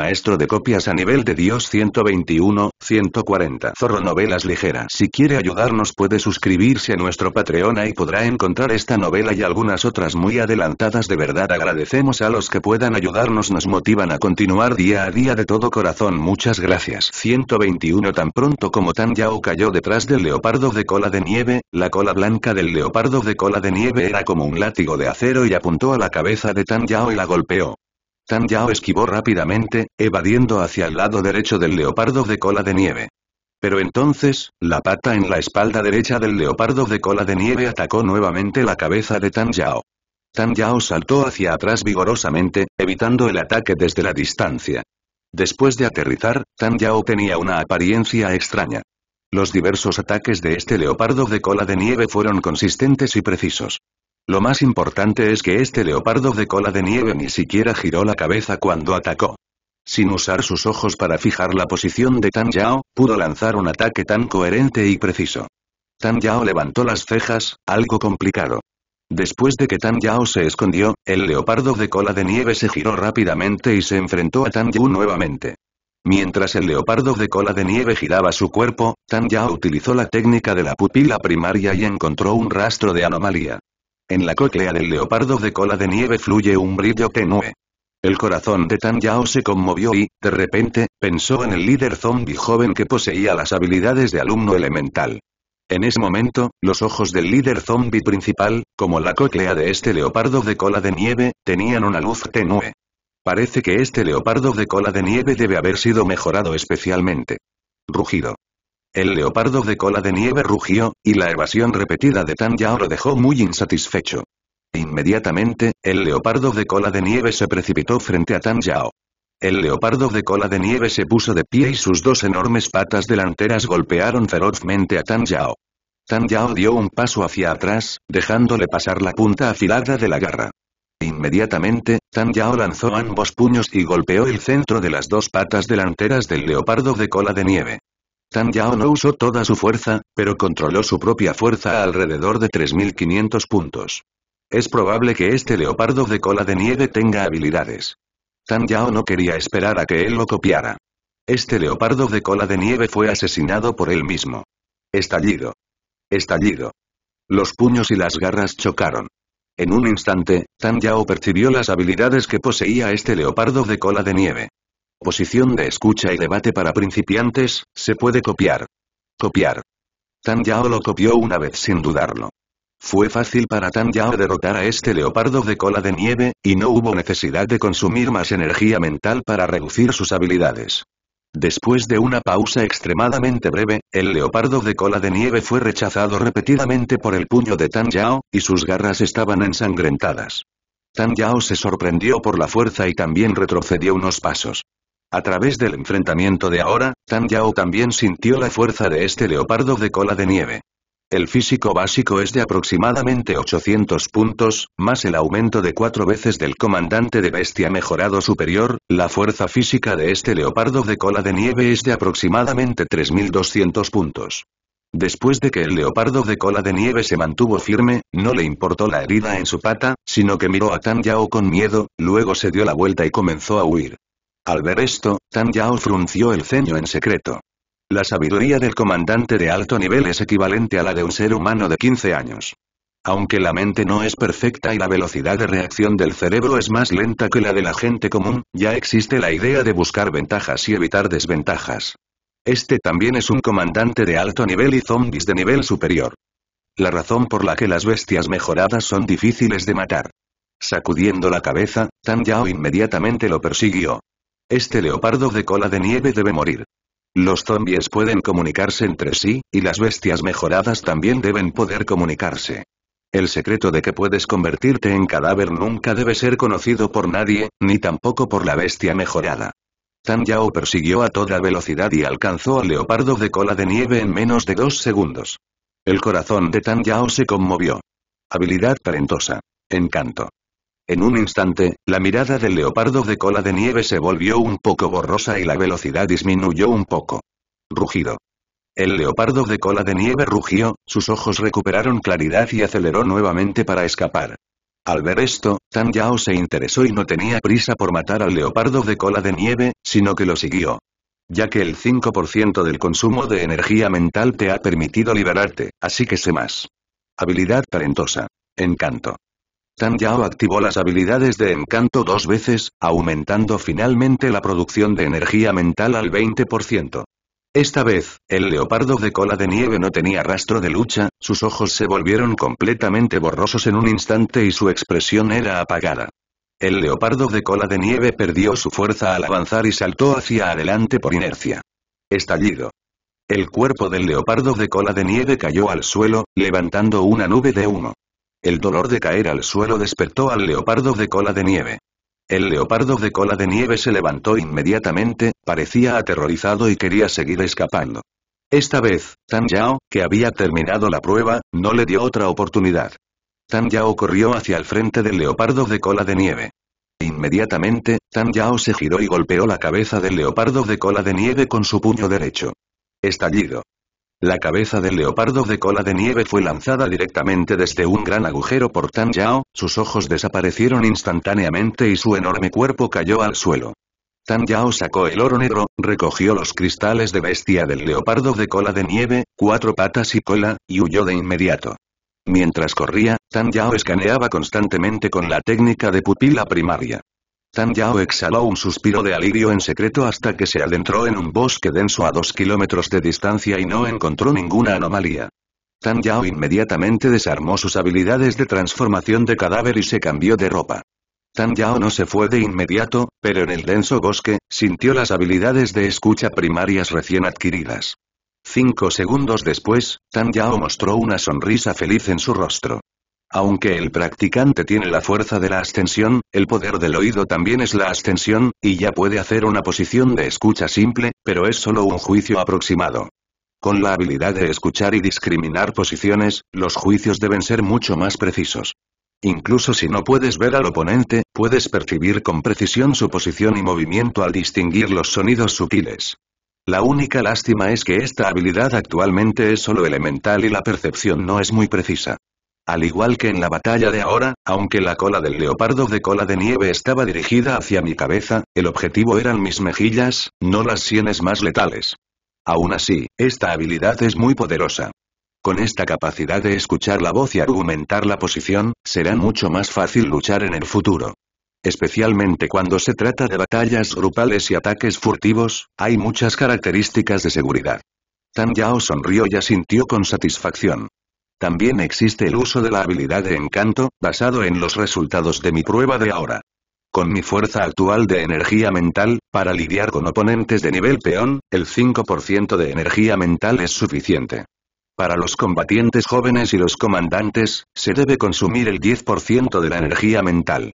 Maestro de copias a nivel de Dios 121, 140. Zorro Novelas Ligeras. Si quiere ayudarnos puede suscribirse a nuestro Patreon y podrá encontrar esta novela y algunas otras muy adelantadas. De verdad agradecemos a los que puedan ayudarnos, nos motivan a continuar día a día de todo corazón. Muchas gracias. 121 Tan pronto como Tan Yao cayó detrás del leopardo de cola de nieve, la cola blanca del leopardo de cola de nieve era como un látigo de acero y apuntó a la cabeza de Tan Yao y la golpeó. Tan Yao esquivó rápidamente, evadiendo hacia el lado derecho del leopardo de cola de nieve. Pero entonces, la pata en la espalda derecha del leopardo de cola de nieve atacó nuevamente la cabeza de Tan Yao. Tan Yao saltó hacia atrás vigorosamente, evitando el ataque desde la distancia. Después de aterrizar, Tan Yao tenía una apariencia extraña. Los diversos ataques de este leopardo de cola de nieve fueron consistentes y precisos. Lo más importante es que este leopardo de cola de nieve ni siquiera giró la cabeza cuando atacó. Sin usar sus ojos para fijar la posición de Tan Yao, pudo lanzar un ataque tan coherente y preciso. Tan Yao levantó las cejas, algo complicado. Después de que Tan Yao se escondió, el leopardo de cola de nieve se giró rápidamente y se enfrentó a Tan Yao nuevamente. Mientras el leopardo de cola de nieve giraba su cuerpo, Tan Yao utilizó la técnica de la pupila primaria y encontró un rastro de anomalía. En la cóclea del leopardo de cola de nieve fluye un brillo tenue. El corazón de Tan Yao se conmovió y, de repente, pensó en el líder zombie joven que poseía las habilidades de alumno elemental. En ese momento, los ojos del líder zombie principal, como la cóclea de este leopardo de cola de nieve, tenían una luz tenue. Parece que este leopardo de cola de nieve debe haber sido mejorado especialmente. Rugido. El leopardo de cola de nieve rugió, y la evasión repetida de Tan Yao lo dejó muy insatisfecho. Inmediatamente, el leopardo de cola de nieve se precipitó frente a Tan Yao. El leopardo de cola de nieve se puso de pie y sus dos enormes patas delanteras golpearon ferozmente a Tan Yao. Tan Yao dio un paso hacia atrás, dejándole pasar la punta afilada de la garra. Inmediatamente, Tan Yao lanzó ambos puños y golpeó el centro de las dos patas delanteras del leopardo de cola de nieve. Tan Yao no usó toda su fuerza, pero controló su propia fuerza a alrededor de 3.500 puntos. Es probable que este leopardo de cola de nieve tenga habilidades. Tan Yao no quería esperar a que él lo copiara. Este leopardo de cola de nieve fue asesinado por él mismo. Estallido. Estallido. Los puños y las garras chocaron. En un instante, Tan Yao percibió las habilidades que poseía este leopardo de cola de nieve. Posición de escucha y debate para principiantes, se puede copiar. Copiar. Tan Yao lo copió una vez sin dudarlo. Fue fácil para Tan Yao derrotar a este leopardo de cola de nieve, y no hubo necesidad de consumir más energía mental para reducir sus habilidades. Después de una pausa extremadamente breve, el leopardo de cola de nieve fue rechazado repetidamente por el puño de Tan Yao, y sus garras estaban ensangrentadas. Tan Yao se sorprendió por la fuerza y también retrocedió unos pasos. A través del enfrentamiento de ahora, Tan Yao también sintió la fuerza de este leopardo de cola de nieve. El físico básico es de aproximadamente 800 puntos, más el aumento de cuatro veces del comandante de bestia mejorado superior, la fuerza física de este leopardo de cola de nieve es de aproximadamente 3200 puntos. Después de que el leopardo de cola de nieve se mantuvo firme, no le importó la herida en su pata, sino que miró a Tan Yao con miedo, luego se dio la vuelta y comenzó a huir. Al ver esto, Tan Yao frunció el ceño en secreto. La sabiduría del comandante de alto nivel es equivalente a la de un ser humano de 15 años. Aunque la mente no es perfecta y la velocidad de reacción del cerebro es más lenta que la de la gente común, ya existe la idea de buscar ventajas y evitar desventajas. Este también es un comandante de alto nivel y zombies de nivel superior. La razón por la que las bestias mejoradas son difíciles de matar. Sacudiendo la cabeza, Tan Yao inmediatamente lo persiguió. Este leopardo de cola de nieve debe morir. Los zombies pueden comunicarse entre sí, y las bestias mejoradas también deben poder comunicarse. El secreto de que puedes convertirte en cadáver nunca debe ser conocido por nadie, ni tampoco por la bestia mejorada. Tan Yao persiguió a toda velocidad y alcanzó al leopardo de cola de nieve en menos de dos segundos. El corazón de Tan Yao se conmovió. Habilidad talentosa. Encanto. En un instante, la mirada del leopardo de cola de nieve se volvió un poco borrosa y la velocidad disminuyó un poco. Rugido. El leopardo de cola de nieve rugió, sus ojos recuperaron claridad y aceleró nuevamente para escapar. Al ver esto, Tan Yao se interesó y no tenía prisa por matar al leopardo de cola de nieve, sino que lo siguió. Ya que el 5% del consumo de energía mental te ha permitido liberarte, así que sé más. Habilidad talentosa. Encanto. Tan Yao activó las habilidades de encanto dos veces, aumentando finalmente la producción de energía mental al 20%. Esta vez, el leopardo de cola de nieve no tenía rastro de lucha, sus ojos se volvieron completamente borrosos en un instante y su expresión era apagada. El leopardo de cola de nieve perdió su fuerza al avanzar y saltó hacia adelante por inercia. Estallido. El cuerpo del leopardo de cola de nieve cayó al suelo, levantando una nube de humo. El dolor de caer al suelo despertó al leopardo de cola de nieve. El leopardo de cola de nieve se levantó inmediatamente, parecía aterrorizado y quería seguir escapando. Esta vez, Tan Yao, que había terminado la prueba, no le dio otra oportunidad. Tan Yao corrió hacia el frente del leopardo de cola de nieve. Inmediatamente, Tan Yao se giró y golpeó la cabeza del leopardo de cola de nieve con su puño derecho. Estallido. La cabeza del leopardo de cola de nieve fue lanzada directamente desde un gran agujero por Tan Yao, sus ojos desaparecieron instantáneamente y su enorme cuerpo cayó al suelo. Tan Yao sacó el oro negro, recogió los cristales de bestia del leopardo de cola de nieve, cuatro patas y cola, y huyó de inmediato. Mientras corría, Tan Yao escaneaba constantemente con la técnica de pupila primaria. Tan Yao exhaló un suspiro de alivio en secreto hasta que se adentró en un bosque denso a dos kilómetros de distancia y no encontró ninguna anomalía. Tan Yao inmediatamente desarmó sus habilidades de transformación de cadáver y se cambió de ropa. Tan Yao no se fue de inmediato, pero en el denso bosque, sintió las habilidades de escucha primarias recién adquiridas. Cinco segundos después, Tan Yao mostró una sonrisa feliz en su rostro. Aunque el practicante tiene la fuerza de la ascensión, el poder del oído también es la ascensión, y ya puede hacer una posición de escucha simple, pero es solo un juicio aproximado. Con la habilidad de escuchar y discriminar posiciones, los juicios deben ser mucho más precisos. Incluso si no puedes ver al oponente, puedes percibir con precisión su posición y movimiento al distinguir los sonidos sutiles. La única lástima es que esta habilidad actualmente es solo elemental y la percepción no es muy precisa. Al igual que en la batalla de ahora, aunque la cola del leopardo de cola de nieve estaba dirigida hacia mi cabeza, el objetivo eran mis mejillas, no las sienes más letales. Aún así, esta habilidad es muy poderosa. Con esta capacidad de escuchar la voz y argumentar la posición, será mucho más fácil luchar en el futuro. Especialmente cuando se trata de batallas grupales y ataques furtivos, hay muchas características de seguridad. Tan Yao sonrió y asintió con satisfacción. También existe el uso de la habilidad de encanto, basado en los resultados de mi prueba de ahora. Con mi fuerza actual de energía mental, para lidiar con oponentes de nivel peón, el 5% de energía mental es suficiente. Para los combatientes jóvenes y los comandantes, se debe consumir el 10% de la energía mental.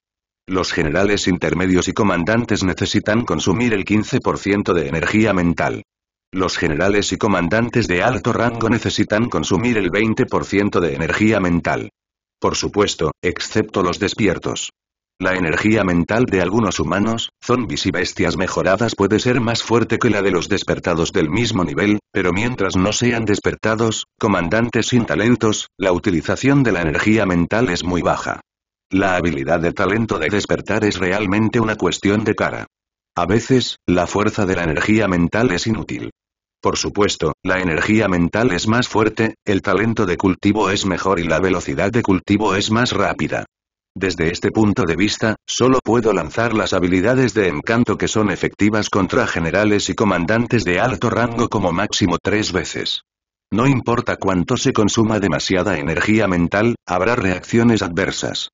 Los generales intermedios y comandantes necesitan consumir el 15% de energía mental. Los generales y comandantes de alto rango necesitan consumir el 20% de energía mental. Por supuesto, excepto los despiertos. La energía mental de algunos humanos, zombies y bestias mejoradas puede ser más fuerte que la de los despertados del mismo nivel, pero mientras no sean despertados, comandantes sin talentos, la utilización de la energía mental es muy baja. La habilidad de talento de despertar es realmente una cuestión de cara. A veces, la fuerza de la energía mental es inútil. Por supuesto, la energía mental es más fuerte, el talento de cultivo es mejor y la velocidad de cultivo es más rápida. Desde este punto de vista, solo puedo lanzar las habilidades de encanto que son efectivas contra generales y comandantes de alto rango como máximo tres veces. No importa cuánto se consuma demasiada energía mental, habrá reacciones adversas.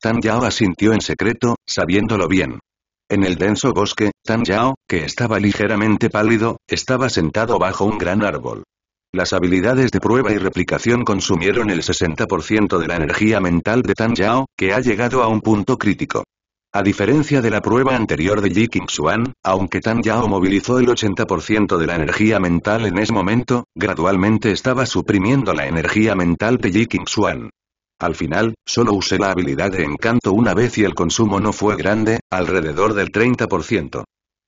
Tan Yao asintió en secreto, sabiéndolo bien. En el denso bosque, Tan Yao, que estaba ligeramente pálido, estaba sentado bajo un gran árbol. Las habilidades de prueba y replicación consumieron el 60% de la energía mental de Tan Yao, que ha llegado a un punto crítico. A diferencia de la prueba anterior de Yi Xuan, aunque Tan Yao movilizó el 80% de la energía mental en ese momento, gradualmente estaba suprimiendo la energía mental de Yi Xuan. Al final, solo usé la habilidad de encanto una vez y el consumo no fue grande, alrededor del 30%.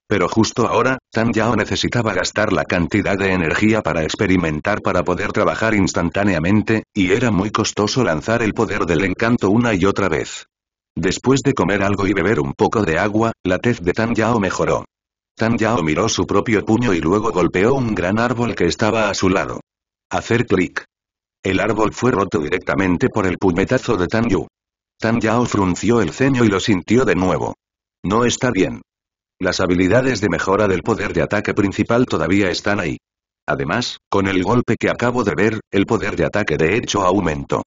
Pero justo ahora, Tan Yao necesitaba gastar la cantidad de energía para experimentar para poder trabajar instantáneamente, y era muy costoso lanzar el poder del encanto una y otra vez. Después de comer algo y beber un poco de agua, la tez de Tan Yao mejoró. Tan Yao miró su propio puño y luego golpeó un gran árbol que estaba a su lado. Hacer clic. El árbol fue roto directamente por el puñetazo de Tan Yu. Tan Yao frunció el ceño y lo sintió de nuevo. No está bien. Las habilidades de mejora del poder de ataque principal todavía están ahí. Además, con el golpe que acabo de ver, el poder de ataque de hecho aumentó.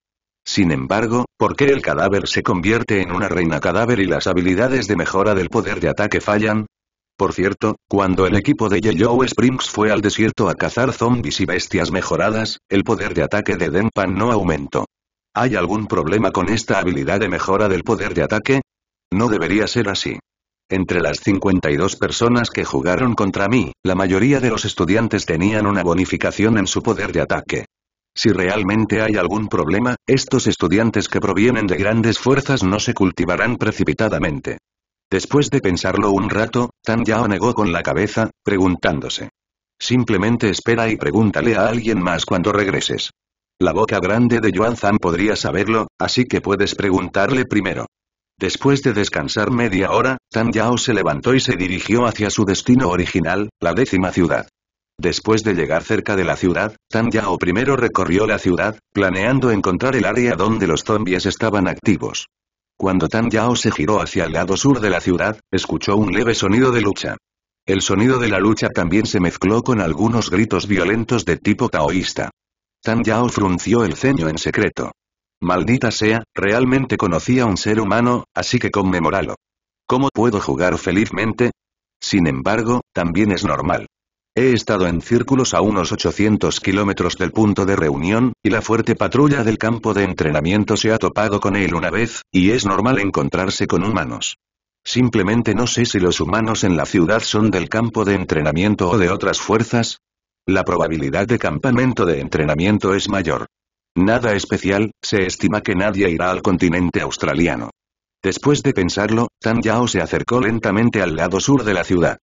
Sin embargo, ¿por qué el cadáver se convierte en una reina cadáver y las habilidades de mejora del poder de ataque fallan? Por cierto, cuando el equipo de Yellow Springs fue al desierto a cazar zombies y bestias mejoradas, el poder de ataque de Denpan no aumentó. ¿Hay algún problema con esta habilidad de mejora del poder de ataque? No debería ser así. Entre las 52 personas que jugaron contra mí, la mayoría de los estudiantes tenían una bonificación en su poder de ataque. Si realmente hay algún problema, estos estudiantes que provienen de grandes fuerzas no se cultivarán precipitadamente. Después de pensarlo un rato, Tan Yao negó con la cabeza, preguntándose. Simplemente espera y pregúntale a alguien más cuando regreses. La boca grande de Yuan Zhan podría saberlo, así que puedes preguntarle primero. Después de descansar media hora, Tan Yao se levantó y se dirigió hacia su destino original, la décima ciudad. Después de llegar cerca de la ciudad, Tan Yao primero recorrió la ciudad, planeando encontrar el área donde los zombies estaban activos. Cuando Tan Yao se giró hacia el lado sur de la ciudad, escuchó un leve sonido de lucha. El sonido de la lucha también se mezcló con algunos gritos violentos de tipo taoísta. Tan Yao frunció el ceño en secreto. Maldita sea, realmente conocía a un ser humano, así que conmemoralo. ¿Cómo puedo jugar felizmente? Sin embargo, también es normal. He estado en círculos a unos 800 kilómetros del punto de reunión, y la fuerte patrulla del campo de entrenamiento se ha topado con él una vez, y es normal encontrarse con humanos. Simplemente no sé si los humanos en la ciudad son del campo de entrenamiento o de otras fuerzas. La probabilidad de campamento de entrenamiento es mayor. Nada especial, se estima que nadie irá al continente australiano. Después de pensarlo, Tan Yao se acercó lentamente al lado sur de la ciudad.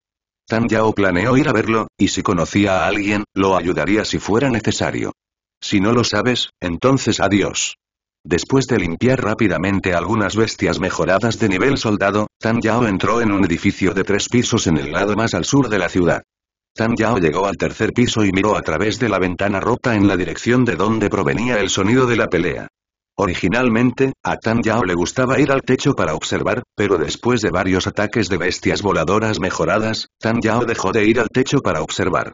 Tan Yao planeó ir a verlo, y si conocía a alguien, lo ayudaría si fuera necesario. Si no lo sabes, entonces adiós. Después de limpiar rápidamente algunas bestias mejoradas de nivel soldado, Tan Yao entró en un edificio de tres pisos en el lado más al sur de la ciudad. Tan Yao llegó al tercer piso y miró a través de la ventana rota en la dirección de donde provenía el sonido de la pelea. Originalmente, a Tan Yao le gustaba ir al techo para observar, pero después de varios ataques de bestias voladoras mejoradas, Tan Yao dejó de ir al techo para observar.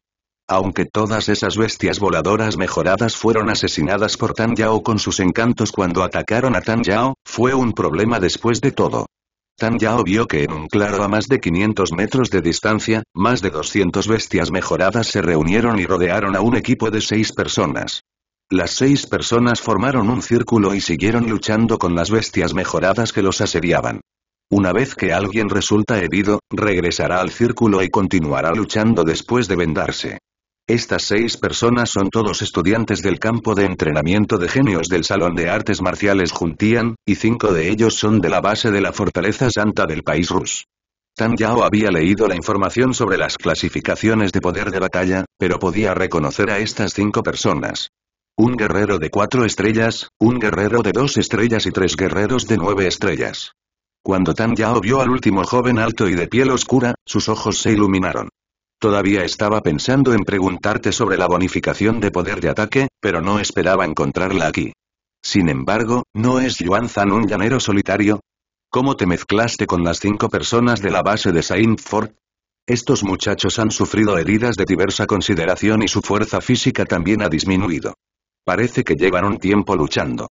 Aunque todas esas bestias voladoras mejoradas fueron asesinadas por Tan Yao con sus encantos cuando atacaron a Tan Yao, fue un problema después de todo. Tan Yao vio que en un claro a más de 500 metros de distancia, más de 200 bestias mejoradas se reunieron y rodearon a un equipo de seis personas. Las seis personas formaron un círculo y siguieron luchando con las bestias mejoradas que los asediaban. Una vez que alguien resulta herido, regresará al círculo y continuará luchando después de vendarse. Estas seis personas son todos estudiantes del campo de entrenamiento de genios del Salón de Artes Marciales Juntian, y cinco de ellos son de la base de la Fortaleza Santa del país Rus. Tan Yao había leído la información sobre las clasificaciones de poder de batalla, pero podía reconocer a estas cinco personas. Un guerrero de cuatro estrellas, un guerrero de dos estrellas y tres guerreros de nueve estrellas. Cuando Tan Yao vio al último joven alto y de piel oscura, sus ojos se iluminaron. Todavía estaba pensando en preguntarte sobre la bonificación de poder de ataque, pero no esperaba encontrarla aquí. Sin embargo, ¿no es Yuan Zhan un llanero solitario? ¿Cómo te mezclaste con las cinco personas de la base de Saint Ford? Estos muchachos han sufrido heridas de diversa consideración y su fuerza física también ha disminuido. Parece que llevan un tiempo luchando.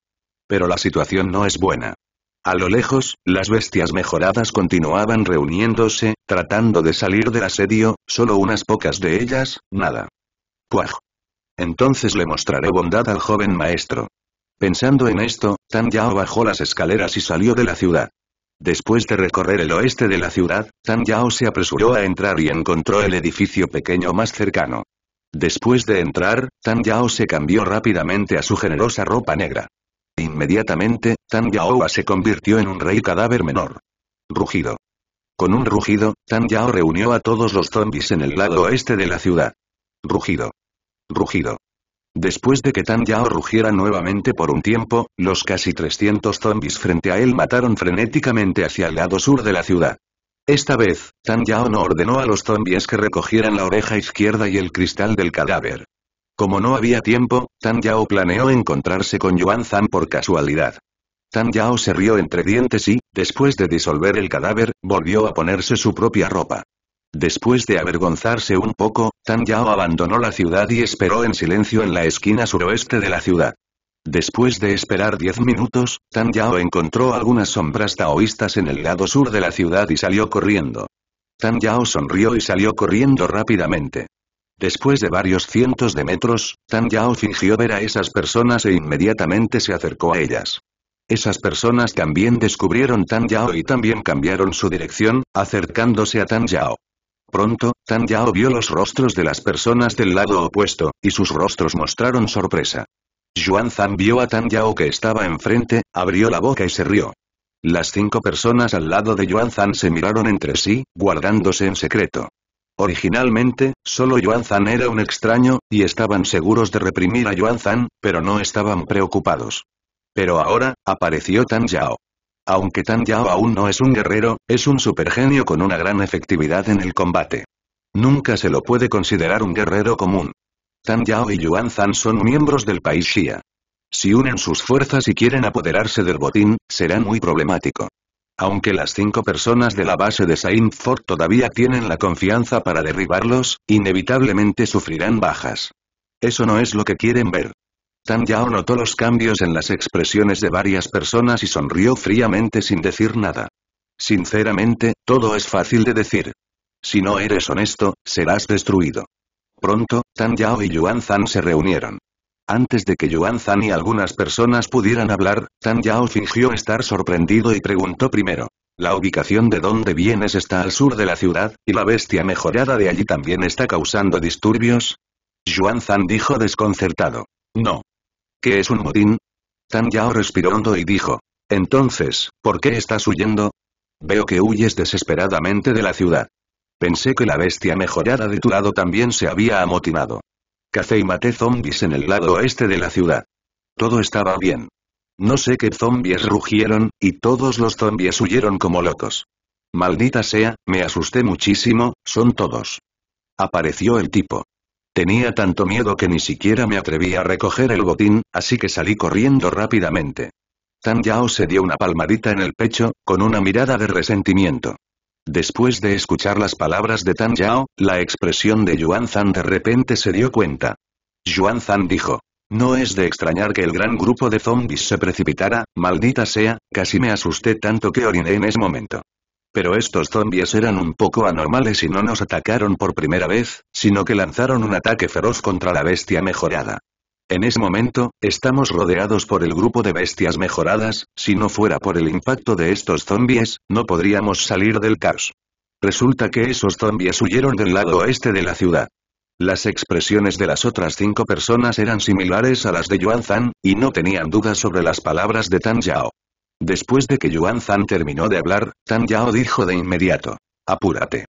Pero la situación no es buena. A lo lejos, las bestias mejoradas continuaban reuniéndose, tratando de salir del asedio, solo unas pocas de ellas, nada. Puaj. Entonces le mostraré bondad al joven maestro. Pensando en esto, Tan Yao bajó las escaleras y salió de la ciudad. Después de recorrer el oeste de la ciudad, Tan Yao se apresuró a entrar y encontró el edificio pequeño más cercano. Después de entrar, Tan Yao se cambió rápidamente a su generosa ropa negra. Inmediatamente, Tan Yao se convirtió en un rey cadáver menor. Rugido. Con un rugido, Tan Yao reunió a todos los zombies en el lado oeste de la ciudad. Rugido. Rugido. Después de que Tan Yao rugiera nuevamente por un tiempo, los casi 300 zombies frente a él mataron frenéticamente hacia el lado sur de la ciudad. Esta vez, Tan Yao no ordenó a los zombies que recogieran la oreja izquierda y el cristal del cadáver. Como no había tiempo, Tan Yao planeó encontrarse con Yuan Zan por casualidad. Tan Yao se rió entre dientes y, después de disolver el cadáver, volvió a ponerse su propia ropa. Después de avergonzarse un poco, Tan Yao abandonó la ciudad y esperó en silencio en la esquina suroeste de la ciudad. Después de esperar diez minutos, Tan Yao encontró algunas sombras taoístas en el lado sur de la ciudad y salió corriendo. Tan Yao sonrió y salió corriendo rápidamente. Después de varios cientos de metros, Tan Yao fingió ver a esas personas e inmediatamente se acercó a ellas. Esas personas también descubrieron Tan Yao y también cambiaron su dirección, acercándose a Tan Yao. Pronto, Tan Yao vio los rostros de las personas del lado opuesto, y sus rostros mostraron sorpresa. Yuan vio a Tan Yao que estaba enfrente, abrió la boca y se rió. Las cinco personas al lado de Yuan se miraron entre sí, guardándose en secreto. Originalmente, solo Yuan era un extraño, y estaban seguros de reprimir a Yuan pero no estaban preocupados. Pero ahora, apareció Tan Yao. Aunque Tan Yao aún no es un guerrero, es un supergenio con una gran efectividad en el combate. Nunca se lo puede considerar un guerrero común. Tan Yao y Yuan Zan son miembros del país Xia. Si unen sus fuerzas y quieren apoderarse del botín, será muy problemático. Aunque las cinco personas de la base de Saint Fort todavía tienen la confianza para derribarlos, inevitablemente sufrirán bajas. Eso no es lo que quieren ver. Tan Yao notó los cambios en las expresiones de varias personas y sonrió fríamente sin decir nada. Sinceramente, todo es fácil de decir. Si no eres honesto, serás destruido. Pronto, Tan Yao y Yuan Zan se reunieron. Antes de que Yuan Zan y algunas personas pudieran hablar, Tan Yao fingió estar sorprendido y preguntó primero. La ubicación de donde vienes está al sur de la ciudad, y la bestia mejorada de allí también está causando disturbios. Yuan Zan dijo desconcertado. No. ¿Qué es un motín? Tan Yao respiró hondo y dijo. Entonces, ¿por qué estás huyendo? Veo que huyes desesperadamente de la ciudad. Pensé que la bestia mejorada de tu lado también se había amotinado. Cacé y maté zombies en el lado oeste de la ciudad. Todo estaba bien. No sé qué zombies rugieron, y todos los zombies huyeron como locos. Maldita sea, me asusté muchísimo, son todos. Apareció el tipo. Tenía tanto miedo que ni siquiera me atreví a recoger el botín, así que salí corriendo rápidamente. Tan Yao se dio una palmadita en el pecho, con una mirada de resentimiento. Después de escuchar las palabras de Tan Yao, la expresión de Yuan Zan de repente se dio cuenta. Yuan Zan dijo. No es de extrañar que el gran grupo de zombies se precipitara, maldita sea, casi me asusté tanto que oriné en ese momento. Pero estos zombies eran un poco anormales y no nos atacaron por primera vez, sino que lanzaron un ataque feroz contra la bestia mejorada. En ese momento, estamos rodeados por el grupo de bestias mejoradas, si no fuera por el impacto de estos zombies, no podríamos salir del caos. Resulta que esos zombies huyeron del lado oeste de la ciudad. Las expresiones de las otras cinco personas eran similares a las de Yuan Zan, y no tenían dudas sobre las palabras de Tan Yao. Después de que Yuan Zan terminó de hablar, Tan Yao dijo de inmediato. Apúrate.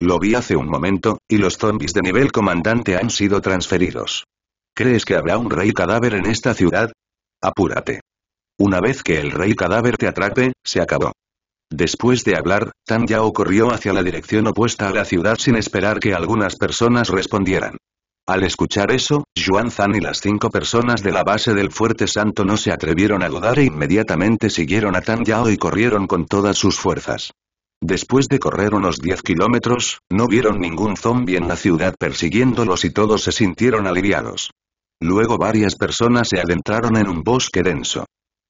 Lo vi hace un momento, y los zombies de nivel comandante han sido transferidos. ¿Crees que habrá un rey cadáver en esta ciudad? Apúrate. Una vez que el rey cadáver te atrape, se acabó. Después de hablar, Tan Yao corrió hacia la dirección opuesta a la ciudad sin esperar que algunas personas respondieran. Al escuchar eso, Yuan Zan y las cinco personas de la base del Fuerte Santo no se atrevieron a dudar e inmediatamente siguieron a Tan Yao y corrieron con todas sus fuerzas. Después de correr unos 10 kilómetros, no vieron ningún zombie en la ciudad persiguiéndolos y todos se sintieron aliviados. Luego varias personas se adentraron en un bosque denso.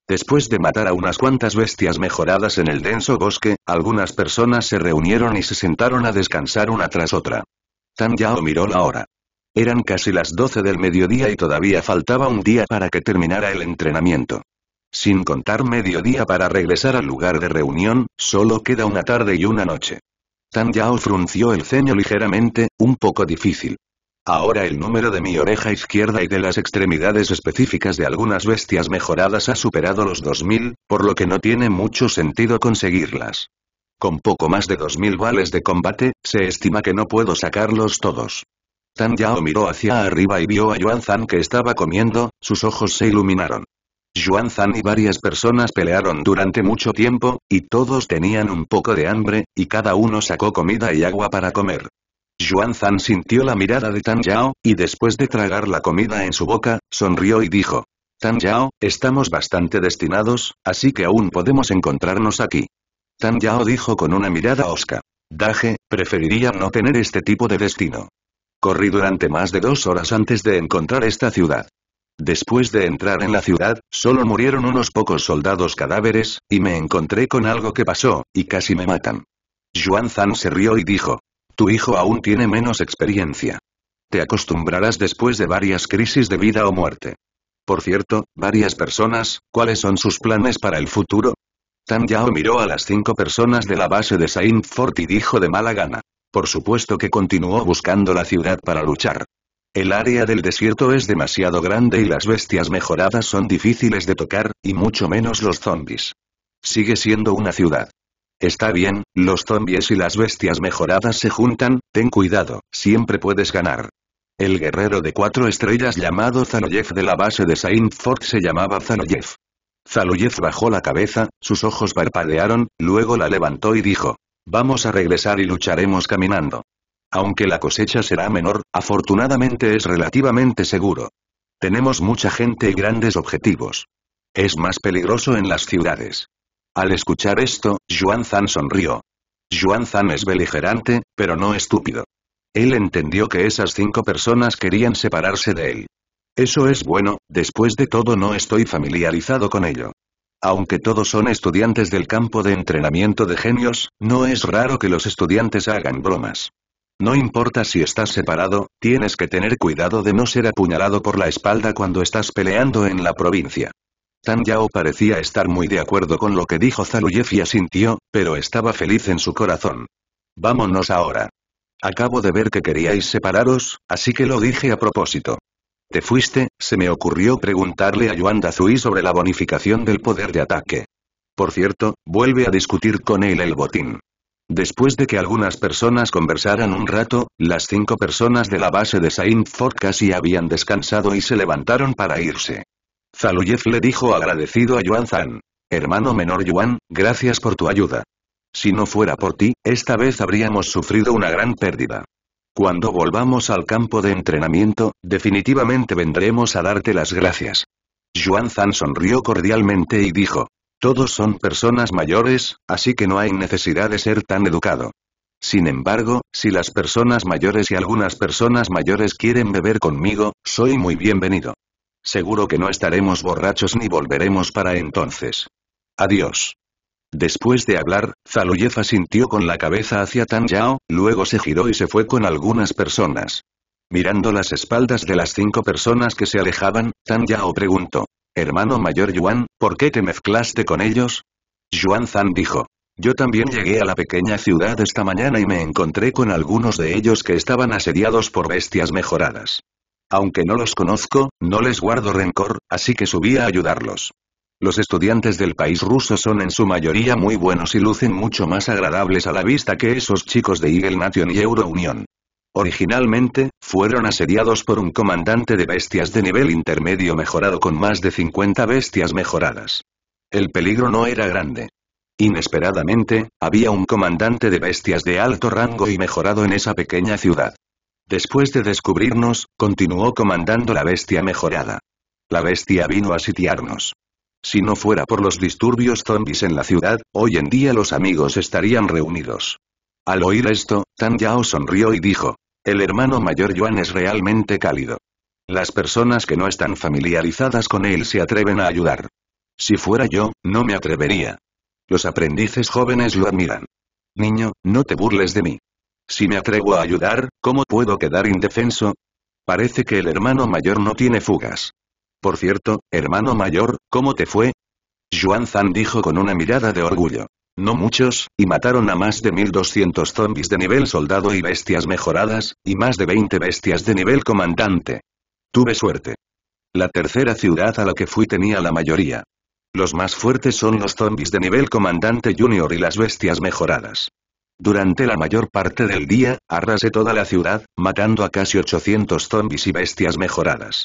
Después de matar a unas cuantas bestias mejoradas en el denso bosque, algunas personas se reunieron y se sentaron a descansar una tras otra. Tan Yao miró la hora. Eran casi las 12 del mediodía y todavía faltaba un día para que terminara el entrenamiento. Sin contar mediodía para regresar al lugar de reunión, solo queda una tarde y una noche. Tan Yao frunció el ceño ligeramente, un poco difícil. Ahora el número de mi oreja izquierda y de las extremidades específicas de algunas bestias mejoradas ha superado los 2000, por lo que no tiene mucho sentido conseguirlas. Con poco más de 2.000 vales de combate, se estima que no puedo sacarlos todos. Tan Yao miró hacia arriba y vio a Yuan Zan que estaba comiendo, sus ojos se iluminaron. Yuan Zan y varias personas pelearon durante mucho tiempo, y todos tenían un poco de hambre, y cada uno sacó comida y agua para comer. Yuan Zan sintió la mirada de Tan Yao, y después de tragar la comida en su boca, sonrió y dijo. Tan Yao, estamos bastante destinados, así que aún podemos encontrarnos aquí. Tan Yao dijo con una mirada osca. Daje, preferiría no tener este tipo de destino. Corrí durante más de dos horas antes de encontrar esta ciudad. Después de entrar en la ciudad, solo murieron unos pocos soldados cadáveres, y me encontré con algo que pasó, y casi me matan. Yuan Zan se rió y dijo. Tu hijo aún tiene menos experiencia. Te acostumbrarás después de varias crisis de vida o muerte. Por cierto, varias personas, ¿cuáles son sus planes para el futuro? Tan Yao miró a las cinco personas de la base de Saint Fort y dijo de mala gana. Por supuesto que continuó buscando la ciudad para luchar. El área del desierto es demasiado grande y las bestias mejoradas son difíciles de tocar, y mucho menos los zombies. Sigue siendo una ciudad. Está bien, los zombies y las bestias mejoradas se juntan, ten cuidado, siempre puedes ganar. El guerrero de cuatro estrellas llamado Zaloyev de la base de Saint Fort se llamaba Zaloyev. Zaloyev bajó la cabeza, sus ojos parpadearon, luego la levantó y dijo. Vamos a regresar y lucharemos caminando. Aunque la cosecha será menor, afortunadamente es relativamente seguro. Tenemos mucha gente y grandes objetivos. Es más peligroso en las ciudades. Al escuchar esto, Yuan Zan sonrió. Yuan Zan es beligerante, pero no estúpido. Él entendió que esas cinco personas querían separarse de él. Eso es bueno, después de todo no estoy familiarizado con ello. Aunque todos son estudiantes del campo de entrenamiento de genios, no es raro que los estudiantes hagan bromas. No importa si estás separado, tienes que tener cuidado de no ser apuñalado por la espalda cuando estás peleando en la provincia. Tan Yao parecía estar muy de acuerdo con lo que dijo Zaluyev y asintió, pero estaba feliz en su corazón. Vámonos ahora. Acabo de ver que queríais separaros, así que lo dije a propósito. ¿Te fuiste? Se me ocurrió preguntarle a Yuan Dazui sobre la bonificación del poder de ataque. Por cierto, vuelve a discutir con él el botín. Después de que algunas personas conversaran un rato, las cinco personas de la base de Saint Fort casi habían descansado y se levantaron para irse. Zaluyev le dijo agradecido a Yuan Zan. Hermano menor Yuan, gracias por tu ayuda. Si no fuera por ti, esta vez habríamos sufrido una gran pérdida. Cuando volvamos al campo de entrenamiento, definitivamente vendremos a darte las gracias. Yuan Zan sonrió cordialmente y dijo, todos son personas mayores, así que no hay necesidad de ser tan educado. Sin embargo, si las personas mayores y algunas personas mayores quieren beber conmigo, soy muy bienvenido. Seguro que no estaremos borrachos ni volveremos para entonces. Adiós. Después de hablar, Zaluyev asintió con la cabeza hacia Tan Yao, luego se giró y se fue con algunas personas. Mirando las espaldas de las cinco personas que se alejaban, Tan Yao preguntó. Hermano mayor Yuan, ¿por qué te mezclaste con ellos? Yuan Zan dijo. Yo también llegué a la pequeña ciudad esta mañana y me encontré con algunos de ellos que estaban asediados por bestias mejoradas. Aunque no los conozco, no les guardo rencor, así que subí a ayudarlos. Los estudiantes del país ruso son en su mayoría muy buenos y lucen mucho más agradables a la vista que esos chicos de Eagle Nation y Euro Union. Originalmente, fueron asediados por un comandante de bestias de nivel intermedio mejorado con más de 50 bestias mejoradas. El peligro no era grande. Inesperadamente, había un comandante de bestias de alto rango y mejorado en esa pequeña ciudad. Después de descubrirnos, continuó comandando la bestia mejorada. La bestia vino a sitiarnos. Si no fuera por los disturbios zombies en la ciudad, hoy en día los amigos estarían reunidos. Al oír esto, Tan Yao sonrió y dijo, el hermano mayor Yuan es realmente cálido. Las personas que no están familiarizadas con él se atreven a ayudar. Si fuera yo, no me atrevería. Los aprendices jóvenes lo admiran. Niño, no te burles de mí. Si me atrevo a ayudar, ¿cómo puedo quedar indefenso? Parece que el hermano mayor no tiene fugas. Por cierto, hermano mayor, ¿cómo te fue? Yuan Zan dijo con una mirada de orgullo. No muchos, y mataron a más de 1200 zombies de nivel soldado y bestias mejoradas, y más de 20 bestias de nivel comandante. Tuve suerte. La tercera ciudad a la que fui tenía la mayoría. Los más fuertes son los zombies de nivel comandante junior y las bestias mejoradas. Durante la mayor parte del día, arrasé toda la ciudad, matando a casi 800 zombies y bestias mejoradas.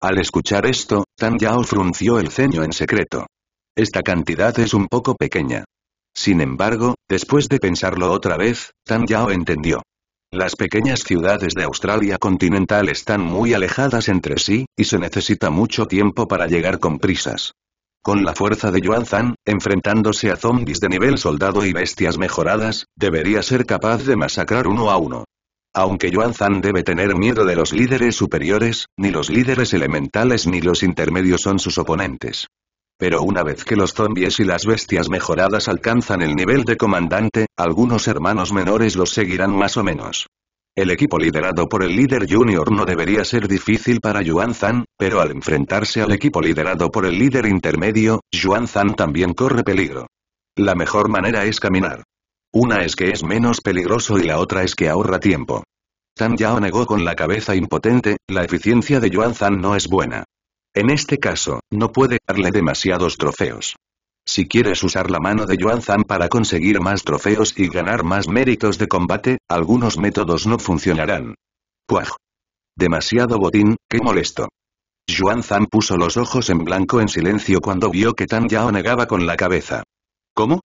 Al escuchar esto, Tan Yao frunció el ceño en secreto. Esta cantidad es un poco pequeña. Sin embargo, después de pensarlo otra vez, Tan Yao entendió. Las pequeñas ciudades de Australia continental están muy alejadas entre sí, y se necesita mucho tiempo para llegar con prisas. Con la fuerza de Yuan Zan, enfrentándose a zombies de nivel soldado y bestias mejoradas, debería ser capaz de masacrar uno a uno. Aunque Yuan Zan debe tener miedo de los líderes superiores, ni los líderes elementales ni los intermedios son sus oponentes. Pero una vez que los zombies y las bestias mejoradas alcanzan el nivel de comandante, algunos hermanos menores los seguirán más o menos. El equipo liderado por el líder junior no debería ser difícil para Yuan Zan, pero al enfrentarse al equipo liderado por el líder intermedio, Yuan Zan también corre peligro. La mejor manera es caminar. Una es que es menos peligroso y la otra es que ahorra tiempo. Tan Yao negó con la cabeza impotente, la eficiencia de Yuan Zan no es buena. En este caso, no puede darle demasiados trofeos. Si quieres usar la mano de Yuan Zan para conseguir más trofeos y ganar más méritos de combate, algunos métodos no funcionarán. Puaj. Demasiado botín, qué molesto. Yuan Zan puso los ojos en blanco en silencio cuando vio que Tan Yao negaba con la cabeza. ¿Cómo?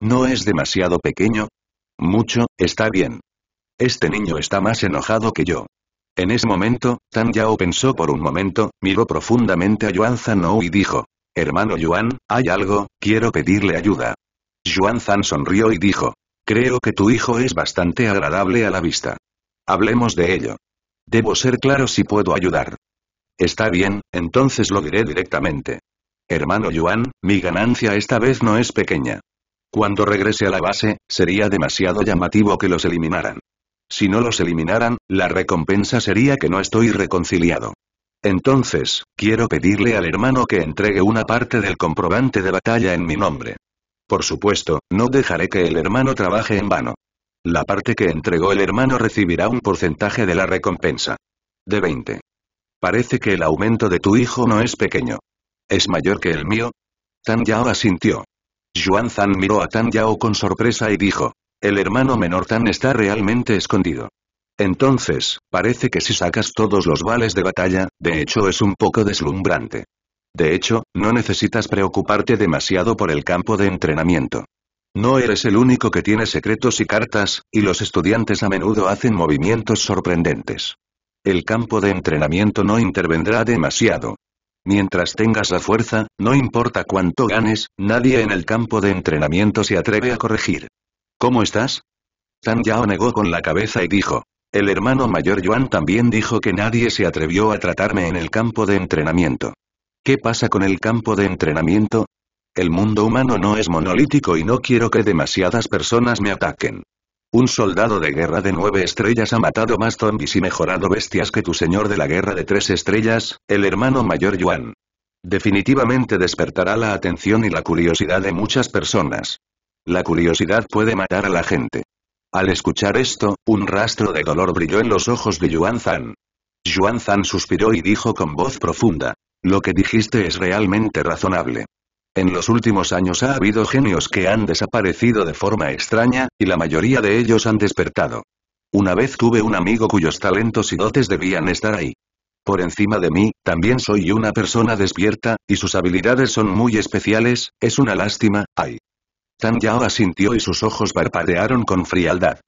¿No es demasiado pequeño? Mucho, está bien. Este niño está más enojado que yo. En ese momento, Tan Yao pensó por un momento, miró profundamente a Yuan Zanou y dijo, Hermano Yuan, hay algo, quiero pedirle ayuda. Yuan Zan sonrió y dijo. Creo que tu hijo es bastante agradable a la vista. Hablemos de ello. Debo ser claro si puedo ayudar. Está bien, entonces lo diré directamente. Hermano Yuan, mi ganancia esta vez no es pequeña. Cuando regrese a la base, sería demasiado llamativo que los eliminaran. Si no los eliminaran, la recompensa sería que no estoy reconciliado. Entonces, quiero pedirle al hermano que entregue una parte del comprobante de batalla en mi nombre. Por supuesto, no dejaré que el hermano trabaje en vano. La parte que entregó el hermano recibirá un porcentaje de la recompensa. De 20. Parece que el aumento de tu hijo no es pequeño. ¿Es mayor que el mío? Tan Yao asintió. Yuan Zan miró a Tan Yao con sorpresa y dijo. El hermano menor Tan está realmente escondido. Entonces, parece que si sacas todos los vales de batalla, de hecho es un poco deslumbrante. De hecho, no necesitas preocuparte demasiado por el campo de entrenamiento. No eres el único que tiene secretos y cartas, y los estudiantes a menudo hacen movimientos sorprendentes. El campo de entrenamiento no intervendrá demasiado. Mientras tengas la fuerza, no importa cuánto ganes, nadie en el campo de entrenamiento se atreve a corregir. ¿Cómo estás? Tan Yao negó con la cabeza y dijo, el hermano mayor Yuan también dijo que nadie se atrevió a tratarme en el campo de entrenamiento. ¿Qué pasa con el campo de entrenamiento? El mundo humano no es monolítico y no quiero que demasiadas personas me ataquen. Un soldado de guerra de nueve estrellas ha matado más zombies y mejorado bestias que tu señor de la guerra de tres estrellas, el hermano mayor Yuan. Definitivamente despertará la atención y la curiosidad de muchas personas. La curiosidad puede matar a la gente. Al escuchar esto, un rastro de dolor brilló en los ojos de Yuan Zan. Yuan Zan suspiró y dijo con voz profunda. Lo que dijiste es realmente razonable. En los últimos años ha habido genios que han desaparecido de forma extraña, y la mayoría de ellos han despertado. Una vez tuve un amigo cuyos talentos y dotes debían estar ahí. Por encima de mí, también soy una persona despierta, y sus habilidades son muy especiales, es una lástima, ay. Tan Yao asintió y sus ojos parpadearon con frialdad.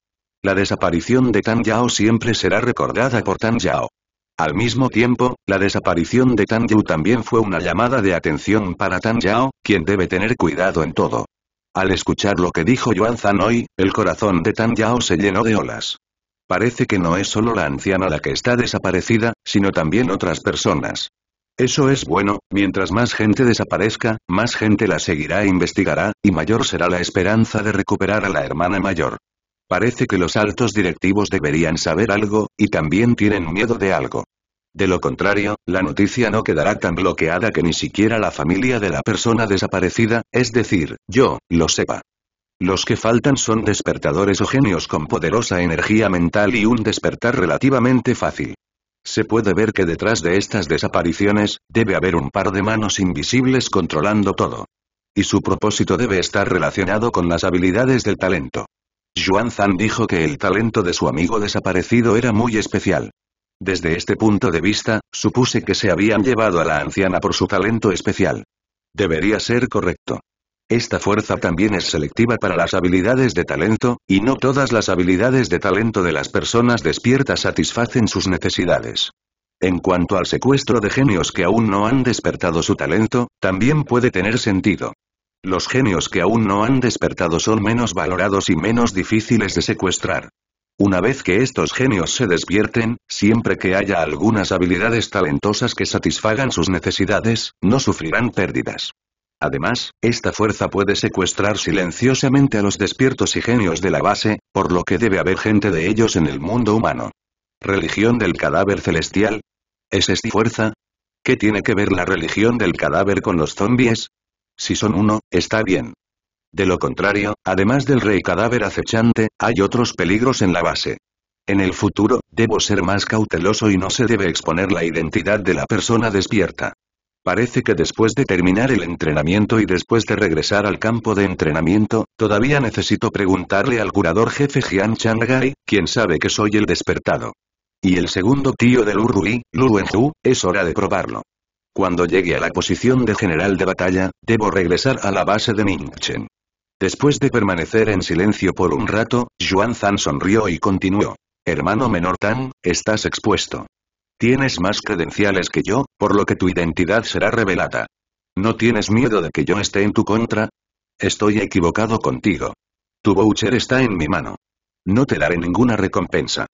La desaparición de Tan Yao siempre será recordada por Tan Yao. Al mismo tiempo, la desaparición de Tan Yu también fue una llamada de atención para Tan Yao, quien debe tener cuidado en todo. Al escuchar lo que dijo Yuan Zan hoy, el corazón de Tan Yao se llenó de olas. Parece que no es solo la anciana la que está desaparecida, sino también otras personas. Eso es bueno, mientras más gente desaparezca, más gente la seguirá e investigará, y mayor será la esperanza de recuperar a la hermana mayor. Parece que los altos directivos deberían saber algo, y también tienen miedo de algo. De lo contrario, la noticia no quedará tan bloqueada que ni siquiera la familia de la persona desaparecida, es decir, yo, lo sepa. Los que faltan son despertadores o genios con poderosa energía mental y un despertar relativamente fácil. Se puede ver que detrás de estas desapariciones, debe haber un par de manos invisibles controlando todo. Y su propósito debe estar relacionado con las habilidades del talento. Juan Zan dijo que el talento de su amigo desaparecido era muy especial. Desde este punto de vista, supuse que se habían llevado a la anciana por su talento especial. Debería ser correcto. Esta fuerza también es selectiva para las habilidades de talento, y no todas las habilidades de talento de las personas despiertas satisfacen sus necesidades. En cuanto al secuestro de genios que aún no han despertado su talento, también puede tener sentido. Los genios que aún no han despertado son menos valorados y menos difíciles de secuestrar. Una vez que estos genios se despierten, siempre que haya algunas habilidades talentosas que satisfagan sus necesidades, no sufrirán pérdidas. Además, esta fuerza puede secuestrar silenciosamente a los despiertos y genios de la base, por lo que debe haber gente de ellos en el mundo humano. ¿Religión del cadáver celestial? ¿Es esta fuerza? ¿Qué tiene que ver la religión del cadáver con los zombies? Si son uno, está bien. De lo contrario, además del rey cadáver acechante, hay otros peligros en la base. En el futuro, debo ser más cauteloso y no se debe exponer la identidad de la persona despierta. Parece que después de terminar el entrenamiento y después de regresar al campo de entrenamiento, todavía necesito preguntarle al curador jefe Jian Changai, quien sabe que soy el despertado. Y el segundo tío del Urui, Lu Wenhu, es hora de probarlo. Cuando llegue a la posición de general de batalla, debo regresar a la base de Ningchen. Después de permanecer en silencio por un rato, Yuan Zan sonrió y continuó. Hermano menor Tan, estás expuesto. Tienes más credenciales que yo, por lo que tu identidad será revelada. ¿No tienes miedo de que yo esté en tu contra? Estoy equivocado contigo. Tu voucher está en mi mano. No te daré ninguna recompensa.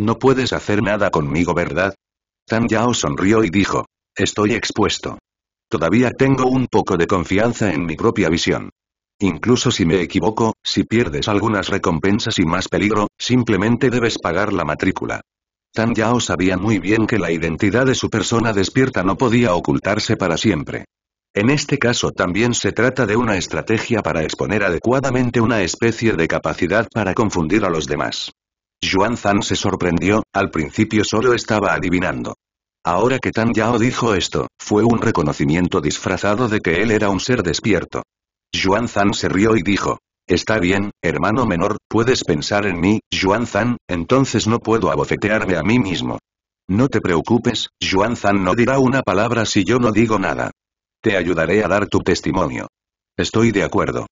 No puedes hacer nada conmigo, ¿verdad? Tan Yao sonrió y dijo. Estoy expuesto. Todavía tengo un poco de confianza en mi propia visión. Incluso si me equivoco, si pierdes algunas recompensas y más peligro, simplemente debes pagar la matrícula. Tan Yao sabía muy bien que la identidad de su persona despierta no podía ocultarse para siempre. En este caso también se trata de una estrategia para exponer adecuadamente una especie de capacidad para confundir a los demás. Yuan Zan se sorprendió, al principio solo estaba adivinando. Ahora que Tan Yao dijo esto, fue un reconocimiento disfrazado de que él era un ser despierto. Yuan Zan se rió y dijo, Está bien, hermano menor, puedes pensar en mí, Yuan Zan, entonces no puedo abofetearme a mí mismo. No te preocupes, Yuan Zan no dirá una palabra si yo no digo nada. Te ayudaré a dar tu testimonio. Estoy de acuerdo.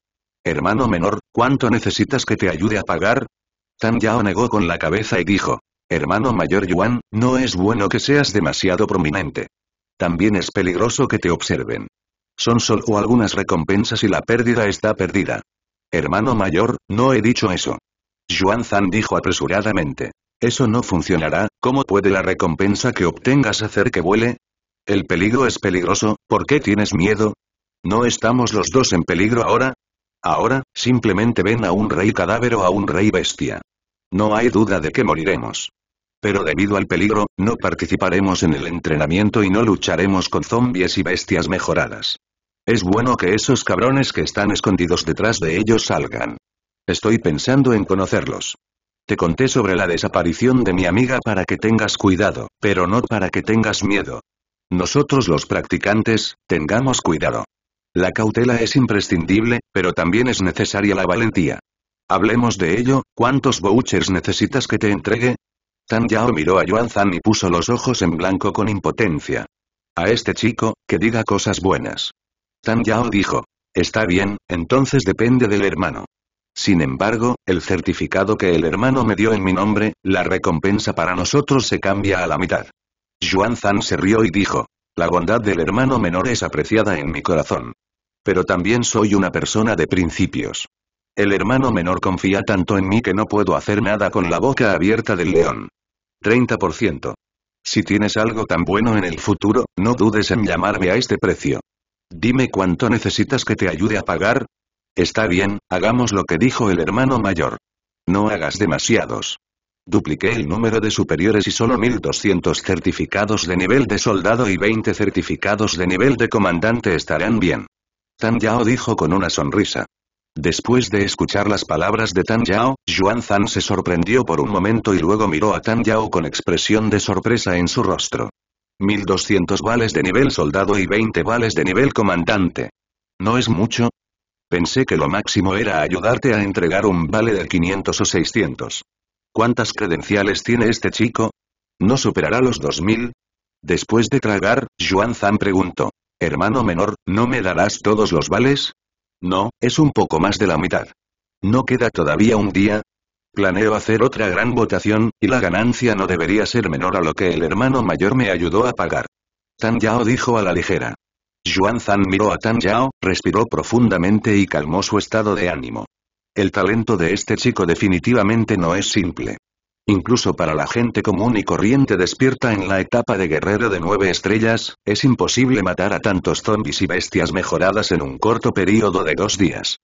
Hermano menor, ¿cuánto necesitas que te ayude a pagar? Tan Yao negó con la cabeza y dijo. Hermano mayor Yuan, no es bueno que seas demasiado prominente. También es peligroso que te observen. Son solo algunas recompensas y la pérdida está perdida. Hermano mayor, no he dicho eso. Juan Zan dijo apresuradamente. Eso no funcionará, ¿cómo puede la recompensa que obtengas hacer que vuele? El peligro es peligroso, ¿por qué tienes miedo? ¿No estamos los dos en peligro ahora? Ahora, simplemente ven a un rey cadáver o a un rey bestia. No hay duda de que moriremos. Pero debido al peligro, no participaremos en el entrenamiento y no lucharemos con zombies y bestias mejoradas. Es bueno que esos cabrones que están escondidos detrás de ellos salgan. Estoy pensando en conocerlos. Te conté sobre la desaparición de mi amiga para que tengas cuidado, pero no para que tengas miedo. Nosotros los practicantes, tengamos cuidado. La cautela es imprescindible, pero también es necesaria la valentía. Hablemos de ello, ¿cuántos vouchers necesitas que te entregue? Tan Yao miró a Yuan Zan y puso los ojos en blanco con impotencia. A este chico, que diga cosas buenas. Tan Yao dijo. Está bien, entonces depende del hermano. Sin embargo, el certificado que el hermano me dio en mi nombre, la recompensa para nosotros se cambia a la mitad. Juan Zan se rió y dijo. La bondad del hermano menor es apreciada en mi corazón. Pero también soy una persona de principios. El hermano menor confía tanto en mí que no puedo hacer nada con la boca abierta del león. 30%. Si tienes algo tan bueno en el futuro, no dudes en llamarme a este precio. Dime cuánto necesitas que te ayude a pagar. Está bien, hagamos lo que dijo el hermano mayor. No hagas demasiados. Dupliqué el número de superiores y solo 1200 certificados de nivel de soldado y 20 certificados de nivel de comandante estarán bien. Tan Yao dijo con una sonrisa. Después de escuchar las palabras de Tan Yao, Yuan Zan se sorprendió por un momento y luego miró a Tan Yao con expresión de sorpresa en su rostro. 1200 vales de nivel soldado y 20 vales de nivel comandante. ¿No es mucho? Pensé que lo máximo era ayudarte a entregar un vale de 500 o 600. ¿Cuántas credenciales tiene este chico? ¿No superará los 2000? Después de tragar, Yuan Zan preguntó. Hermano menor, ¿no me darás todos los vales? No, es un poco más de la mitad. ¿No queda todavía un día? Planeo hacer otra gran votación, y la ganancia no debería ser menor a lo que el hermano mayor me ayudó a pagar. Tan Yao dijo a la ligera. Yuan Zan miró a Tan Yao, respiró profundamente y calmó su estado de ánimo. El talento de este chico definitivamente no es simple. Incluso para la gente común y corriente despierta en la etapa de guerrero de nueve estrellas, es imposible matar a tantos zombies y bestias mejoradas en un corto periodo de dos días.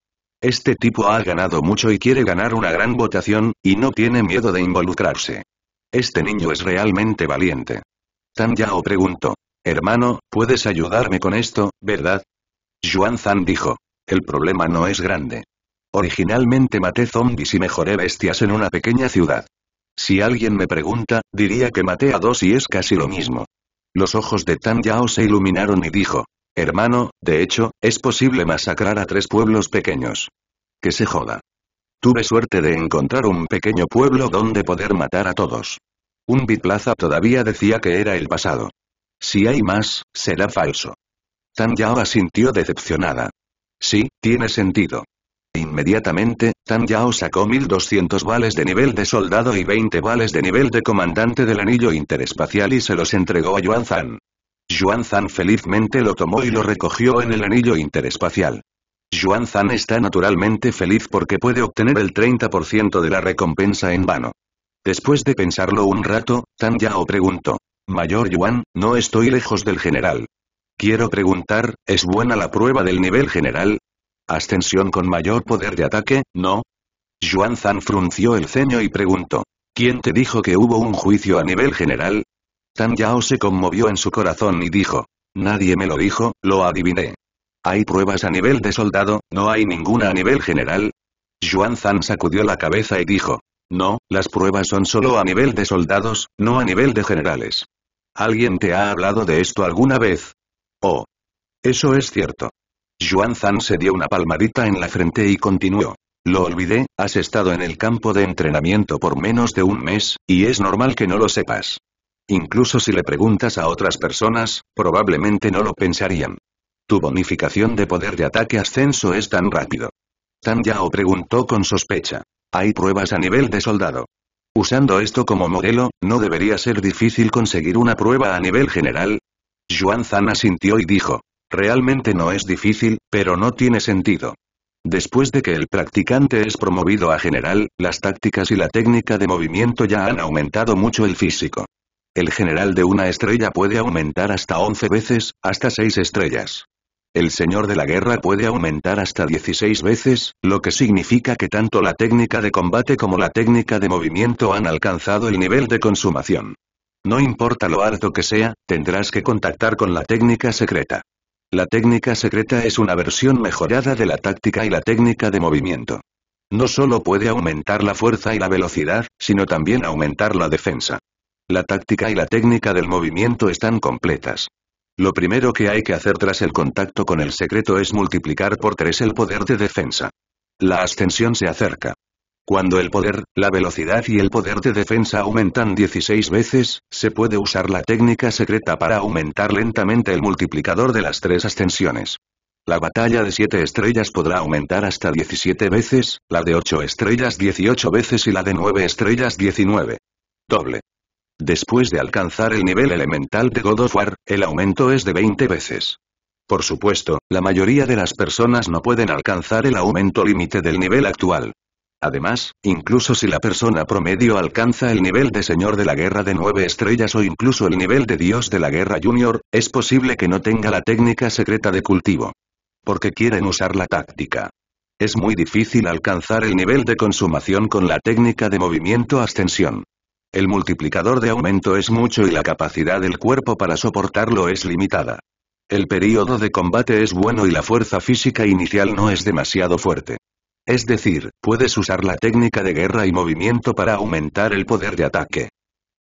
Este tipo ha ganado mucho y quiere ganar una gran votación, y no tiene miedo de involucrarse. Este niño es realmente valiente. Tan Yao preguntó. Hermano, puedes ayudarme con esto, ¿verdad? Yuan Zan dijo. El problema no es grande. Originalmente maté zombies y mejoré bestias en una pequeña ciudad. Si alguien me pregunta, diría que maté a dos y es casi lo mismo. Los ojos de Tan Yao se iluminaron y dijo. Hermano, de hecho, es posible masacrar a tres pueblos pequeños. Que se joda. Tuve suerte de encontrar un pequeño pueblo donde poder matar a todos. Un biplaza todavía decía que era el pasado. Si hay más, será falso. Tan Yao asintió decepcionada. Sí, tiene sentido. Inmediatamente, Tan Yao sacó 1200 vales de nivel de soldado y 20 vales de nivel de comandante del anillo interespacial y se los entregó a Yuan Zan. Yuan Zan felizmente lo tomó y lo recogió en el anillo interespacial. Yuan Zan está naturalmente feliz porque puede obtener el 30% de la recompensa en vano. Después de pensarlo un rato, Tan Yao preguntó. Mayor Yuan, no estoy lejos del general. Quiero preguntar, ¿es buena la prueba del nivel general? Ascensión con mayor poder de ataque, ¿no? Yuan Zan frunció el ceño y preguntó. ¿Quién te dijo que hubo un juicio a nivel general? Tan Yao se conmovió en su corazón y dijo. Nadie me lo dijo, lo adiviné. ¿Hay pruebas a nivel de soldado, no hay ninguna a nivel general? Yuan Zan sacudió la cabeza y dijo. No, las pruebas son solo a nivel de soldados, no a nivel de generales. ¿Alguien te ha hablado de esto alguna vez? Oh. Eso es cierto. Yuan Zan se dio una palmadita en la frente y continuó. Lo olvidé, has estado en el campo de entrenamiento por menos de un mes, y es normal que no lo sepas. Incluso si le preguntas a otras personas, probablemente no lo pensarían. Tu bonificación de poder de ataque ascenso es tan rápido. Tan Yao preguntó con sospecha. Hay pruebas a nivel de soldado. Usando esto como modelo, ¿no debería ser difícil conseguir una prueba a nivel general? Yuan Zan asintió y dijo. Realmente no es difícil, pero no tiene sentido. Después de que el practicante es promovido a general, las tácticas y la técnica de movimiento ya han aumentado mucho el físico. El general de una estrella puede aumentar hasta 11 veces, hasta 6 estrellas. El señor de la guerra puede aumentar hasta 16 veces, lo que significa que tanto la técnica de combate como la técnica de movimiento han alcanzado el nivel de consumación. No importa lo alto que sea, tendrás que contactar con la técnica secreta. La técnica secreta es una versión mejorada de la táctica y la técnica de movimiento. No solo puede aumentar la fuerza y la velocidad, sino también aumentar la defensa. La táctica y la técnica del movimiento están completas. Lo primero que hay que hacer tras el contacto con el secreto es multiplicar por 3 el poder de defensa. La ascensión se acerca. Cuando el poder, la velocidad y el poder de defensa aumentan 16 veces, se puede usar la técnica secreta para aumentar lentamente el multiplicador de las tres ascensiones. La batalla de 7 estrellas podrá aumentar hasta 17 veces, la de 8 estrellas 18 veces y la de 9 estrellas 19. Doble. Después de alcanzar el nivel elemental de God of War, el aumento es de 20 veces. Por supuesto, la mayoría de las personas no pueden alcanzar el aumento límite del nivel actual. Además, incluso si la persona promedio alcanza el nivel de Señor de la Guerra de 9 estrellas o incluso el nivel de Dios de la Guerra Junior, es posible que no tenga la técnica secreta de cultivo. Porque quieren usar la táctica. Es muy difícil alcanzar el nivel de consumación con la técnica de movimiento ascensión. El multiplicador de aumento es mucho y la capacidad del cuerpo para soportarlo es limitada. El período de combate es bueno y la fuerza física inicial no es demasiado fuerte. Es decir, puedes usar la técnica de guerra y movimiento para aumentar el poder de ataque.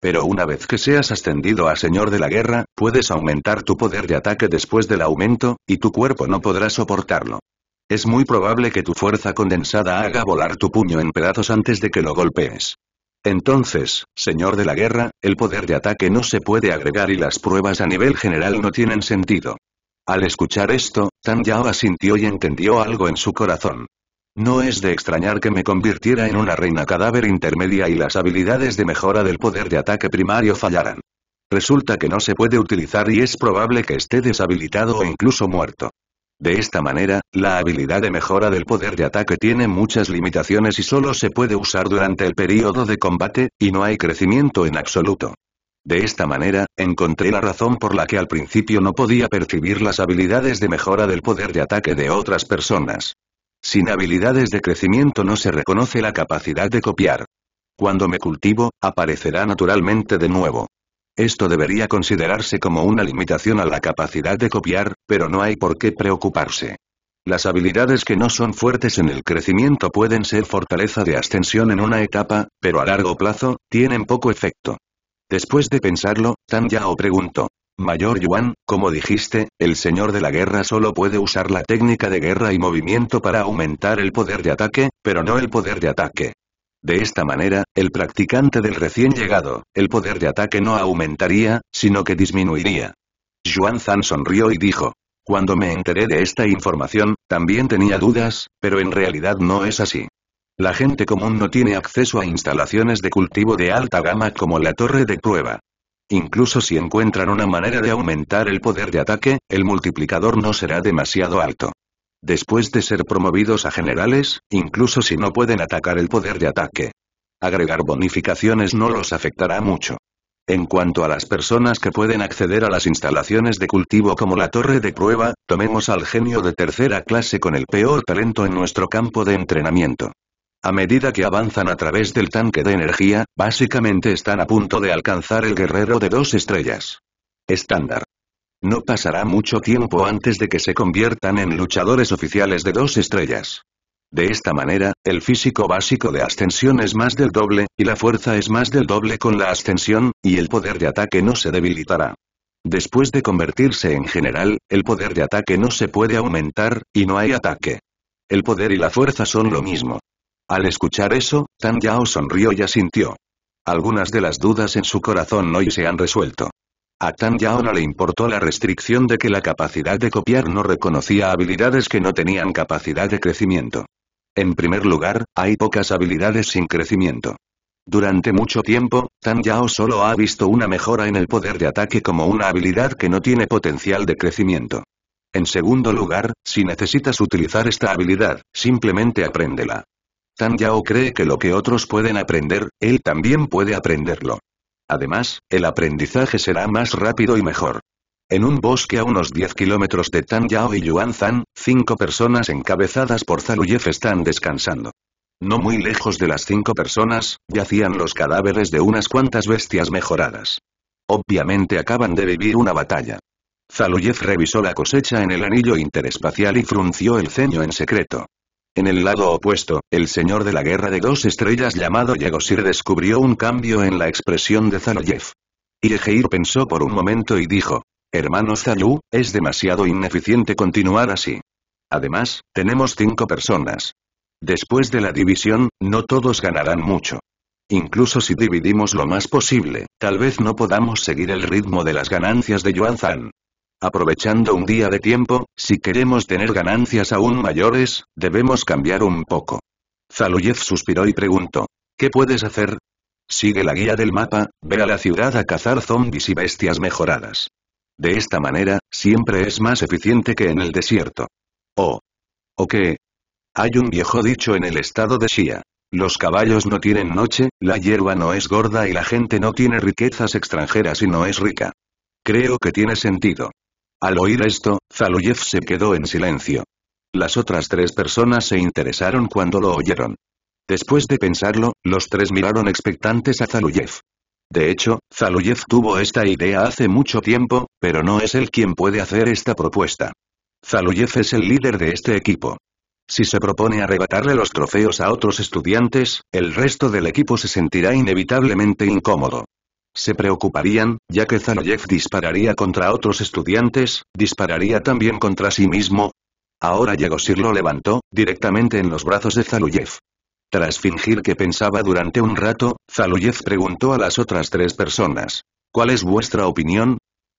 Pero una vez que seas ascendido a Señor de la Guerra, puedes aumentar tu poder de ataque después del aumento, y tu cuerpo no podrá soportarlo. Es muy probable que tu fuerza condensada haga volar tu puño en pedazos antes de que lo golpees. Entonces, Señor de la Guerra, el poder de ataque no se puede agregar y las pruebas a nivel general no tienen sentido. Al escuchar esto, Tan Yao asintió y entendió algo en su corazón. No es de extrañar que me convirtiera en una reina cadáver intermedia y las habilidades de mejora del poder de ataque primario fallaran. Resulta que no se puede utilizar y es probable que esté deshabilitado o incluso muerto. De esta manera, la habilidad de mejora del poder de ataque tiene muchas limitaciones y solo se puede usar durante el período de combate, y no hay crecimiento en absoluto. De esta manera, encontré la razón por la que al principio no podía percibir las habilidades de mejora del poder de ataque de otras personas. Sin habilidades de crecimiento no se reconoce la capacidad de copiar. Cuando me cultivo, aparecerá naturalmente de nuevo. Esto debería considerarse como una limitación a la capacidad de copiar, pero no hay por qué preocuparse. Las habilidades que no son fuertes en el crecimiento pueden ser fortaleza de ascensión en una etapa, pero a largo plazo, tienen poco efecto. Después de pensarlo, Tan Yao preguntó. Mayor Yuan, como dijiste, el señor de la guerra solo puede usar la técnica de guerra y movimiento para aumentar el poder de ataque, pero no el poder de ataque. De esta manera, el practicante del recién llegado, el poder de ataque no aumentaría, sino que disminuiría. Yuan Zan sonrió y dijo. Cuando me enteré de esta información, también tenía dudas, pero en realidad no es así. La gente común no tiene acceso a instalaciones de cultivo de alta gama como la torre de prueba. Incluso si encuentran una manera de aumentar el poder de ataque, el multiplicador no será demasiado alto. Después de ser promovidos a generales, incluso si no pueden atacar el poder de ataque. Agregar bonificaciones no los afectará mucho. En cuanto a las personas que pueden acceder a las instalaciones de cultivo como la torre de prueba, tomemos al genio de tercera clase con el peor talento en nuestro campo de entrenamiento. A medida que avanzan a través del tanque de energía, básicamente están a punto de alcanzar el guerrero de dos estrellas. Estándar. No pasará mucho tiempo antes de que se conviertan en luchadores oficiales de dos estrellas. De esta manera, el físico básico de ascensión es más del doble, y la fuerza es más del doble con la ascensión, y el poder de ataque no se debilitará. Después de convertirse en general, el poder de ataque no se puede aumentar, y no hay ataque. El poder y la fuerza son lo mismo. Al escuchar eso, Tan Yao sonrió y asintió. Algunas de las dudas en su corazón hoy se han resuelto. A Tan Yao no le importó la restricción de que la capacidad de copiar no reconocía habilidades que no tenían capacidad de crecimiento. En primer lugar, hay pocas habilidades sin crecimiento. Durante mucho tiempo, Tan Yao solo ha visto una mejora en el poder de ataque como una habilidad que no tiene potencial de crecimiento. En segundo lugar, si necesitas utilizar esta habilidad, simplemente apréndela. Tan Yao cree que lo que otros pueden aprender, él también puede aprenderlo. Además, el aprendizaje será más rápido y mejor. En un bosque a unos 10 kilómetros de Tan Yao y Yuan Zan, cinco personas encabezadas por Zaluyef están descansando. No muy lejos de las cinco personas, yacían los cadáveres de unas cuantas bestias mejoradas. Obviamente acaban de vivir una batalla. Zaluyef revisó la cosecha en el anillo interespacial y frunció el ceño en secreto. En el lado opuesto, el señor de la guerra de dos estrellas llamado Yegosir descubrió un cambio en la expresión de Zaloyev. Yegeir pensó por un momento y dijo, Hermano Zalu, es demasiado ineficiente continuar así. Además, tenemos cinco personas. Después de la división, no todos ganarán mucho. Incluso si dividimos lo más posible, tal vez no podamos seguir el ritmo de las ganancias de Yuan Zan. Aprovechando un día de tiempo, si queremos tener ganancias aún mayores, debemos cambiar un poco. Zaluyev suspiró y preguntó. ¿Qué puedes hacer? Sigue la guía del mapa, ve a la ciudad a cazar zombies y bestias mejoradas. De esta manera, siempre es más eficiente que en el desierto. Oh. ¿O qué? Hay un viejo dicho en el estado de Shia. Los caballos no tienen noche, la hierba no es gorda y la gente no tiene riquezas extranjeras y no es rica. Creo que tiene sentido. Al oír esto, Zaluyev se quedó en silencio. Las otras tres personas se interesaron cuando lo oyeron. Después de pensarlo, los tres miraron expectantes a Zaluyev. De hecho, Zaluyev tuvo esta idea hace mucho tiempo, pero no es él quien puede hacer esta propuesta. Zaluyev es el líder de este equipo. Si se propone arrebatarle los trofeos a otros estudiantes, el resto del equipo se sentirá inevitablemente incómodo. Se preocuparían, ya que Zaloyev dispararía contra otros estudiantes, dispararía también contra sí mismo. Ahora Yegosir lo levantó, directamente en los brazos de Zaluyev. Tras fingir que pensaba durante un rato, Zaluyev preguntó a las otras tres personas. ¿Cuál es vuestra opinión?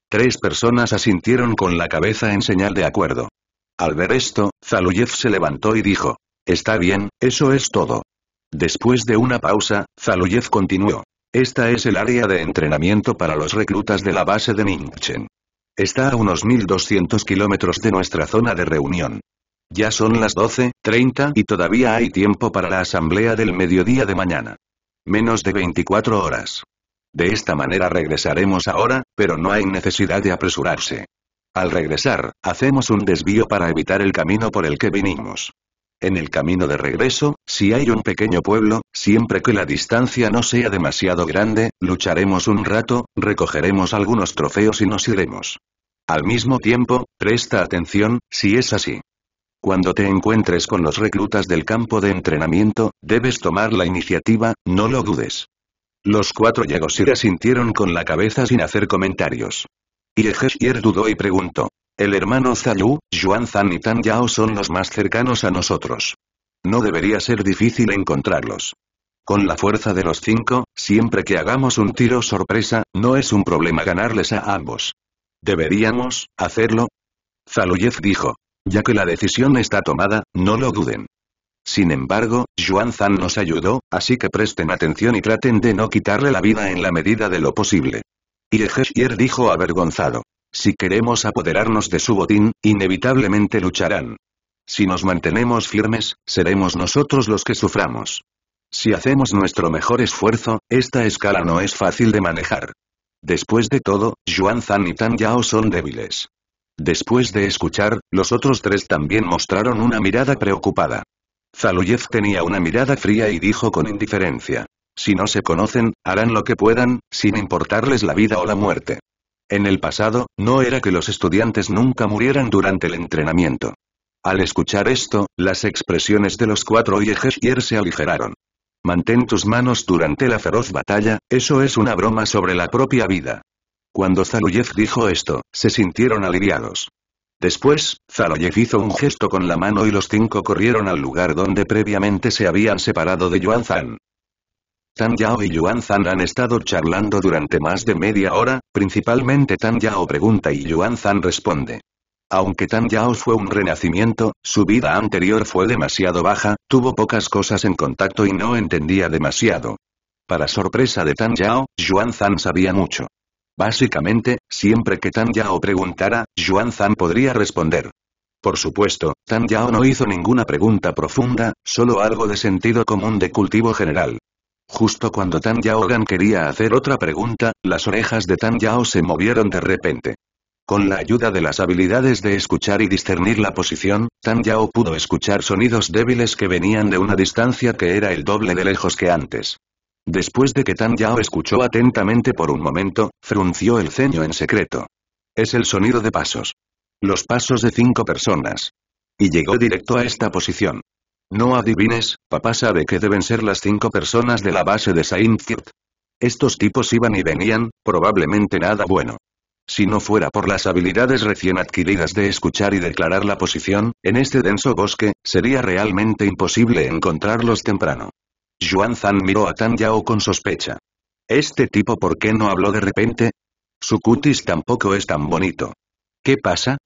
Tres personas asintieron con la cabeza en señal de acuerdo. Al ver esto, Zaluyev se levantó y dijo. Está bien, eso es todo. Después de una pausa, Zaluyev continuó. Esta es el área de entrenamiento para los reclutas de la base de Ningchen. Está a unos 1200 kilómetros de nuestra zona de reunión. Ya son las 12.30 y todavía hay tiempo para la asamblea del mediodía de mañana. Menos de 24 horas. De esta manera regresaremos ahora, pero no hay necesidad de apresurarse. Al regresar, hacemos un desvío para evitar el camino por el que vinimos. En el camino de regreso, si hay un pequeño pueblo, siempre que la distancia no sea demasiado grande, lucharemos un rato, recogeremos algunos trofeos y nos iremos. Al mismo tiempo, presta atención, si es así. Cuando te encuentres con los reclutas del campo de entrenamiento, debes tomar la iniciativa, no lo dudes. Los cuatro Yagosir sintieron con la cabeza sin hacer comentarios. Y Ejeshier dudó y preguntó. El hermano Zayu, Yuan Zan y Tan Yao son los más cercanos a nosotros. No debería ser difícil encontrarlos. Con la fuerza de los cinco, siempre que hagamos un tiro sorpresa, no es un problema ganarles a ambos. ¿Deberíamos, hacerlo? Zaluyev dijo. Ya que la decisión está tomada, no lo duden. Sin embargo, Yuan Zan nos ayudó, así que presten atención y traten de no quitarle la vida en la medida de lo posible. Y Ejeshier dijo avergonzado. Si queremos apoderarnos de su botín, inevitablemente lucharán. Si nos mantenemos firmes, seremos nosotros los que suframos. Si hacemos nuestro mejor esfuerzo, esta escala no es fácil de manejar. Después de todo, Yuan Zan y Tan Yao son débiles. Después de escuchar, los otros tres también mostraron una mirada preocupada. Zaluyev tenía una mirada fría y dijo con indiferencia. Si no se conocen, harán lo que puedan, sin importarles la vida o la muerte. En el pasado, no era que los estudiantes nunca murieran durante el entrenamiento. Al escuchar esto, las expresiones de los cuatro Yeheshier se aligeraron. Mantén tus manos durante la feroz batalla, eso es una broma sobre la propia vida. Cuando Zaluyev dijo esto, se sintieron aliviados. Después, Zaloyev hizo un gesto con la mano y los cinco corrieron al lugar donde previamente se habían separado de Yuan Zan. Tan Yao y Yuan Zan han estado charlando durante más de media hora, principalmente Tan Yao pregunta y Yuan Zan responde. Aunque Tan Yao fue un renacimiento, su vida anterior fue demasiado baja, tuvo pocas cosas en contacto y no entendía demasiado. Para sorpresa de Tan Yao, Yuan Zan sabía mucho. Básicamente, siempre que Tan Yao preguntara, Yuan Zan podría responder. Por supuesto, Tan Yao no hizo ninguna pregunta profunda, solo algo de sentido común de cultivo general. Justo cuando Tan Yaogan quería hacer otra pregunta, las orejas de Tan Yao se movieron de repente. Con la ayuda de las habilidades de escuchar y discernir la posición, Tan Yao pudo escuchar sonidos débiles que venían de una distancia que era el doble de lejos que antes. Después de que Tan Yao escuchó atentamente por un momento, frunció el ceño en secreto. Es el sonido de pasos. Los pasos de cinco personas. Y llegó directo a esta posición. No adivines, papá sabe que deben ser las cinco personas de la base de Saint-Firt. Estos tipos iban y venían, probablemente nada bueno. Si no fuera por las habilidades recién adquiridas de escuchar y declarar la posición, en este denso bosque, sería realmente imposible encontrarlos temprano. Yuan Zan miró a Tan Yao con sospecha. ¿Este tipo por qué no habló de repente? Su cutis tampoco es tan bonito. ¿Qué pasa?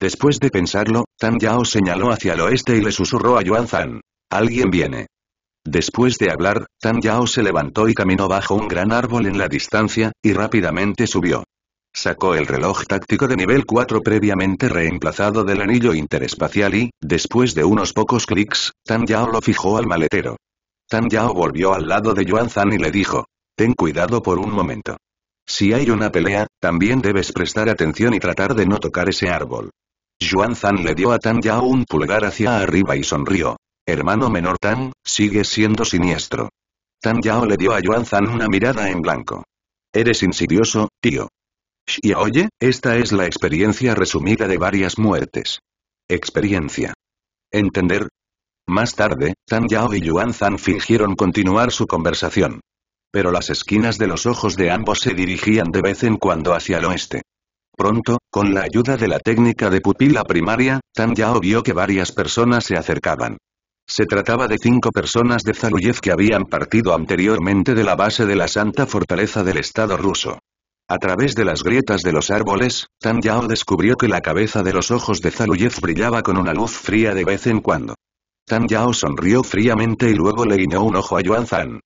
Después de pensarlo, Tan Yao señaló hacia el oeste y le susurró a Yuan Zan. Alguien viene. Después de hablar, Tan Yao se levantó y caminó bajo un gran árbol en la distancia, y rápidamente subió. Sacó el reloj táctico de nivel 4 previamente reemplazado del anillo interespacial y, después de unos pocos clics, Tan Yao lo fijó al maletero. Tan Yao volvió al lado de Yuan Zan y le dijo. Ten cuidado por un momento. Si hay una pelea, también debes prestar atención y tratar de no tocar ese árbol. Yuan Zan le dio a Tan Yao un pulgar hacia arriba y sonrió. Hermano menor Tan, sigue siendo siniestro. Tan Yao le dio a Yuan Zan una mirada en blanco. Eres insidioso, tío. Y oye, esta es la experiencia resumida de varias muertes. Experiencia. Entender, Más tarde, Tan Yao y Yuan Zan fingieron continuar su conversación. Pero las esquinas de los ojos de ambos se dirigían de vez en cuando hacia el oeste. Pronto, con la ayuda de la técnica de pupila primaria, Tan Yao vio que varias personas se acercaban. Se trataba de cinco personas de Zaluyev que habían partido anteriormente de la base de la Santa Fortaleza del Estado ruso. A través de las grietas de los árboles, Tan Yao descubrió que la cabeza de los ojos de Zaluyev brillaba con una luz fría de vez en cuando. Tan Yao sonrió fríamente y luego le guiñó un ojo a Yuan Zan.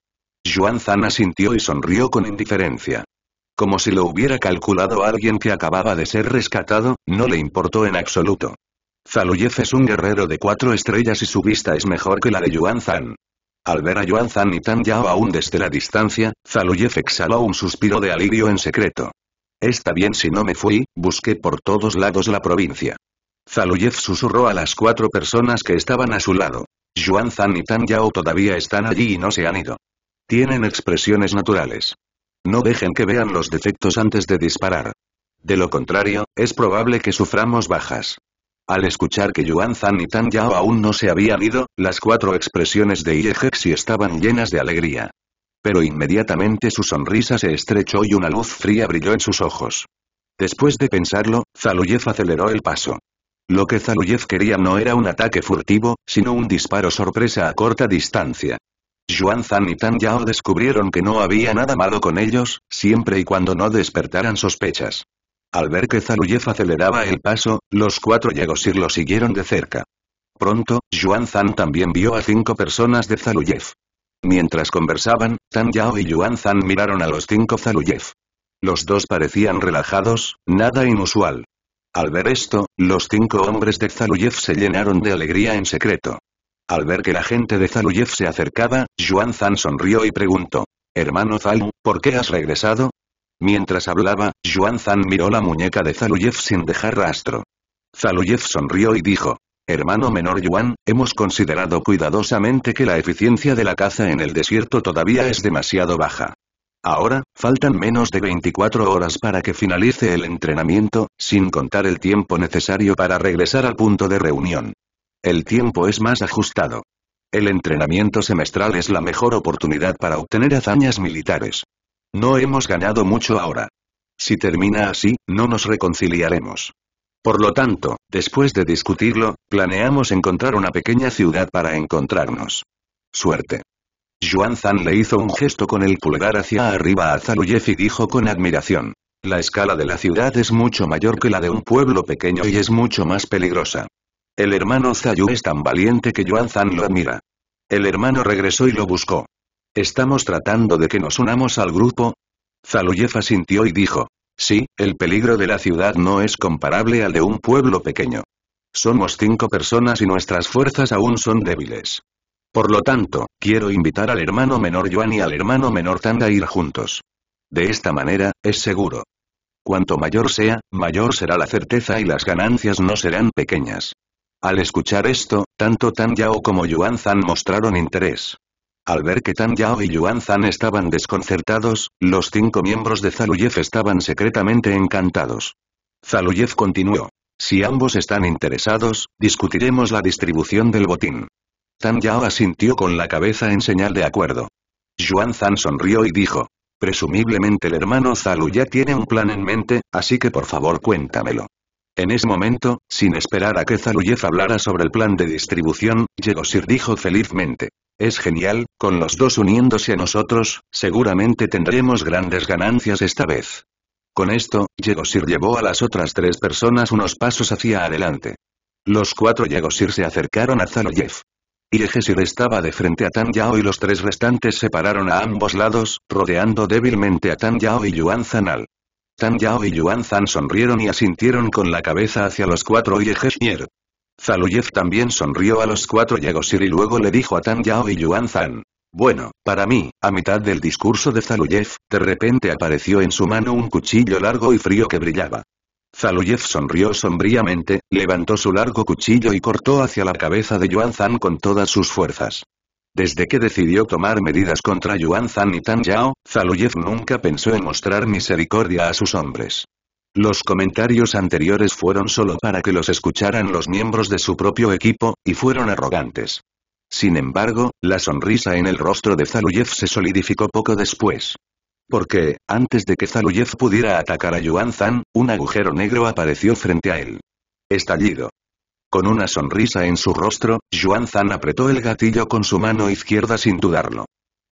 Yuan Zan asintió y sonrió con indiferencia. Como si lo hubiera calculado alguien que acababa de ser rescatado, no le importó en absoluto. Zaluyev es un guerrero de cuatro estrellas y su vista es mejor que la de Yuan Zan. Al ver a Yuan Zan y Tan Yao aún desde la distancia, Zaluyev exhaló un suspiro de alivio en secreto. Está bien si no me fui, busqué por todos lados la provincia. Zaluyev susurró a las cuatro personas que estaban a su lado. Yuan Zan y Tan Yao todavía están allí y no se han ido. Tienen expresiones naturales. No dejen que vean los defectos antes de disparar. De lo contrario, es probable que suframos bajas. Al escuchar que Yuan Zan y Tan Yao aún no se habían ido, las cuatro expresiones de Yehexi estaban llenas de alegría. Pero inmediatamente su sonrisa se estrechó y una luz fría brilló en sus ojos. Después de pensarlo, Zaluyev aceleró el paso. Lo que Zaluyev quería no era un ataque furtivo, sino un disparo sorpresa a corta distancia. Yuan Zan y Tan Yao descubrieron que no había nada malo con ellos, siempre y cuando no despertaran sospechas. Al ver que Zaluyev aceleraba el paso, los cuatro Yegosir lo siguieron de cerca. Pronto, Yuan Zan también vio a cinco personas de Zaluyev. Mientras conversaban, Tan Yao y Yuan Zan miraron a los cinco Zaluyev. Los dos parecían relajados, nada inusual. Al ver esto, los cinco hombres de Zaluyev se llenaron de alegría en secreto. Al ver que la gente de Zaluyev se acercaba, Yuan Zan sonrió y preguntó. Hermano Zalu, ¿por qué has regresado? Mientras hablaba, Yuan Zan miró la muñeca de Zaluyev sin dejar rastro. Zaluyev sonrió y dijo. Hermano menor Yuan, hemos considerado cuidadosamente que la eficiencia de la caza en el desierto todavía es demasiado baja. Ahora, faltan menos de 24 horas para que finalice el entrenamiento, sin contar el tiempo necesario para regresar al punto de reunión. El tiempo es más ajustado. El entrenamiento semestral es la mejor oportunidad para obtener hazañas militares. No hemos ganado mucho ahora. Si termina así, no nos reconciliaremos. Por lo tanto, después de discutirlo, planeamos encontrar una pequeña ciudad para encontrarnos. Suerte. Yuan Zan le hizo un gesto con el pulgar hacia arriba a Zaluyev y dijo con admiración. La escala de la ciudad es mucho mayor que la de un pueblo pequeño y es mucho más peligrosa. El hermano Zayu es tan valiente que Yuan Zan lo admira. El hermano regresó y lo buscó. ¿Estamos tratando de que nos unamos al grupo? Zaluyev asintió y dijo. Sí, el peligro de la ciudad no es comparable al de un pueblo pequeño. Somos cinco personas y nuestras fuerzas aún son débiles. Por lo tanto, quiero invitar al hermano menor Yuan y al hermano menor Tang a ir juntos. De esta manera, es seguro. Cuanto mayor sea, mayor será la certeza y las ganancias no serán pequeñas. Al escuchar esto, tanto Tan Yao como Yuan Zan mostraron interés. Al ver que Tan Yao y Yuan Zan estaban desconcertados, los cinco miembros de Zaluyev estaban secretamente encantados. Zaluyev continuó. Si ambos están interesados, discutiremos la distribución del botín. Tan Yao asintió con la cabeza en señal de acuerdo. Yuan Zan sonrió y dijo. Presumiblemente el hermano Zalu ya tiene un plan en mente, así que por favor cuéntamelo. En ese momento, sin esperar a que Zaluyev hablara sobre el plan de distribución, Yegosir dijo felizmente. Es genial, con los dos uniéndose a nosotros, seguramente tendremos grandes ganancias esta vez. Con esto, Yegosir llevó a las otras tres personas unos pasos hacia adelante. Los cuatro Yegosir se acercaron a Zaluyev. Yegesir estaba de frente a Tan Yao y los tres restantes se pararon a ambos lados, rodeando débilmente a Tan Yao y Yuan Zanal. Tan Yao y Yuan Zan sonrieron y asintieron con la cabeza hacia los cuatro Yegeshir. Zaluyev también sonrió a los cuatro Yegosir y luego le dijo a Tan Yao y Yuan Zan. Bueno, para mí, a mitad del discurso de Zaluyev, de repente apareció en su mano un cuchillo largo y frío que brillaba. Zaluyev sonrió sombríamente, levantó su largo cuchillo y cortó hacia la cabeza de Yuan Zan con todas sus fuerzas. Desde que decidió tomar medidas contra Yuan Zan y Tan Yao, Zaluyev nunca pensó en mostrar misericordia a sus hombres. Los comentarios anteriores fueron solo para que los escucharan los miembros de su propio equipo, y fueron arrogantes. Sin embargo, la sonrisa en el rostro de Zaluyev se solidificó poco después. Porque, antes de que Zaluyev pudiera atacar a Yuan Zan, un agujero negro apareció frente a él. Estallido. Con una sonrisa en su rostro, Yuan Zan apretó el gatillo con su mano izquierda sin dudarlo.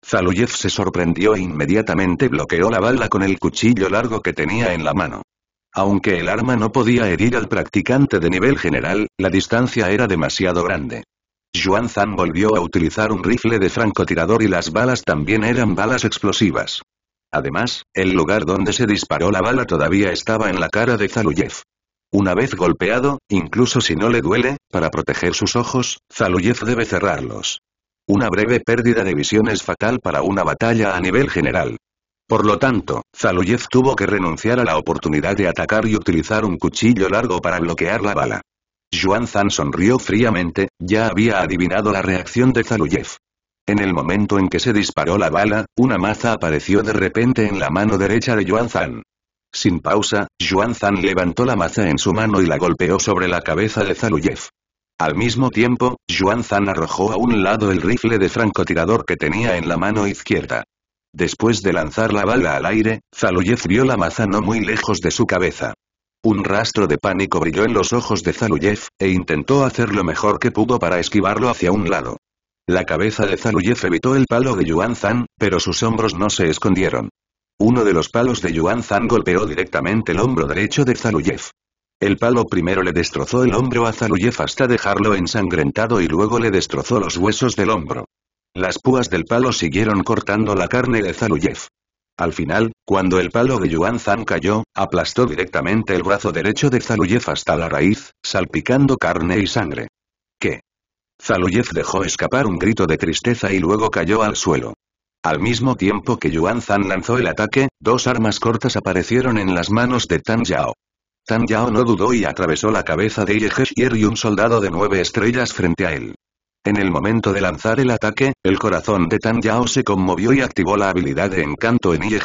Zaluyev se sorprendió e inmediatamente bloqueó la bala con el cuchillo largo que tenía en la mano. Aunque el arma no podía herir al practicante de nivel general, la distancia era demasiado grande. Yuan Zan volvió a utilizar un rifle de francotirador y las balas también eran balas explosivas. Además, el lugar donde se disparó la bala todavía estaba en la cara de Zaluyev. Una vez golpeado, incluso si no le duele, para proteger sus ojos, Zaluyev debe cerrarlos. Una breve pérdida de visión es fatal para una batalla a nivel general. Por lo tanto, Zaluyev tuvo que renunciar a la oportunidad de atacar y utilizar un cuchillo largo para bloquear la bala. Yuan Zan sonrió fríamente, ya había adivinado la reacción de Zaluyev. En el momento en que se disparó la bala, una maza apareció de repente en la mano derecha de Yuan Zan. Sin pausa, Yuan Zan levantó la maza en su mano y la golpeó sobre la cabeza de Zaluyev. Al mismo tiempo, Yuan Zan arrojó a un lado el rifle de francotirador que tenía en la mano izquierda. Después de lanzar la bala al aire, Zaluyev vio la maza no muy lejos de su cabeza. Un rastro de pánico brilló en los ojos de Zaluyev, e intentó hacer lo mejor que pudo para esquivarlo hacia un lado. La cabeza de Zaluyev evitó el palo de Yuan Zan, pero sus hombros no se escondieron. Uno de los palos de Yuan Zan golpeó directamente el hombro derecho de Zaluyev. El palo primero le destrozó el hombro a Zaluyev hasta dejarlo ensangrentado y luego le destrozó los huesos del hombro. Las púas del palo siguieron cortando la carne de Zaluyev. Al final, cuando el palo de Yuan Zan cayó, aplastó directamente el brazo derecho de Zaluyev hasta la raíz, salpicando carne y sangre. ¿Qué? Zaluyev dejó escapar un grito de tristeza y luego cayó al suelo. Al mismo tiempo que Yuan Zan lanzó el ataque, dos armas cortas aparecieron en las manos de Tan Yao. Tan Yao no dudó y atravesó la cabeza de Ye y un soldado de nueve estrellas frente a él. En el momento de lanzar el ataque, el corazón de Tan Yao se conmovió y activó la habilidad de encanto en Ye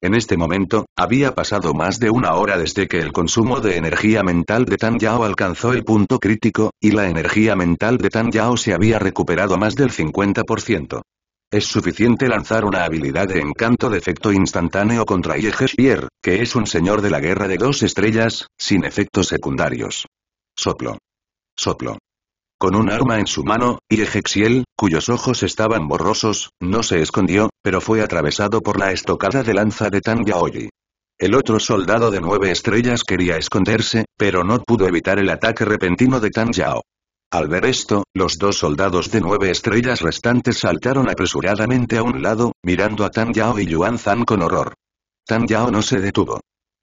En este momento, había pasado más de una hora desde que el consumo de energía mental de Tan Yao alcanzó el punto crítico, y la energía mental de Tan Yao se había recuperado más del 50%. Es suficiente lanzar una habilidad de encanto de efecto instantáneo contra Yegespier, que es un señor de la guerra de dos estrellas, sin efectos secundarios. Soplo. Soplo. Con un arma en su mano, Yegexiel, cuyos ojos estaban borrosos, no se escondió, pero fue atravesado por la estocada de lanza de Tan Yaoyi. El otro soldado de nueve estrellas quería esconderse, pero no pudo evitar el ataque repentino de Tan Yao. Al ver esto, los dos soldados de nueve estrellas restantes saltaron apresuradamente a un lado, mirando a Tan Yao y Yuan Zan con horror. Tan Yao no se detuvo.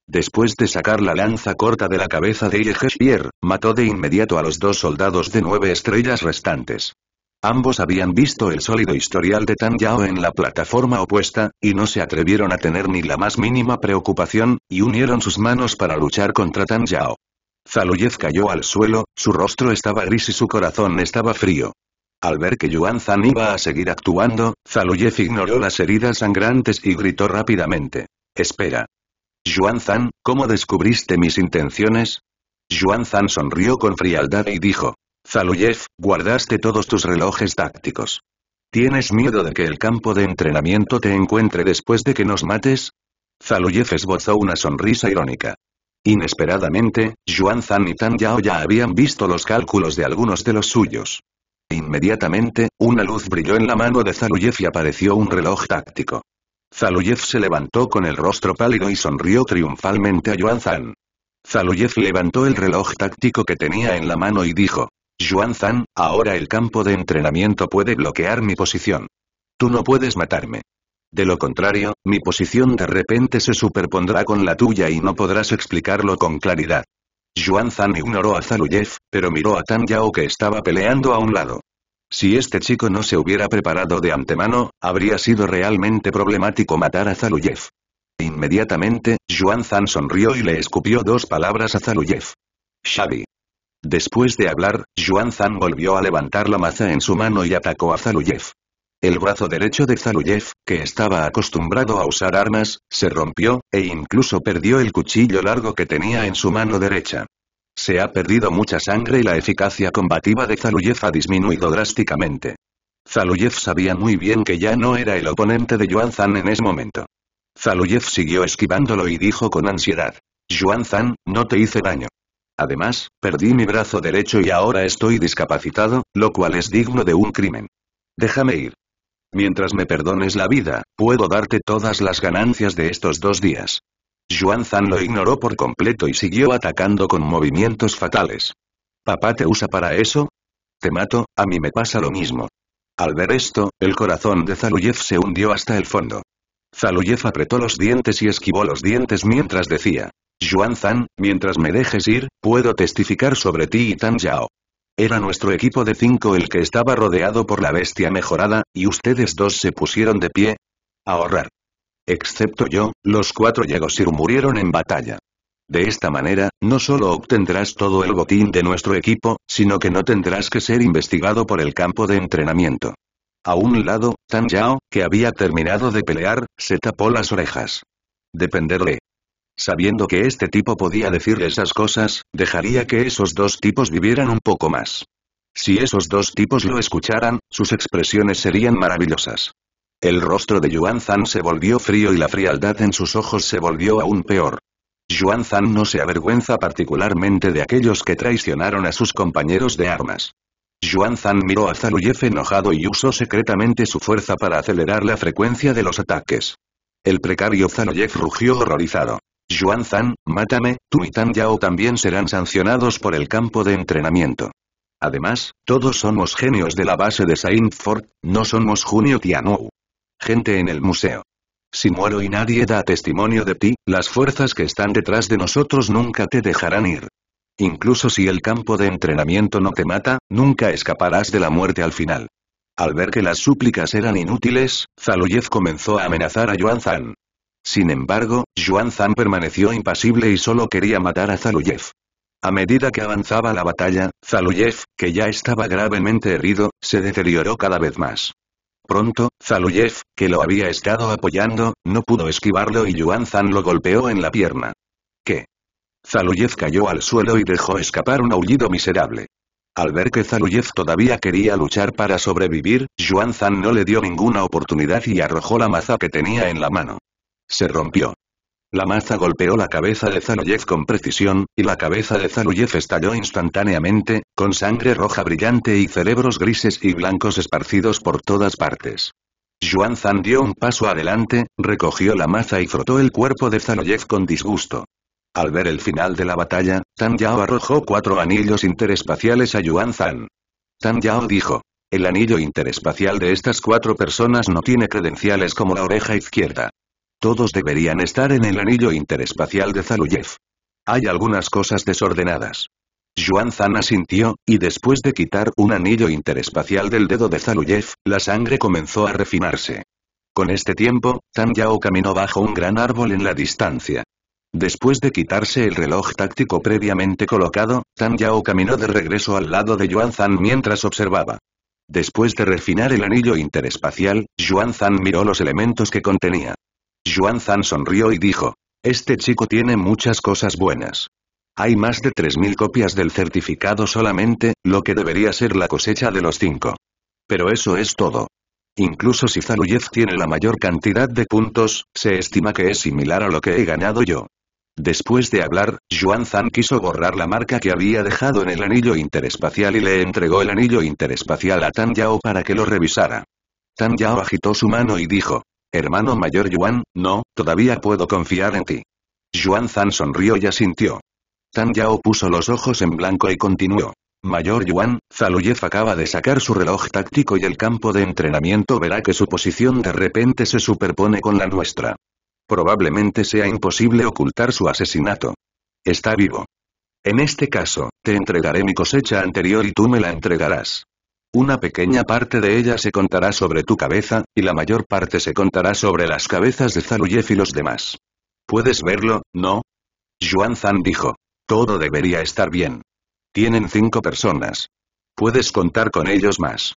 Después de sacar la lanza corta de la cabeza de Yegespier, mató de inmediato a los dos soldados de nueve estrellas restantes. Ambos habían visto el sólido historial de Tan Yao en la plataforma opuesta, y no se atrevieron a tener ni la más mínima preocupación, y unieron sus manos para luchar contra Tan Yao. Zaluyev cayó al suelo, su rostro estaba gris y su corazón estaba frío. Al ver que Yuan Zan iba a seguir actuando, Zaluyev ignoró las heridas sangrantes y gritó rápidamente. Espera. Yuan Zan, ¿cómo descubriste mis intenciones? Yuan Zan sonrió con frialdad y dijo. Zaluyev, guardaste todos tus relojes tácticos. ¿Tienes miedo de que el campo de entrenamiento te encuentre después de que nos mates? Zaluyev esbozó una sonrisa irónica. Inesperadamente, Yuan Zan y Tan Yao ya habían visto los cálculos de algunos de los suyos. Inmediatamente, una luz brilló en la mano de Zaluyev y apareció un reloj táctico. Zaluyev se levantó con el rostro pálido y sonrió triunfalmente a Yuan Zan. Zaluyev levantó el reloj táctico que tenía en la mano y dijo. Yuan Zan, ahora el campo de entrenamiento puede bloquear mi posición. Tú no puedes matarme. De lo contrario, mi posición de repente se superpondrá con la tuya y no podrás explicarlo con claridad. Yuan Zan ignoró a Zaluyev, pero miró a Tan Yao que estaba peleando a un lado. Si este chico no se hubiera preparado de antemano, habría sido realmente problemático matar a Zaluyev. Inmediatamente, Yuan Zan sonrió y le escupió dos palabras a Zaluyev. Xavi. Después de hablar, Yuan Zan volvió a levantar la maza en su mano y atacó a Zaluyev. El brazo derecho de Zaluyev, que estaba acostumbrado a usar armas, se rompió, e incluso perdió el cuchillo largo que tenía en su mano derecha. Se ha perdido mucha sangre y la eficacia combativa de Zaluyev ha disminuido drásticamente. Zaluyev sabía muy bien que ya no era el oponente de Yuan Zan en ese momento. Zaluyev siguió esquivándolo y dijo con ansiedad. Yuan Zan, no te hice daño. Además, perdí mi brazo derecho y ahora estoy discapacitado, lo cual es digno de un crimen. Déjame ir. Mientras me perdones la vida, puedo darte todas las ganancias de estos dos días. Yuan Zan lo ignoró por completo y siguió atacando con movimientos fatales. ¿Papá te usa para eso? Te mato, a mí me pasa lo mismo. Al ver esto, el corazón de Zaluyev se hundió hasta el fondo. Zaluyev apretó los dientes y esquivó los dientes mientras decía. Yuan Zan, mientras me dejes ir, puedo testificar sobre ti y Tan Yao. Era nuestro equipo de cinco el que estaba rodeado por la bestia mejorada, y ustedes dos se pusieron de pie. Ahorrar. Excepto yo, los cuatro Yegosir murieron en batalla. De esta manera, no solo obtendrás todo el botín de nuestro equipo, sino que no tendrás que ser investigado por el campo de entrenamiento. A un lado, Tan Yao, que había terminado de pelear, se tapó las orejas. Dependerle. Sabiendo que este tipo podía decir esas cosas, dejaría que esos dos tipos vivieran un poco más. Si esos dos tipos lo escucharan, sus expresiones serían maravillosas. El rostro de Yuan Zan se volvió frío y la frialdad en sus ojos se volvió aún peor. Yuan Zan no se avergüenza particularmente de aquellos que traicionaron a sus compañeros de armas. Yuan Zan miró a Zaluyev enojado y usó secretamente su fuerza para acelerar la frecuencia de los ataques. El precario Zaluyev rugió horrorizado. Yuan Zan, mátame, tú y Tan Yao también serán sancionados por el campo de entrenamiento. Además, todos somos genios de la base de Saint Ford, no somos Junio Tianou. Gente en el museo. Si muero y nadie da testimonio de ti, las fuerzas que están detrás de nosotros nunca te dejarán ir. Incluso si el campo de entrenamiento no te mata, nunca escaparás de la muerte al final. Al ver que las súplicas eran inútiles, Zaluyev comenzó a amenazar a Yuan Zan. Sin embargo, Yuan Zan permaneció impasible y solo quería matar a Zaluyev. A medida que avanzaba la batalla, Zaluyev, que ya estaba gravemente herido, se deterioró cada vez más. Pronto, Zaluyev, que lo había estado apoyando, no pudo esquivarlo y Yuan Zan lo golpeó en la pierna. ¿Qué? Zaluyev cayó al suelo y dejó escapar un aullido miserable. Al ver que Zaluyev todavía quería luchar para sobrevivir, Yuan Zan no le dio ninguna oportunidad y arrojó la maza que tenía en la mano. Se rompió. La maza golpeó la cabeza de Zaluyev con precisión, y la cabeza de Zaluyev estalló instantáneamente, con sangre roja brillante y cerebros grises y blancos esparcidos por todas partes. Yuan Zan dio un paso adelante, recogió la maza y frotó el cuerpo de Zaluyev con disgusto. Al ver el final de la batalla, Tan Yao arrojó cuatro anillos interespaciales a Yuan Zan. Tan Yao dijo. El anillo interespacial de estas cuatro personas no tiene credenciales como la oreja izquierda. Todos deberían estar en el anillo interespacial de Zaluyev. Hay algunas cosas desordenadas. Yuan Zan asintió, y después de quitar un anillo interespacial del dedo de Zaluyev, la sangre comenzó a refinarse. Con este tiempo, Tan Yao caminó bajo un gran árbol en la distancia. Después de quitarse el reloj táctico previamente colocado, Tan Yao caminó de regreso al lado de Yuan Zan mientras observaba. Después de refinar el anillo interespacial, Yuan Zan miró los elementos que contenía. Yuan Zan sonrió y dijo. Este chico tiene muchas cosas buenas. Hay más de 3.000 copias del certificado solamente, lo que debería ser la cosecha de los cinco. Pero eso es todo. Incluso si Zaluyev tiene la mayor cantidad de puntos, se estima que es similar a lo que he ganado yo. Después de hablar, Yuan Zan quiso borrar la marca que había dejado en el anillo interespacial y le entregó el anillo interespacial a Tan Yao para que lo revisara. Tan Yao agitó su mano y dijo, Hermano mayor Yuan, no, todavía puedo confiar en ti. Yuan Zan sonrió y asintió. Tan Yao puso los ojos en blanco y continuó. Mayor Yuan, Zaluyev acaba de sacar su reloj táctico y el campo de entrenamiento verá que su posición de repente se superpone con la nuestra. Probablemente sea imposible ocultar su asesinato. Está vivo. En este caso, te entregaré mi cosecha anterior y tú me la entregarás. Una pequeña parte de ella se contará sobre tu cabeza, y la mayor parte se contará sobre las cabezas de Zaluyev y los demás. ¿Puedes verlo, no? Yuan Zan dijo. Todo debería estar bien. Tienen cinco personas. Puedes contar con ellos más.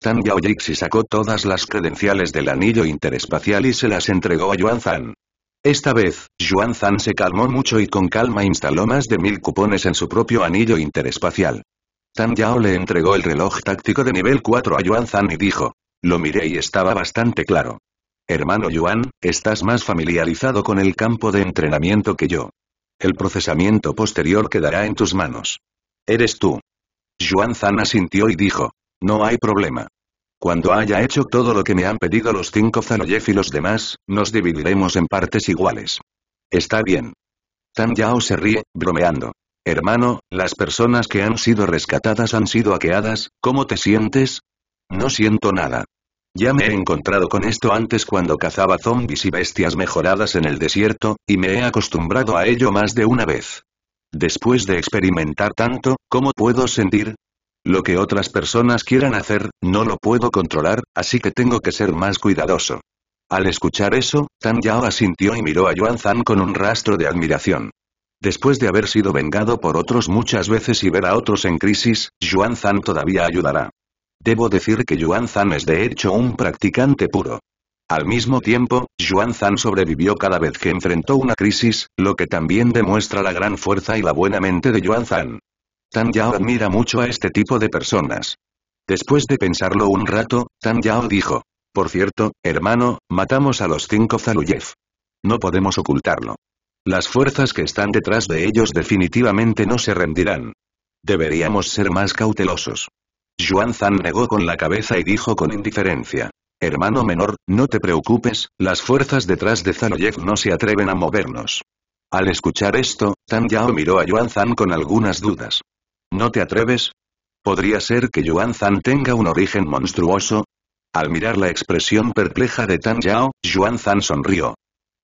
Tan Yao Yixi sacó todas las credenciales del anillo interespacial y se las entregó a Yuan Zan. Esta vez, Yuan Zan se calmó mucho y con calma instaló más de mil cupones en su propio anillo interespacial. Tan Yao le entregó el reloj táctico de nivel 4 a Yuan Zan y dijo. Lo miré y estaba bastante claro. Hermano Yuan, estás más familiarizado con el campo de entrenamiento que yo. El procesamiento posterior quedará en tus manos. Eres tú. Yuan Zan asintió y dijo. No hay problema. Cuando haya hecho todo lo que me han pedido los cinco Zaloyev y los demás, nos dividiremos en partes iguales. Está bien. Tan Yao se ríe, bromeando. Hermano, las personas que han sido rescatadas han sido hackeadas, ¿cómo te sientes? No siento nada. Ya me he encontrado con esto antes cuando cazaba zombies y bestias mejoradas en el desierto, y me he acostumbrado a ello más de una vez. Después de experimentar tanto, ¿cómo puedo sentir? Lo que otras personas quieran hacer, no lo puedo controlar, así que tengo que ser más cuidadoso. Al escuchar eso, Tan Yao asintió y miró a Yuan Zan con un rastro de admiración. Después de haber sido vengado por otros muchas veces y ver a otros en crisis, Yuan Zan todavía ayudará. Debo decir que Yuan Zan es de hecho un practicante puro. Al mismo tiempo, Yuan Zan sobrevivió cada vez que enfrentó una crisis, lo que también demuestra la gran fuerza y la buena mente de Yuan Zan. Tan Yao admira mucho a este tipo de personas. Después de pensarlo un rato, Tan Yao dijo. Por cierto, hermano, matamos a los cinco Zaluyev. No podemos ocultarlo. Las fuerzas que están detrás de ellos definitivamente no se rendirán. Deberíamos ser más cautelosos. Yuan Zan negó con la cabeza y dijo con indiferencia. Hermano menor, no te preocupes, las fuerzas detrás de Zaloyev no se atreven a movernos. Al escuchar esto, Tan Yao miró a Yuan Zan con algunas dudas. ¿No te atreves? ¿Podría ser que Yuan Zan tenga un origen monstruoso? Al mirar la expresión perpleja de Tan Yao, Yuan Zan sonrió.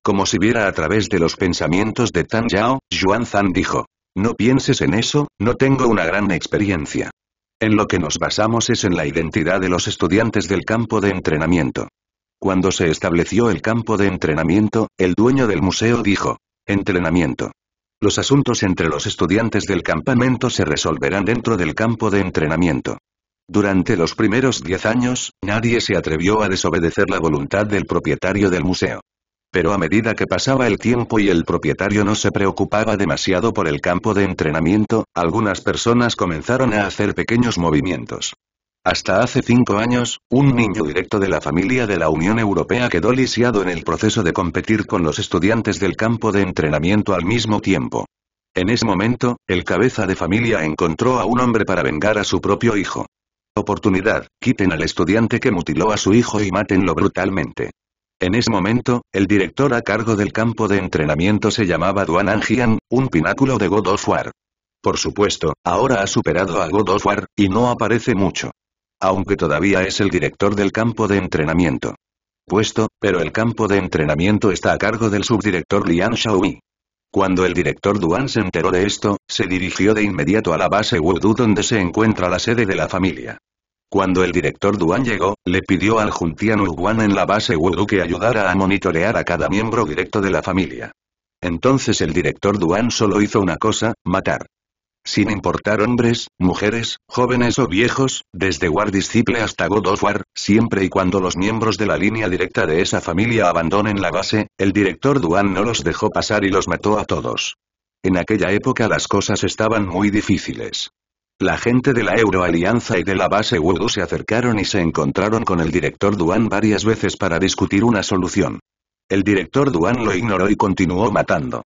Como si viera a través de los pensamientos de Tan Yao, Yuan Zan dijo. No pienses en eso, no tengo una gran experiencia. En lo que nos basamos es en la identidad de los estudiantes del campo de entrenamiento. Cuando se estableció el campo de entrenamiento, el dueño del museo dijo. Entrenamiento. Los asuntos entre los estudiantes del campamento se resolverán dentro del campo de entrenamiento. Durante los primeros diez años, nadie se atrevió a desobedecer la voluntad del propietario del museo. Pero a medida que pasaba el tiempo y el propietario no se preocupaba demasiado por el campo de entrenamiento, algunas personas comenzaron a hacer pequeños movimientos. Hasta hace cinco años, un niño directo de la familia de la Unión Europea quedó lisiado en el proceso de competir con los estudiantes del campo de entrenamiento al mismo tiempo. En ese momento, el cabeza de familia encontró a un hombre para vengar a su propio hijo. Oportunidad, quiten al estudiante que mutiló a su hijo y mátenlo brutalmente. En ese momento, el director a cargo del campo de entrenamiento se llamaba Duan Anjian, un pináculo de God War. Por supuesto, ahora ha superado a God War, y no aparece mucho. Aunque todavía es el director del campo de entrenamiento. Puesto, pero el campo de entrenamiento está a cargo del subdirector Lian Xiaoyi. Cuando el director Duan se enteró de esto, se dirigió de inmediato a la base Wudu donde se encuentra la sede de la familia. Cuando el director Duan llegó, le pidió al Juntian Uguan en la base Wudu que ayudara a monitorear a cada miembro directo de la familia. Entonces el director Duan solo hizo una cosa, matar sin importar hombres, mujeres, jóvenes o viejos, desde War Disciple hasta God of War, siempre y cuando los miembros de la línea directa de esa familia abandonen la base, el director Duan no los dejó pasar y los mató a todos. En aquella época las cosas estaban muy difíciles. La gente de la Euroalianza y de la base Wudu se acercaron y se encontraron con el director Duan varias veces para discutir una solución. El director Duan lo ignoró y continuó matando.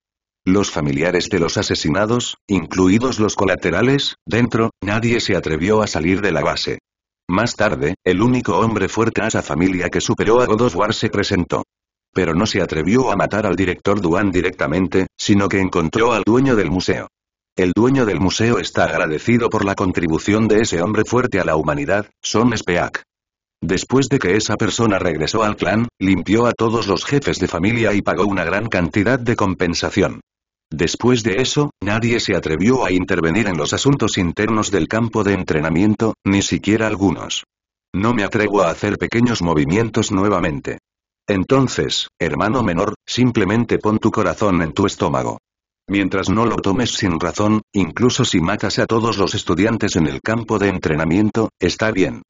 Los familiares de los asesinados, incluidos los colaterales, dentro, nadie se atrevió a salir de la base. Más tarde, el único hombre fuerte a esa familia que superó a God War se presentó. Pero no se atrevió a matar al director Duan directamente, sino que encontró al dueño del museo. El dueño del museo está agradecido por la contribución de ese hombre fuerte a la humanidad, Son Speak. Después de que esa persona regresó al clan, limpió a todos los jefes de familia y pagó una gran cantidad de compensación. Después de eso, nadie se atrevió a intervenir en los asuntos internos del campo de entrenamiento, ni siquiera algunos. No me atrevo a hacer pequeños movimientos nuevamente. Entonces, hermano menor, simplemente pon tu corazón en tu estómago. Mientras no lo tomes sin razón, incluso si matas a todos los estudiantes en el campo de entrenamiento, está bien.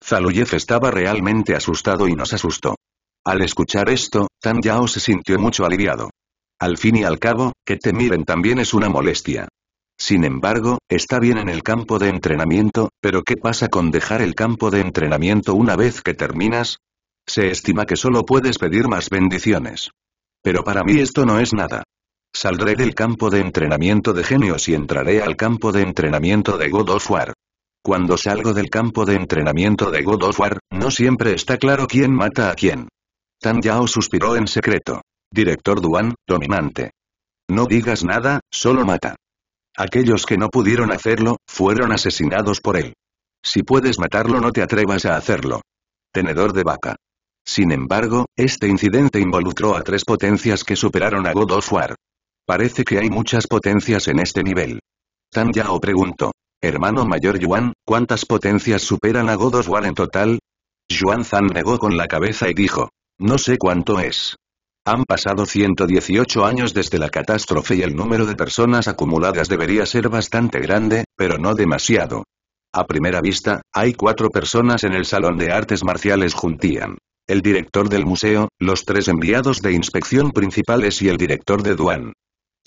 Zaluyev estaba realmente asustado y nos asustó. Al escuchar esto, Tan Yao se sintió mucho aliviado. Al fin y al cabo, que te miren también es una molestia. Sin embargo, está bien en el campo de entrenamiento, pero ¿qué pasa con dejar el campo de entrenamiento una vez que terminas? Se estima que solo puedes pedir más bendiciones. Pero para mí esto no es nada. Saldré del campo de entrenamiento de genios y entraré al campo de entrenamiento de God War. Cuando salgo del campo de entrenamiento de God War, no siempre está claro quién mata a quién. Tan Yao suspiró en secreto. Director Duan, dominante. No digas nada, solo mata. Aquellos que no pudieron hacerlo, fueron asesinados por él. Si puedes matarlo no te atrevas a hacerlo. Tenedor de vaca. Sin embargo, este incidente involucró a tres potencias que superaron a God. Parece que hay muchas potencias en este nivel. Tan Yao preguntó. Hermano mayor Yuan, ¿cuántas potencias superan a God en total? Yuan Zan negó con la cabeza y dijo. No sé cuánto es. Han pasado 118 años desde la catástrofe y el número de personas acumuladas debería ser bastante grande, pero no demasiado. A primera vista, hay cuatro personas en el Salón de Artes Marciales Juntian. El director del museo, los tres enviados de inspección principales y el director de Duan.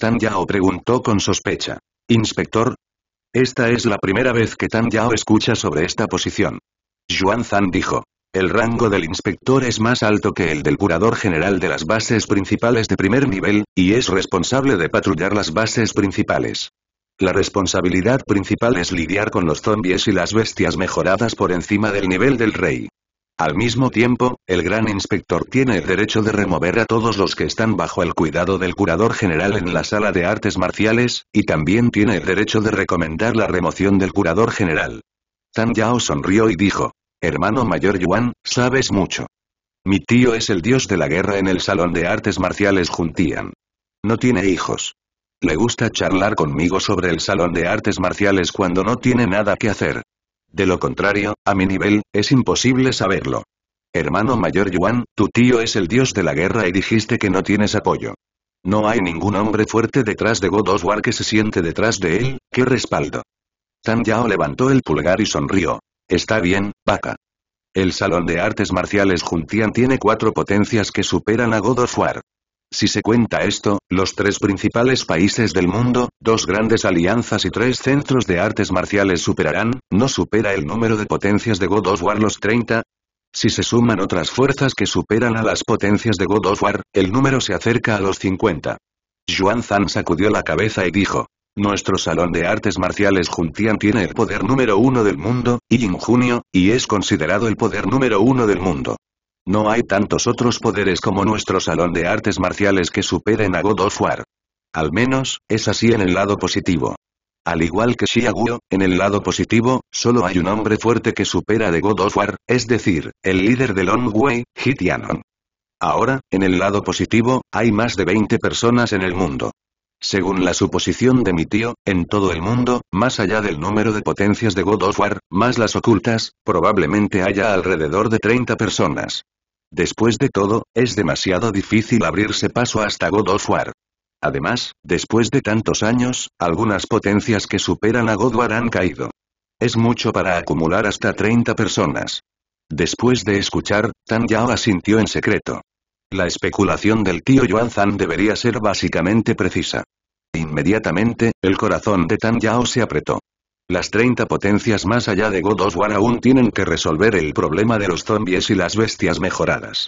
Tan Yao preguntó con sospecha. ¿Inspector? Esta es la primera vez que Tan Yao escucha sobre esta posición. Yuan Zan dijo. El rango del inspector es más alto que el del curador general de las bases principales de primer nivel, y es responsable de patrullar las bases principales. La responsabilidad principal es lidiar con los zombies y las bestias mejoradas por encima del nivel del rey. Al mismo tiempo, el gran inspector tiene el derecho de remover a todos los que están bajo el cuidado del curador general en la sala de artes marciales, y también tiene el derecho de recomendar la remoción del curador general. Tan Yao sonrió y dijo, Hermano mayor Yuan, sabes mucho. Mi tío es el dios de la guerra en el salón de artes marciales Juntian. No tiene hijos. Le gusta charlar conmigo sobre el salón de artes marciales cuando no tiene nada que hacer. De lo contrario, a mi nivel, es imposible saberlo. Hermano mayor Yuan, tu tío es el dios de la guerra y dijiste que no tienes apoyo. No hay ningún hombre fuerte detrás de God War que se siente detrás de él, qué respaldo. Tan Yao levantó el pulgar y sonrió. Está bien, vaca. El Salón de Artes Marciales Juntian tiene cuatro potencias que superan a God. Si se cuenta esto, los tres principales países del mundo, dos grandes alianzas y tres centros de artes marciales superarán, ¿no supera el número de potencias de God of War los 30? Si se suman otras fuerzas que superan a las potencias de God of War, el número se acerca a los 50. Yuan Zan sacudió la cabeza y dijo, nuestro salón de artes marciales Juntian tiene el poder número uno del mundo, y en junio, y es considerado el poder número uno del mundo. No hay tantos otros poderes como nuestro salón de artes marciales que superen a God of War. Al menos, es así en el lado positivo. Al igual que Xiaguo, en el lado positivo, solo hay un hombre fuerte que supera de God of War, es decir, el líder de Long Wei, Hitianon. Ahora, en el lado positivo, hay más de 20 personas en el mundo. Según la suposición de mi tío, en todo el mundo, más allá del número de potencias de God War, más las ocultas, probablemente haya alrededor de 30 personas. Después de todo, es demasiado difícil abrirse paso hasta God of War. Además, después de tantos años, algunas potencias que superan a God han caído. Es mucho para acumular hasta 30 personas. Después de escuchar, Tan Yao asintió en secreto. La especulación del tío Yuan Zan debería ser básicamente precisa. Inmediatamente, el corazón de Tan Yao se apretó. Las 30 potencias más allá de God of War aún tienen que resolver el problema de los zombies y las bestias mejoradas.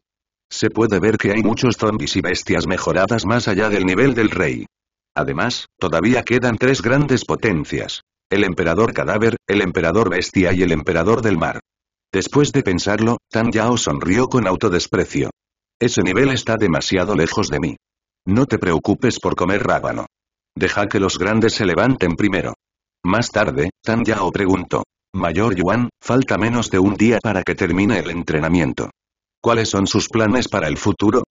Se puede ver que hay muchos zombies y bestias mejoradas más allá del nivel del rey. Además, todavía quedan tres grandes potencias. El emperador cadáver, el emperador bestia y el emperador del mar. Después de pensarlo, Tan Yao sonrió con autodesprecio. Ese nivel está demasiado lejos de mí. No te preocupes por comer rábano. Deja que los grandes se levanten primero. Más tarde, Tan Yao preguntó. Mayor Yuan, falta menos de un día para que termine el entrenamiento. ¿Cuáles son sus planes para el futuro?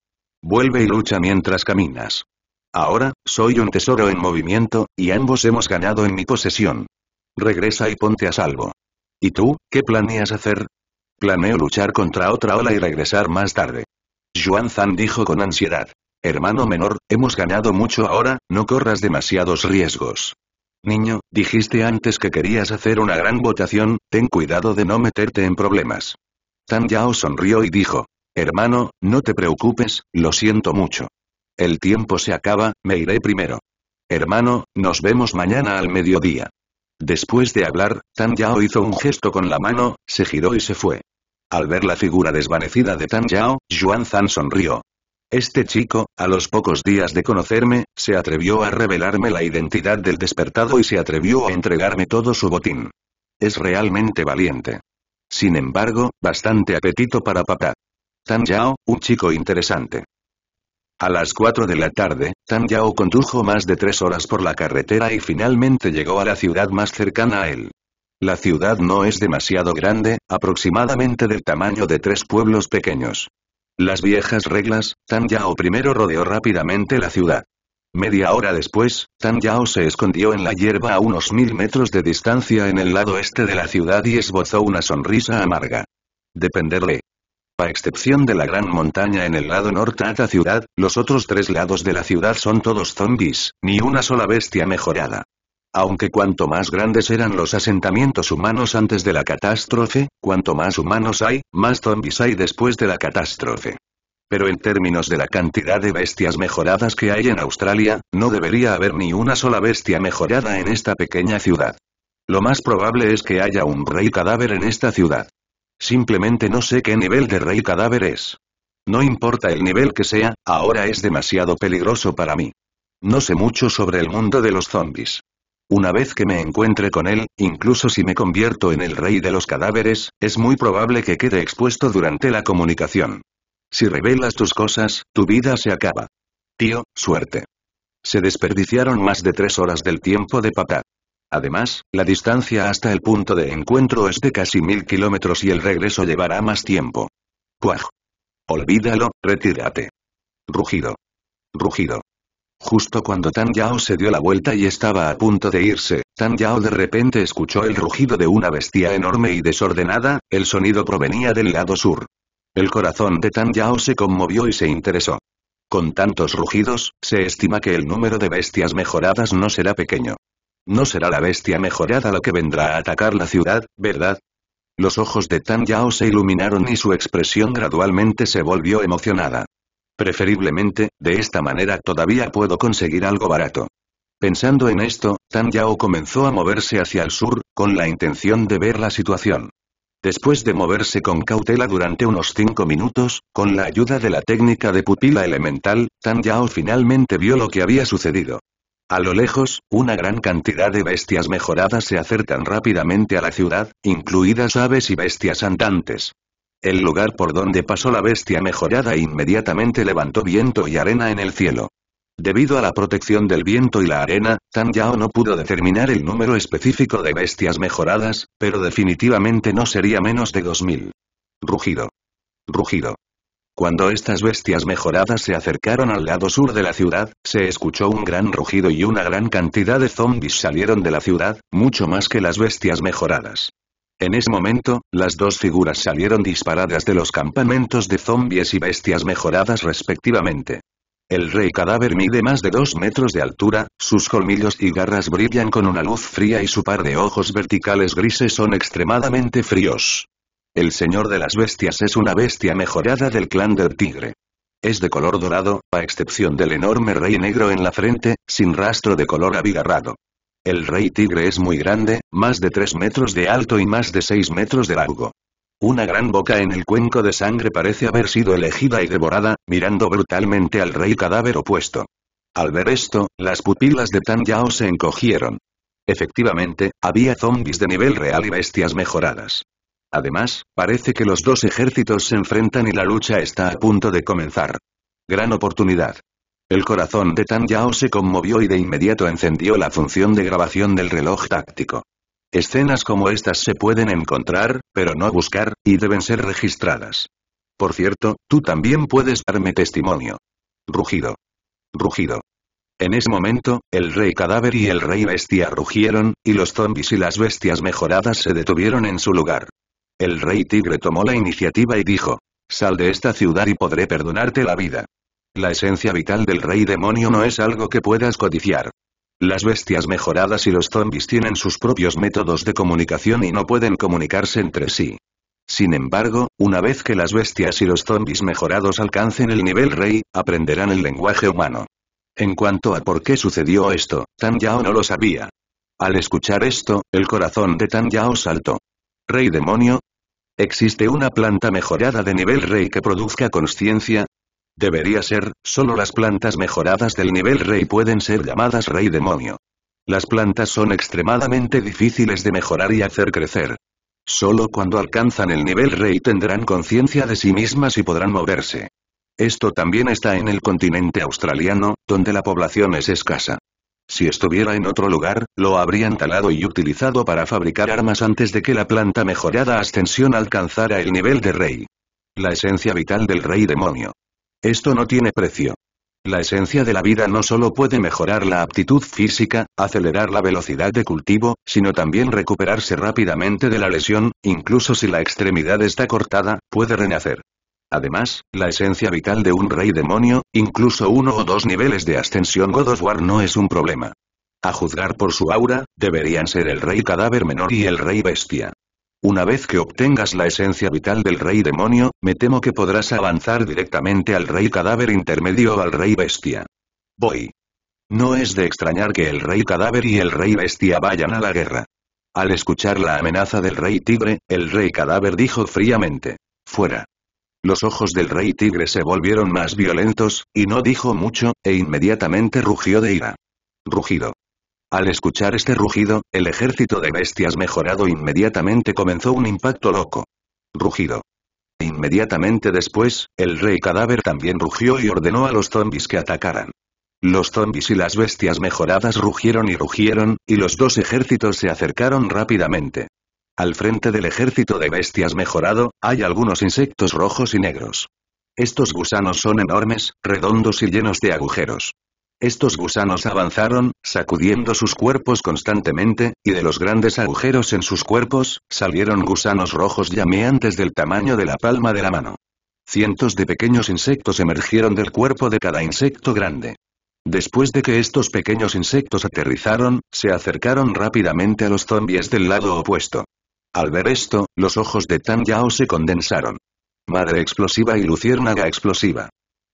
Vuelve y lucha mientras caminas. Ahora, soy un tesoro en movimiento, y ambos hemos ganado en mi posesión. Regresa y ponte a salvo. ¿Y tú, qué planeas hacer? Planeo luchar contra otra ola y regresar más tarde. Yuan Zan dijo con ansiedad. Hermano menor, hemos ganado mucho ahora, no corras demasiados riesgos. Niño, dijiste antes que querías hacer una gran votación, ten cuidado de no meterte en problemas. Tan Yao sonrió y dijo. Hermano, no te preocupes, lo siento mucho. El tiempo se acaba, me iré primero. Hermano, nos vemos mañana al mediodía. Después de hablar, Tan Yao hizo un gesto con la mano, se giró y se fue. Al ver la figura desvanecida de Tan Yao, Yuan Zan sonrió. Este chico, a los pocos días de conocerme, se atrevió a revelarme la identidad del despertado y se atrevió a entregarme todo su botín. Es realmente valiente. Sin embargo, bastante apetito para papá. Tan Yao, un chico interesante. A las 4 de la tarde, Tan Yao condujo más de tres horas por la carretera y finalmente llegó a la ciudad más cercana a él. La ciudad no es demasiado grande, aproximadamente del tamaño de tres pueblos pequeños. Las viejas reglas, Tan Yao primero rodeó rápidamente la ciudad. Media hora después, Tan Yao se escondió en la hierba a unos mil metros de distancia en el lado este de la ciudad y esbozó una sonrisa amarga. Dependerle. A excepción de la gran montaña en el lado norte de la ciudad, los otros tres lados de la ciudad son todos zombies, ni una sola bestia mejorada. Aunque cuanto más grandes eran los asentamientos humanos antes de la catástrofe, cuanto más humanos hay, más zombies hay después de la catástrofe. Pero en términos de la cantidad de bestias mejoradas que hay en Australia, no debería haber ni una sola bestia mejorada en esta pequeña ciudad. Lo más probable es que haya un rey cadáver en esta ciudad. Simplemente no sé qué nivel de rey cadáver es. No importa el nivel que sea, ahora es demasiado peligroso para mí. No sé mucho sobre el mundo de los zombies. Una vez que me encuentre con él, incluso si me convierto en el rey de los cadáveres, es muy probable que quede expuesto durante la comunicación. Si revelas tus cosas, tu vida se acaba. Tío, suerte. Se desperdiciaron más de tres horas del tiempo de papá. Además, la distancia hasta el punto de encuentro es de casi mil kilómetros y el regreso llevará más tiempo. Puaj. Olvídalo, retírate. Rugido. Rugido. Justo cuando Tan Yao se dio la vuelta y estaba a punto de irse, Tan Yao de repente escuchó el rugido de una bestia enorme y desordenada, el sonido provenía del lado sur. El corazón de Tan Yao se conmovió y se interesó. Con tantos rugidos, se estima que el número de bestias mejoradas no será pequeño. No será la bestia mejorada la que vendrá a atacar la ciudad, ¿verdad? Los ojos de Tan Yao se iluminaron y su expresión gradualmente se volvió emocionada. Preferiblemente, de esta manera todavía puedo conseguir algo barato. Pensando en esto, Tan Yao comenzó a moverse hacia el sur, con la intención de ver la situación. Después de moverse con cautela durante unos cinco minutos, con la ayuda de la técnica de pupila elemental, Tan Yao finalmente vio lo que había sucedido. A lo lejos, una gran cantidad de bestias mejoradas se acercan rápidamente a la ciudad, incluidas aves y bestias andantes. El lugar por donde pasó la bestia mejorada inmediatamente levantó viento y arena en el cielo. Debido a la protección del viento y la arena, Tan Yao no pudo determinar el número específico de bestias mejoradas, pero definitivamente no sería menos de 2000. Rugido. Rugido. Cuando estas bestias mejoradas se acercaron al lado sur de la ciudad, se escuchó un gran rugido y una gran cantidad de zombies salieron de la ciudad, mucho más que las bestias mejoradas. En ese momento, las dos figuras salieron disparadas de los campamentos de zombies y bestias mejoradas respectivamente. El rey cadáver mide más de dos metros de altura, sus colmillos y garras brillan con una luz fría y su par de ojos verticales grises son extremadamente fríos. El señor de las bestias es una bestia mejorada del clan del tigre. Es de color dorado, a excepción del enorme rey negro en la frente, sin rastro de color abigarrado. El rey tigre es muy grande, más de 3 metros de alto y más de 6 metros de largo. Una gran boca en el cuenco de sangre parece haber sido elegida y devorada, mirando brutalmente al rey cadáver opuesto. Al ver esto, las pupilas de Tan Yao se encogieron. Efectivamente, había zombies de nivel real y bestias mejoradas. Además, parece que los dos ejércitos se enfrentan y la lucha está a punto de comenzar. Gran oportunidad. El corazón de Tan Yao se conmovió y de inmediato encendió la función de grabación del reloj táctico. Escenas como estas se pueden encontrar, pero no buscar, y deben ser registradas. Por cierto, tú también puedes darme testimonio. Rugido. Rugido. En ese momento, el rey cadáver y el rey bestia rugieron, y los zombies y las bestias mejoradas se detuvieron en su lugar. El rey tigre tomó la iniciativa y dijo, Sal de esta ciudad y podré perdonarte la vida. La esencia vital del rey demonio no es algo que puedas codiciar. Las bestias mejoradas y los zombies tienen sus propios métodos de comunicación y no pueden comunicarse entre sí. Sin embargo, una vez que las bestias y los zombies mejorados alcancen el nivel rey, aprenderán el lenguaje humano. En cuanto a por qué sucedió esto, Tan Yao no lo sabía. Al escuchar esto, el corazón de Tan Yao saltó. ¿Rey demonio? ¿Existe una planta mejorada de nivel rey que produzca conciencia? Debería ser, solo las plantas mejoradas del nivel rey pueden ser llamadas rey demonio. Las plantas son extremadamente difíciles de mejorar y hacer crecer. Solo cuando alcanzan el nivel rey tendrán conciencia de sí mismas y podrán moverse. Esto también está en el continente australiano, donde la población es escasa. Si estuviera en otro lugar, lo habrían talado y utilizado para fabricar armas antes de que la planta mejorada ascensión alcanzara el nivel de rey. La esencia vital del rey demonio. Esto no tiene precio. La esencia de la vida no solo puede mejorar la aptitud física, acelerar la velocidad de cultivo, sino también recuperarse rápidamente de la lesión, incluso si la extremidad está cortada, puede renacer. Además, la esencia vital de un rey demonio, incluso uno o dos niveles de ascensión God of War no es un problema. A juzgar por su aura, deberían ser el rey cadáver menor y el rey bestia. Una vez que obtengas la esencia vital del rey demonio, me temo que podrás avanzar directamente al rey cadáver intermedio o al rey bestia. Voy. No es de extrañar que el rey cadáver y el rey bestia vayan a la guerra. Al escuchar la amenaza del rey tigre, el rey cadáver dijo fríamente. Fuera. Los ojos del rey tigre se volvieron más violentos, y no dijo mucho, e inmediatamente rugió de ira. Rugido. Al escuchar este rugido, el ejército de bestias mejorado inmediatamente comenzó un impacto loco. Rugido. Inmediatamente después, el rey cadáver también rugió y ordenó a los zombies que atacaran. Los zombies y las bestias mejoradas rugieron y rugieron, y los dos ejércitos se acercaron rápidamente. Al frente del ejército de bestias mejorado, hay algunos insectos rojos y negros. Estos gusanos son enormes, redondos y llenos de agujeros. Estos gusanos avanzaron, sacudiendo sus cuerpos constantemente, y de los grandes agujeros en sus cuerpos, salieron gusanos rojos llameantes del tamaño de la palma de la mano. Cientos de pequeños insectos emergieron del cuerpo de cada insecto grande. Después de que estos pequeños insectos aterrizaron, se acercaron rápidamente a los zombies del lado opuesto. Al ver esto, los ojos de Tan Yao se condensaron. Madre explosiva y luciérnaga explosiva.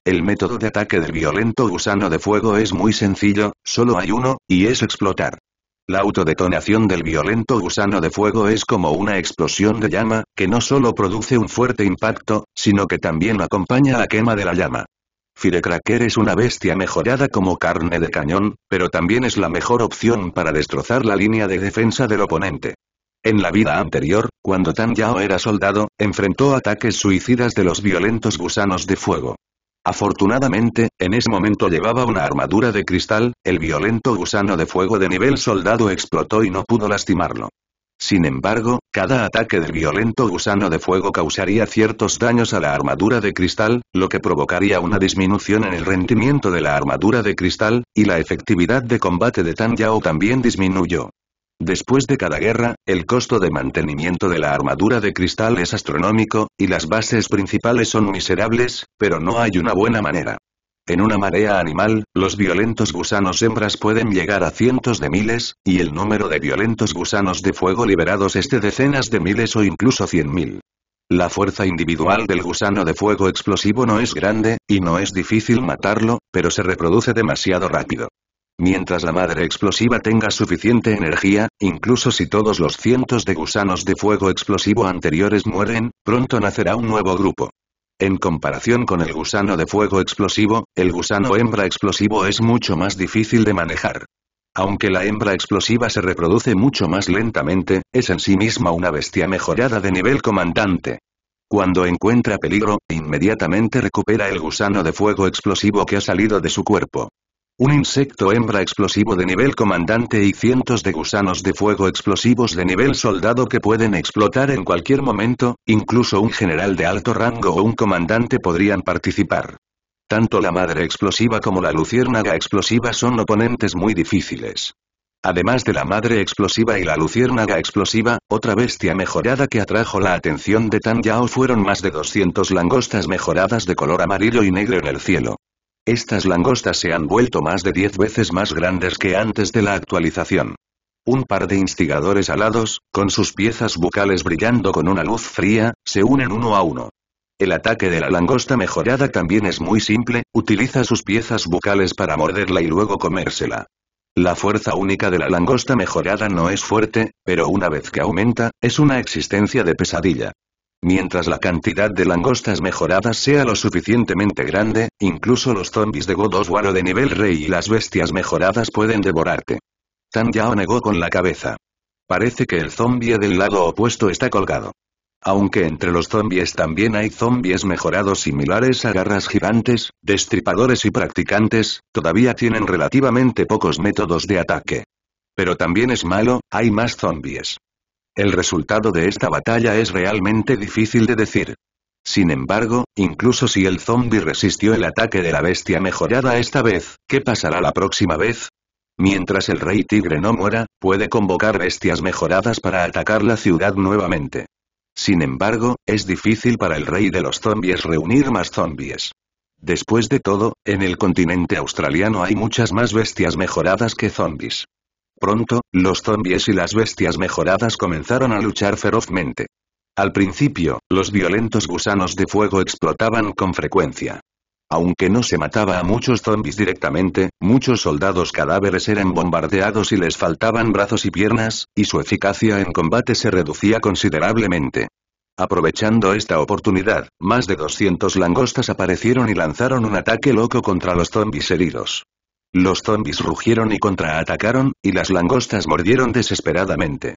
El método de ataque del violento gusano de fuego es muy sencillo, solo hay uno, y es explotar. La autodetonación del violento gusano de fuego es como una explosión de llama, que no solo produce un fuerte impacto, sino que también acompaña la quema de la llama. Firecracker es una bestia mejorada como carne de cañón, pero también es la mejor opción para destrozar la línea de defensa del oponente. En la vida anterior, cuando Tan Yao era soldado, enfrentó ataques suicidas de los violentos gusanos de fuego. Afortunadamente, en ese momento llevaba una armadura de cristal, el violento gusano de fuego de nivel soldado explotó y no pudo lastimarlo. Sin embargo, cada ataque del violento gusano de fuego causaría ciertos daños a la armadura de cristal, lo que provocaría una disminución en el rendimiento de la armadura de cristal, y la efectividad de combate de Tan Yao también disminuyó. Después de cada guerra, el costo de mantenimiento de la armadura de cristal es astronómico, y las bases principales son miserables, pero no hay una buena manera. En una marea animal, los violentos gusanos hembras pueden llegar a cientos de miles, y el número de violentos gusanos de fuego liberados es de decenas de miles o incluso cien mil. La fuerza individual del gusano de fuego explosivo no es grande, y no es difícil matarlo, pero se reproduce demasiado rápido. Mientras la madre explosiva tenga suficiente energía, incluso si todos los cientos de gusanos de fuego explosivo anteriores mueren, pronto nacerá un nuevo grupo. En comparación con el gusano de fuego explosivo, el gusano hembra explosivo es mucho más difícil de manejar. Aunque la hembra explosiva se reproduce mucho más lentamente, es en sí misma una bestia mejorada de nivel comandante. Cuando encuentra peligro, inmediatamente recupera el gusano de fuego explosivo que ha salido de su cuerpo. Un insecto hembra explosivo de nivel comandante y cientos de gusanos de fuego explosivos de nivel soldado que pueden explotar en cualquier momento, incluso un general de alto rango o un comandante podrían participar. Tanto la madre explosiva como la luciérnaga explosiva son oponentes muy difíciles. Además de la madre explosiva y la luciérnaga explosiva, otra bestia mejorada que atrajo la atención de Tan Yao fueron más de 200 langostas mejoradas de color amarillo y negro en el cielo. Estas langostas se han vuelto más de 10 veces más grandes que antes de la actualización. Un par de instigadores alados, con sus piezas bucales brillando con una luz fría, se unen uno a uno. El ataque de la langosta mejorada también es muy simple, utiliza sus piezas bucales para morderla y luego comérsela. La fuerza única de la langosta mejorada no es fuerte, pero una vez que aumenta, es una existencia de pesadilla. Mientras la cantidad de langostas mejoradas sea lo suficientemente grande, incluso los zombies de God of War de nivel rey y las bestias mejoradas pueden devorarte. Tan Yao negó con la cabeza. Parece que el zombie del lado opuesto está colgado. Aunque entre los zombies también hay zombies mejorados similares a garras gigantes, destripadores y practicantes, todavía tienen relativamente pocos métodos de ataque. Pero también es malo, hay más zombies. El resultado de esta batalla es realmente difícil de decir. Sin embargo, incluso si el zombie resistió el ataque de la bestia mejorada esta vez, ¿qué pasará la próxima vez? Mientras el rey tigre no muera, puede convocar bestias mejoradas para atacar la ciudad nuevamente. Sin embargo, es difícil para el rey de los zombies reunir más zombies. Después de todo, en el continente australiano hay muchas más bestias mejoradas que zombies. Pronto, los zombies y las bestias mejoradas comenzaron a luchar ferozmente. Al principio, los violentos gusanos de fuego explotaban con frecuencia. Aunque no se mataba a muchos zombies directamente, muchos soldados cadáveres eran bombardeados y les faltaban brazos y piernas, y su eficacia en combate se reducía considerablemente. Aprovechando esta oportunidad, más de 200 langostas aparecieron y lanzaron un ataque loco contra los zombies heridos. Los zombies rugieron y contraatacaron, y las langostas mordieron desesperadamente.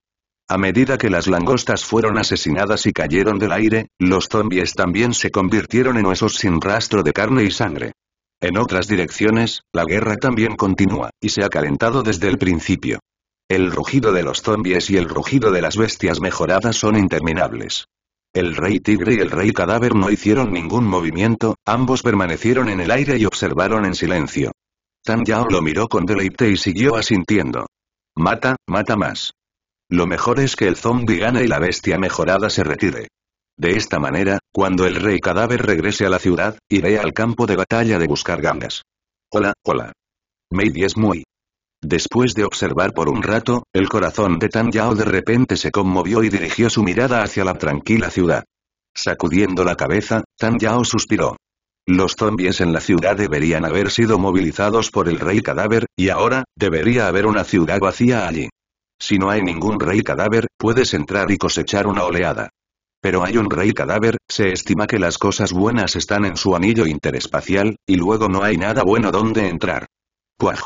A medida que las langostas fueron asesinadas y cayeron del aire, los zombies también se convirtieron en huesos sin rastro de carne y sangre. En otras direcciones, la guerra también continúa, y se ha calentado desde el principio. El rugido de los zombies y el rugido de las bestias mejoradas son interminables. El rey tigre y el rey cadáver no hicieron ningún movimiento, ambos permanecieron en el aire y observaron en silencio. Tan Yao lo miró con deleite y siguió asintiendo. Mata, mata más. Lo mejor es que el zombie gane y la bestia mejorada se retire. De esta manera, cuando el rey cadáver regrese a la ciudad, iré al campo de batalla de buscar gangas. Hola, hola. Maybe es muy. Después de observar por un rato, el corazón de Tan Yao de repente se conmovió y dirigió su mirada hacia la tranquila ciudad. Sacudiendo la cabeza, Tan Yao suspiró. Los zombies en la ciudad deberían haber sido movilizados por el rey cadáver, y ahora, debería haber una ciudad vacía allí. Si no hay ningún rey cadáver, puedes entrar y cosechar una oleada. Pero hay un rey cadáver, se estima que las cosas buenas están en su anillo interespacial, y luego no hay nada bueno donde entrar. Puaj.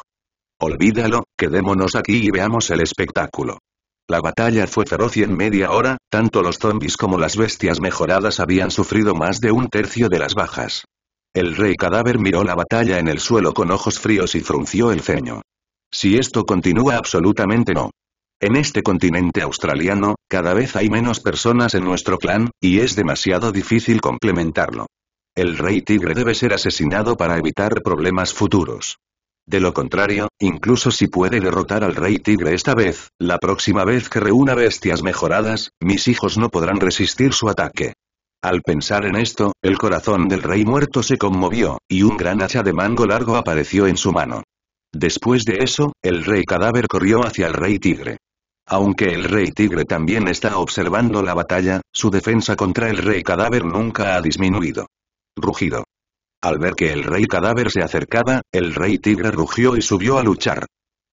Olvídalo, quedémonos aquí y veamos el espectáculo. La batalla fue feroz y en media hora, tanto los zombies como las bestias mejoradas habían sufrido más de un tercio de las bajas. El rey cadáver miró la batalla en el suelo con ojos fríos y frunció el ceño. Si esto continúa absolutamente no. En este continente australiano, cada vez hay menos personas en nuestro clan, y es demasiado difícil complementarlo. El rey tigre debe ser asesinado para evitar problemas futuros. De lo contrario, incluso si puede derrotar al rey tigre esta vez, la próxima vez que reúna bestias mejoradas, mis hijos no podrán resistir su ataque. Al pensar en esto, el corazón del rey muerto se conmovió, y un gran hacha de mango largo apareció en su mano. Después de eso, el rey cadáver corrió hacia el rey tigre. Aunque el rey tigre también está observando la batalla, su defensa contra el rey cadáver nunca ha disminuido. Rugido. Al ver que el rey cadáver se acercaba, el rey tigre rugió y subió a luchar.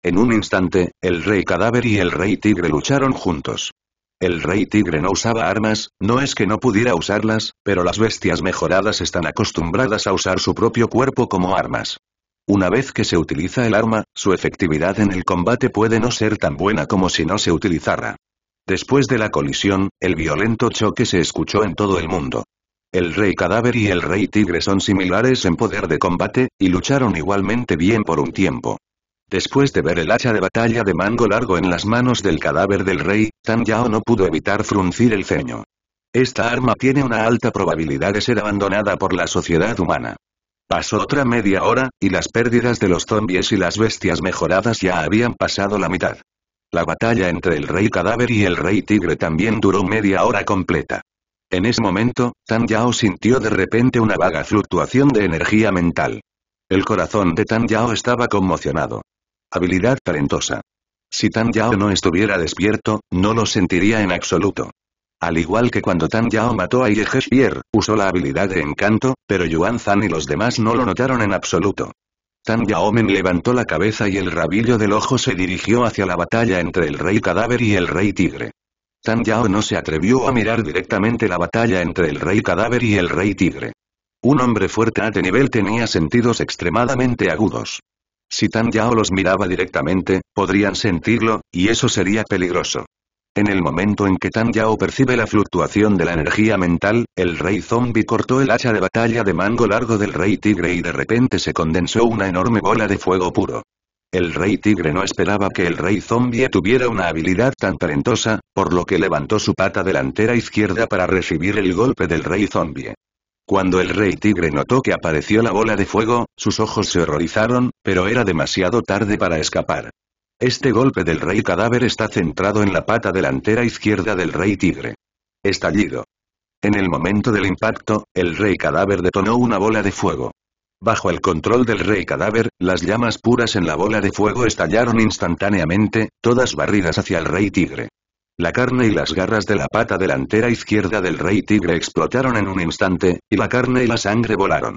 En un instante, el rey cadáver y el rey tigre lucharon juntos. El rey tigre no usaba armas, no es que no pudiera usarlas, pero las bestias mejoradas están acostumbradas a usar su propio cuerpo como armas. Una vez que se utiliza el arma, su efectividad en el combate puede no ser tan buena como si no se utilizara. Después de la colisión, el violento choque se escuchó en todo el mundo. El rey cadáver y el rey tigre son similares en poder de combate, y lucharon igualmente bien por un tiempo. Después de ver el hacha de batalla de mango largo en las manos del cadáver del rey, Tan Yao no pudo evitar fruncir el ceño. Esta arma tiene una alta probabilidad de ser abandonada por la sociedad humana. Pasó otra media hora, y las pérdidas de los zombies y las bestias mejoradas ya habían pasado la mitad. La batalla entre el rey cadáver y el rey tigre también duró media hora completa. En ese momento, Tan Yao sintió de repente una vaga fluctuación de energía mental. El corazón de Tan Yao estaba conmocionado. Habilidad talentosa. Si Tan Yao no estuviera despierto, no lo sentiría en absoluto. Al igual que cuando Tan Yao mató a Ye usó la habilidad de encanto, pero Yuan Zan y los demás no lo notaron en absoluto. Tan Yaomen levantó la cabeza y el rabillo del ojo se dirigió hacia la batalla entre el rey cadáver y el rey tigre. Tan Yao no se atrevió a mirar directamente la batalla entre el rey cadáver y el rey tigre. Un hombre fuerte a este nivel tenía sentidos extremadamente agudos. Si Tan Yao los miraba directamente, podrían sentirlo, y eso sería peligroso. En el momento en que Tan Yao percibe la fluctuación de la energía mental, el rey zombie cortó el hacha de batalla de mango largo del rey tigre y de repente se condensó una enorme bola de fuego puro. El rey tigre no esperaba que el rey zombie tuviera una habilidad tan talentosa, por lo que levantó su pata delantera izquierda para recibir el golpe del rey zombie. Cuando el rey tigre notó que apareció la bola de fuego, sus ojos se horrorizaron, pero era demasiado tarde para escapar. Este golpe del rey cadáver está centrado en la pata delantera izquierda del rey tigre. Estallido. En el momento del impacto, el rey cadáver detonó una bola de fuego. Bajo el control del rey cadáver, las llamas puras en la bola de fuego estallaron instantáneamente, todas barridas hacia el rey tigre. La carne y las garras de la pata delantera izquierda del rey tigre explotaron en un instante, y la carne y la sangre volaron.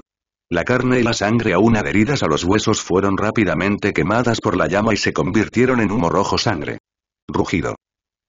La carne y la sangre aún adheridas a los huesos fueron rápidamente quemadas por la llama y se convirtieron en humo rojo sangre. Rugido.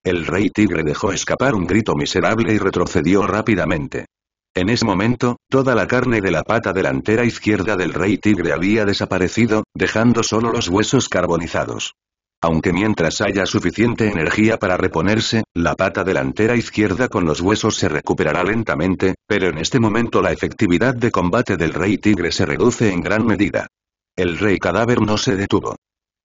El rey tigre dejó escapar un grito miserable y retrocedió rápidamente. En ese momento, toda la carne de la pata delantera izquierda del rey tigre había desaparecido, dejando solo los huesos carbonizados. Aunque mientras haya suficiente energía para reponerse, la pata delantera izquierda con los huesos se recuperará lentamente, pero en este momento la efectividad de combate del rey tigre se reduce en gran medida. El rey cadáver no se detuvo.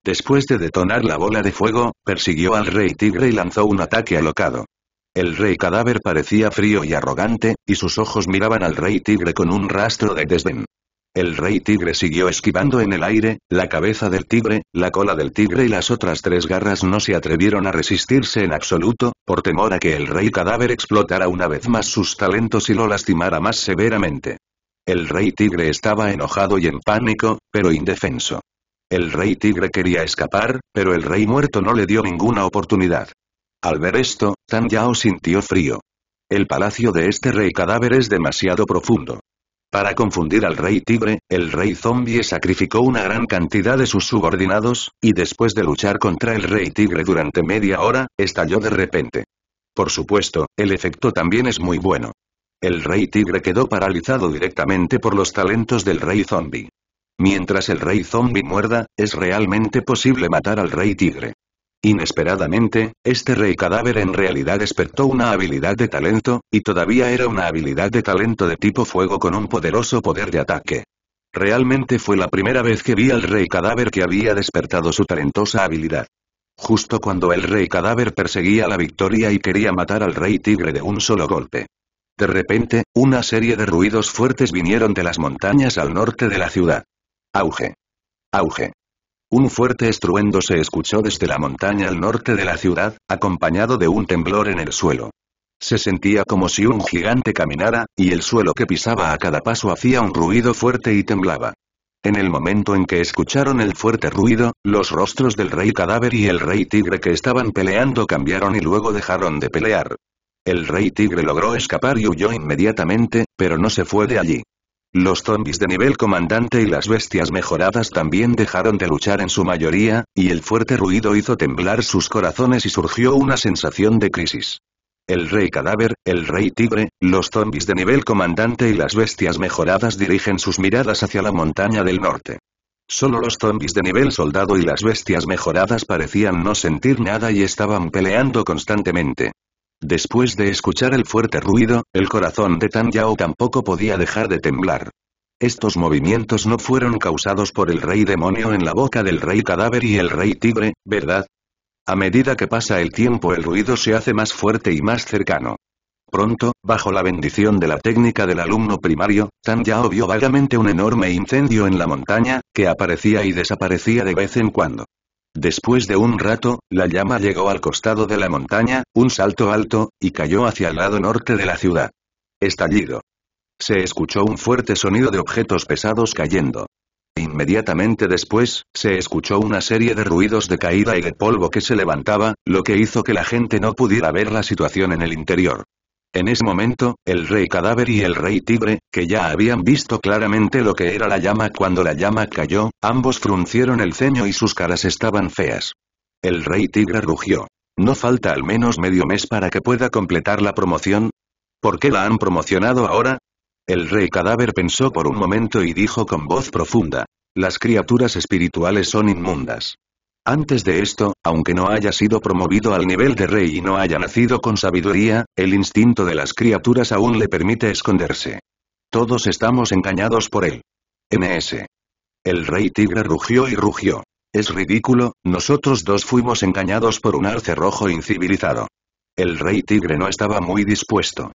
Después de detonar la bola de fuego, persiguió al rey tigre y lanzó un ataque alocado. El rey cadáver parecía frío y arrogante, y sus ojos miraban al rey tigre con un rastro de desdén. El rey tigre siguió esquivando en el aire, la cabeza del tigre, la cola del tigre y las otras tres garras no se atrevieron a resistirse en absoluto, por temor a que el rey cadáver explotara una vez más sus talentos y lo lastimara más severamente. El rey tigre estaba enojado y en pánico, pero indefenso. El rey tigre quería escapar, pero el rey muerto no le dio ninguna oportunidad. Al ver esto, Tan Yao sintió frío. El palacio de este rey cadáver es demasiado profundo. Para confundir al rey tigre, el rey zombie sacrificó una gran cantidad de sus subordinados, y después de luchar contra el rey tigre durante media hora, estalló de repente. Por supuesto, el efecto también es muy bueno. El rey tigre quedó paralizado directamente por los talentos del rey zombie. Mientras el rey zombie muerda, es realmente posible matar al rey tigre. Inesperadamente, este rey cadáver en realidad despertó una habilidad de talento, y todavía era una habilidad de talento de tipo fuego con un poderoso poder de ataque. Realmente fue la primera vez que vi al rey cadáver que había despertado su talentosa habilidad. Justo cuando el rey cadáver perseguía la victoria y quería matar al rey tigre de un solo golpe. De repente, una serie de ruidos fuertes vinieron de las montañas al norte de la ciudad. Auge. Auge. Un fuerte estruendo se escuchó desde la montaña al norte de la ciudad, acompañado de un temblor en el suelo. Se sentía como si un gigante caminara, y el suelo que pisaba a cada paso hacía un ruido fuerte y temblaba. En el momento en que escucharon el fuerte ruido, los rostros del rey cadáver y el rey tigre que estaban peleando cambiaron y luego dejaron de pelear. El rey tigre logró escapar y huyó inmediatamente, pero no se fue de allí. Los zombies de nivel comandante y las bestias mejoradas también dejaron de luchar en su mayoría, y el fuerte ruido hizo temblar sus corazones y surgió una sensación de crisis. El rey cadáver, el rey tigre, los zombies de nivel comandante y las bestias mejoradas dirigen sus miradas hacia la montaña del norte. Solo los zombies de nivel soldado y las bestias mejoradas parecían no sentir nada y estaban peleando constantemente. Después de escuchar el fuerte ruido, el corazón de Tan Yao tampoco podía dejar de temblar. Estos movimientos no fueron causados por el rey demonio en la boca del rey cadáver y el rey tigre, ¿verdad? A medida que pasa el tiempo el ruido se hace más fuerte y más cercano. Pronto, bajo la bendición de la técnica del alumno primario, Tan Yao vio vagamente un enorme incendio en la montaña, que aparecía y desaparecía de vez en cuando. Después de un rato, la llama llegó al costado de la montaña, un salto alto, y cayó hacia el lado norte de la ciudad. Estallido. Se escuchó un fuerte sonido de objetos pesados cayendo. Inmediatamente después, se escuchó una serie de ruidos de caída y de polvo que se levantaba, lo que hizo que la gente no pudiera ver la situación en el interior. En ese momento, el rey cadáver y el rey tigre, que ya habían visto claramente lo que era la llama cuando la llama cayó, ambos fruncieron el ceño y sus caras estaban feas. El rey tigre rugió. ¿No falta al menos medio mes para que pueda completar la promoción? ¿Por qué la han promocionado ahora? El rey cadáver pensó por un momento y dijo con voz profunda. Las criaturas espirituales son inmundas. Antes de esto, aunque no haya sido promovido al nivel de rey y no haya nacido con sabiduría, el instinto de las criaturas aún le permite esconderse. Todos estamos engañados por él. NS. El rey tigre rugió y rugió. Es ridículo, nosotros dos fuimos engañados por un arce rojo incivilizado. El rey tigre no estaba muy dispuesto.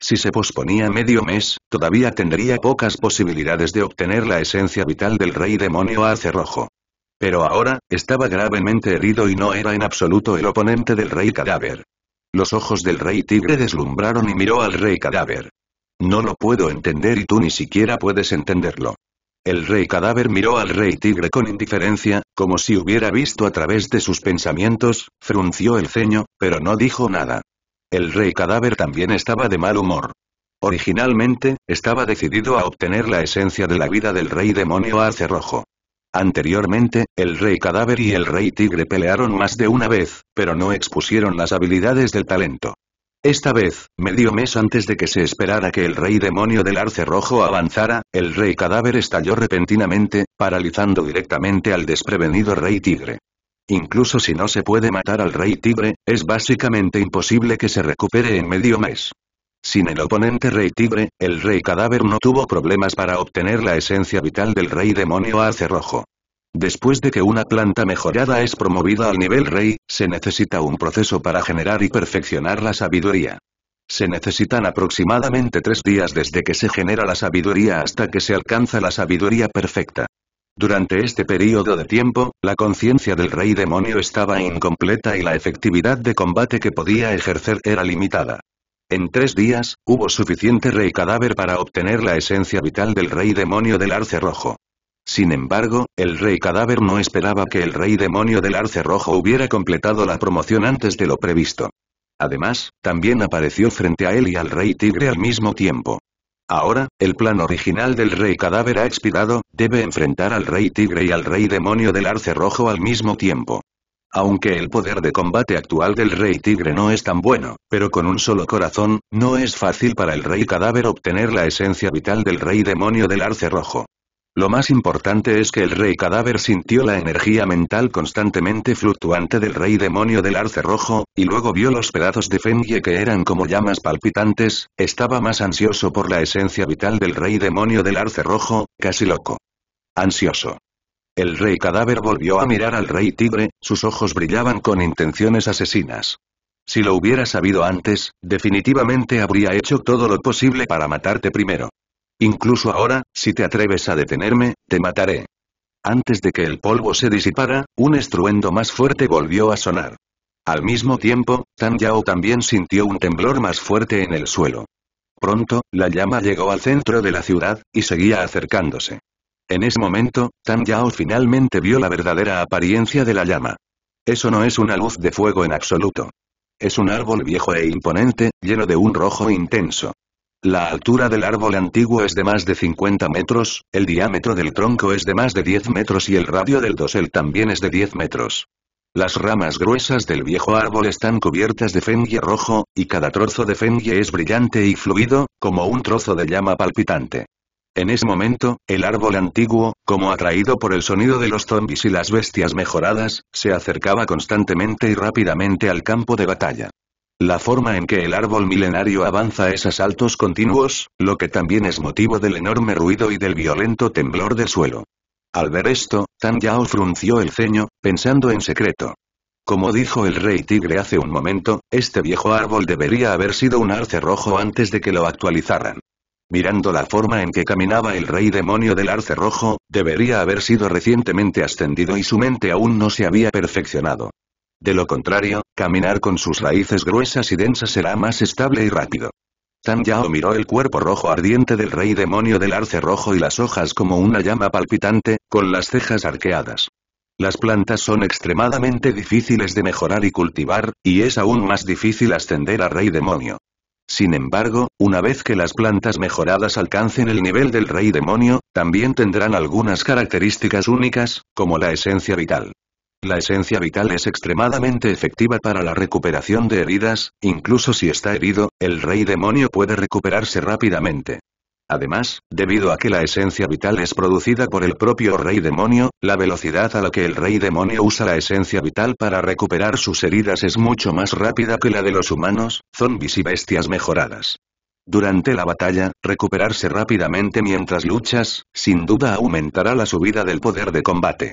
Si se posponía medio mes, todavía tendría pocas posibilidades de obtener la esencia vital del rey demonio arce rojo. Pero ahora, estaba gravemente herido y no era en absoluto el oponente del rey cadáver. Los ojos del rey tigre deslumbraron y miró al rey cadáver. No lo puedo entender y tú ni siquiera puedes entenderlo. El rey cadáver miró al rey tigre con indiferencia, como si hubiera visto a través de sus pensamientos, frunció el ceño, pero no dijo nada. El rey cadáver también estaba de mal humor. Originalmente, estaba decidido a obtener la esencia de la vida del rey demonio arce rojo. Anteriormente, el rey cadáver y el rey tigre pelearon más de una vez, pero no expusieron las habilidades del talento. Esta vez, medio mes antes de que se esperara que el rey demonio del arce rojo avanzara, el rey cadáver estalló repentinamente, paralizando directamente al desprevenido rey tigre. Incluso si no se puede matar al rey tigre, es básicamente imposible que se recupere en medio mes. Sin el oponente rey tigre, el rey cadáver no tuvo problemas para obtener la esencia vital del rey demonio rojo. Después de que una planta mejorada es promovida al nivel rey, se necesita un proceso para generar y perfeccionar la sabiduría. Se necesitan aproximadamente tres días desde que se genera la sabiduría hasta que se alcanza la sabiduría perfecta. Durante este periodo de tiempo, la conciencia del rey demonio estaba incompleta y la efectividad de combate que podía ejercer era limitada. En tres días, hubo suficiente rey cadáver para obtener la esencia vital del rey demonio del arce rojo. Sin embargo, el rey cadáver no esperaba que el rey demonio del arce rojo hubiera completado la promoción antes de lo previsto. Además, también apareció frente a él y al rey tigre al mismo tiempo. Ahora, el plan original del rey cadáver ha expirado, debe enfrentar al rey tigre y al rey demonio del arce rojo al mismo tiempo. Aunque el poder de combate actual del rey tigre no es tan bueno, pero con un solo corazón, no es fácil para el rey cadáver obtener la esencia vital del rey demonio del arce rojo. Lo más importante es que el rey cadáver sintió la energía mental constantemente fluctuante del rey demonio del arce rojo, y luego vio los pedazos de Fengie que eran como llamas palpitantes, estaba más ansioso por la esencia vital del rey demonio del arce rojo, casi loco. Ansioso. El rey cadáver volvió a mirar al rey tigre, sus ojos brillaban con intenciones asesinas. Si lo hubiera sabido antes, definitivamente habría hecho todo lo posible para matarte primero. Incluso ahora, si te atreves a detenerme, te mataré. Antes de que el polvo se disipara, un estruendo más fuerte volvió a sonar. Al mismo tiempo, Tan Yao también sintió un temblor más fuerte en el suelo. Pronto, la llama llegó al centro de la ciudad, y seguía acercándose. En ese momento, Tan Yao finalmente vio la verdadera apariencia de la llama. Eso no es una luz de fuego en absoluto. Es un árbol viejo e imponente, lleno de un rojo intenso. La altura del árbol antiguo es de más de 50 metros, el diámetro del tronco es de más de 10 metros y el radio del dosel también es de 10 metros. Las ramas gruesas del viejo árbol están cubiertas de fengie rojo, y cada trozo de fengie es brillante y fluido, como un trozo de llama palpitante. En ese momento, el árbol antiguo, como atraído por el sonido de los zombies y las bestias mejoradas, se acercaba constantemente y rápidamente al campo de batalla. La forma en que el árbol milenario avanza es a saltos continuos, lo que también es motivo del enorme ruido y del violento temblor del suelo. Al ver esto, Tan Yao frunció el ceño, pensando en secreto. Como dijo el rey tigre hace un momento, este viejo árbol debería haber sido un arce rojo antes de que lo actualizaran. Mirando la forma en que caminaba el rey demonio del arce rojo, debería haber sido recientemente ascendido y su mente aún no se había perfeccionado. De lo contrario, caminar con sus raíces gruesas y densas será más estable y rápido. Tan Yao miró el cuerpo rojo ardiente del rey demonio del arce rojo y las hojas como una llama palpitante, con las cejas arqueadas. Las plantas son extremadamente difíciles de mejorar y cultivar, y es aún más difícil ascender a rey demonio. Sin embargo, una vez que las plantas mejoradas alcancen el nivel del rey demonio, también tendrán algunas características únicas, como la esencia vital. La esencia vital es extremadamente efectiva para la recuperación de heridas, incluso si está herido, el rey demonio puede recuperarse rápidamente. Además, debido a que la esencia vital es producida por el propio rey demonio, la velocidad a la que el rey demonio usa la esencia vital para recuperar sus heridas es mucho más rápida que la de los humanos, zombies y bestias mejoradas. Durante la batalla, recuperarse rápidamente mientras luchas, sin duda aumentará la subida del poder de combate.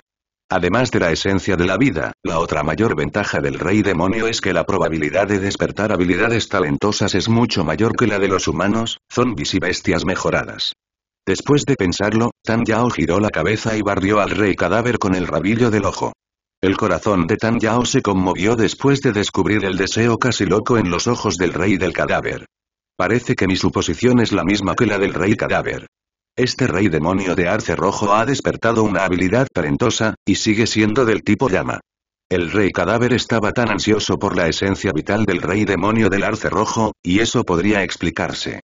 Además de la esencia de la vida, la otra mayor ventaja del rey demonio es que la probabilidad de despertar habilidades talentosas es mucho mayor que la de los humanos, zombies y bestias mejoradas. Después de pensarlo, Tan Yao giró la cabeza y barrió al rey cadáver con el rabillo del ojo. El corazón de Tan Yao se conmovió después de descubrir el deseo casi loco en los ojos del rey del cadáver. Parece que mi suposición es la misma que la del rey cadáver. Este rey demonio de arce rojo ha despertado una habilidad talentosa, y sigue siendo del tipo llama. El rey cadáver estaba tan ansioso por la esencia vital del rey demonio del arce rojo, y eso podría explicarse.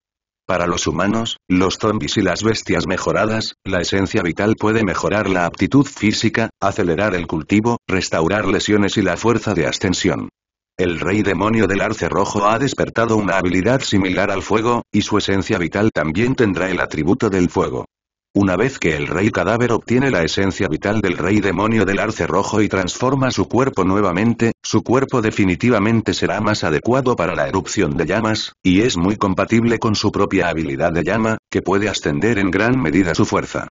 Para los humanos, los zombies y las bestias mejoradas, la esencia vital puede mejorar la aptitud física, acelerar el cultivo, restaurar lesiones y la fuerza de ascensión. El rey demonio del arce rojo ha despertado una habilidad similar al fuego, y su esencia vital también tendrá el atributo del fuego. Una vez que el rey cadáver obtiene la esencia vital del rey demonio del arce rojo y transforma su cuerpo nuevamente, su cuerpo definitivamente será más adecuado para la erupción de llamas, y es muy compatible con su propia habilidad de llama, que puede ascender en gran medida su fuerza.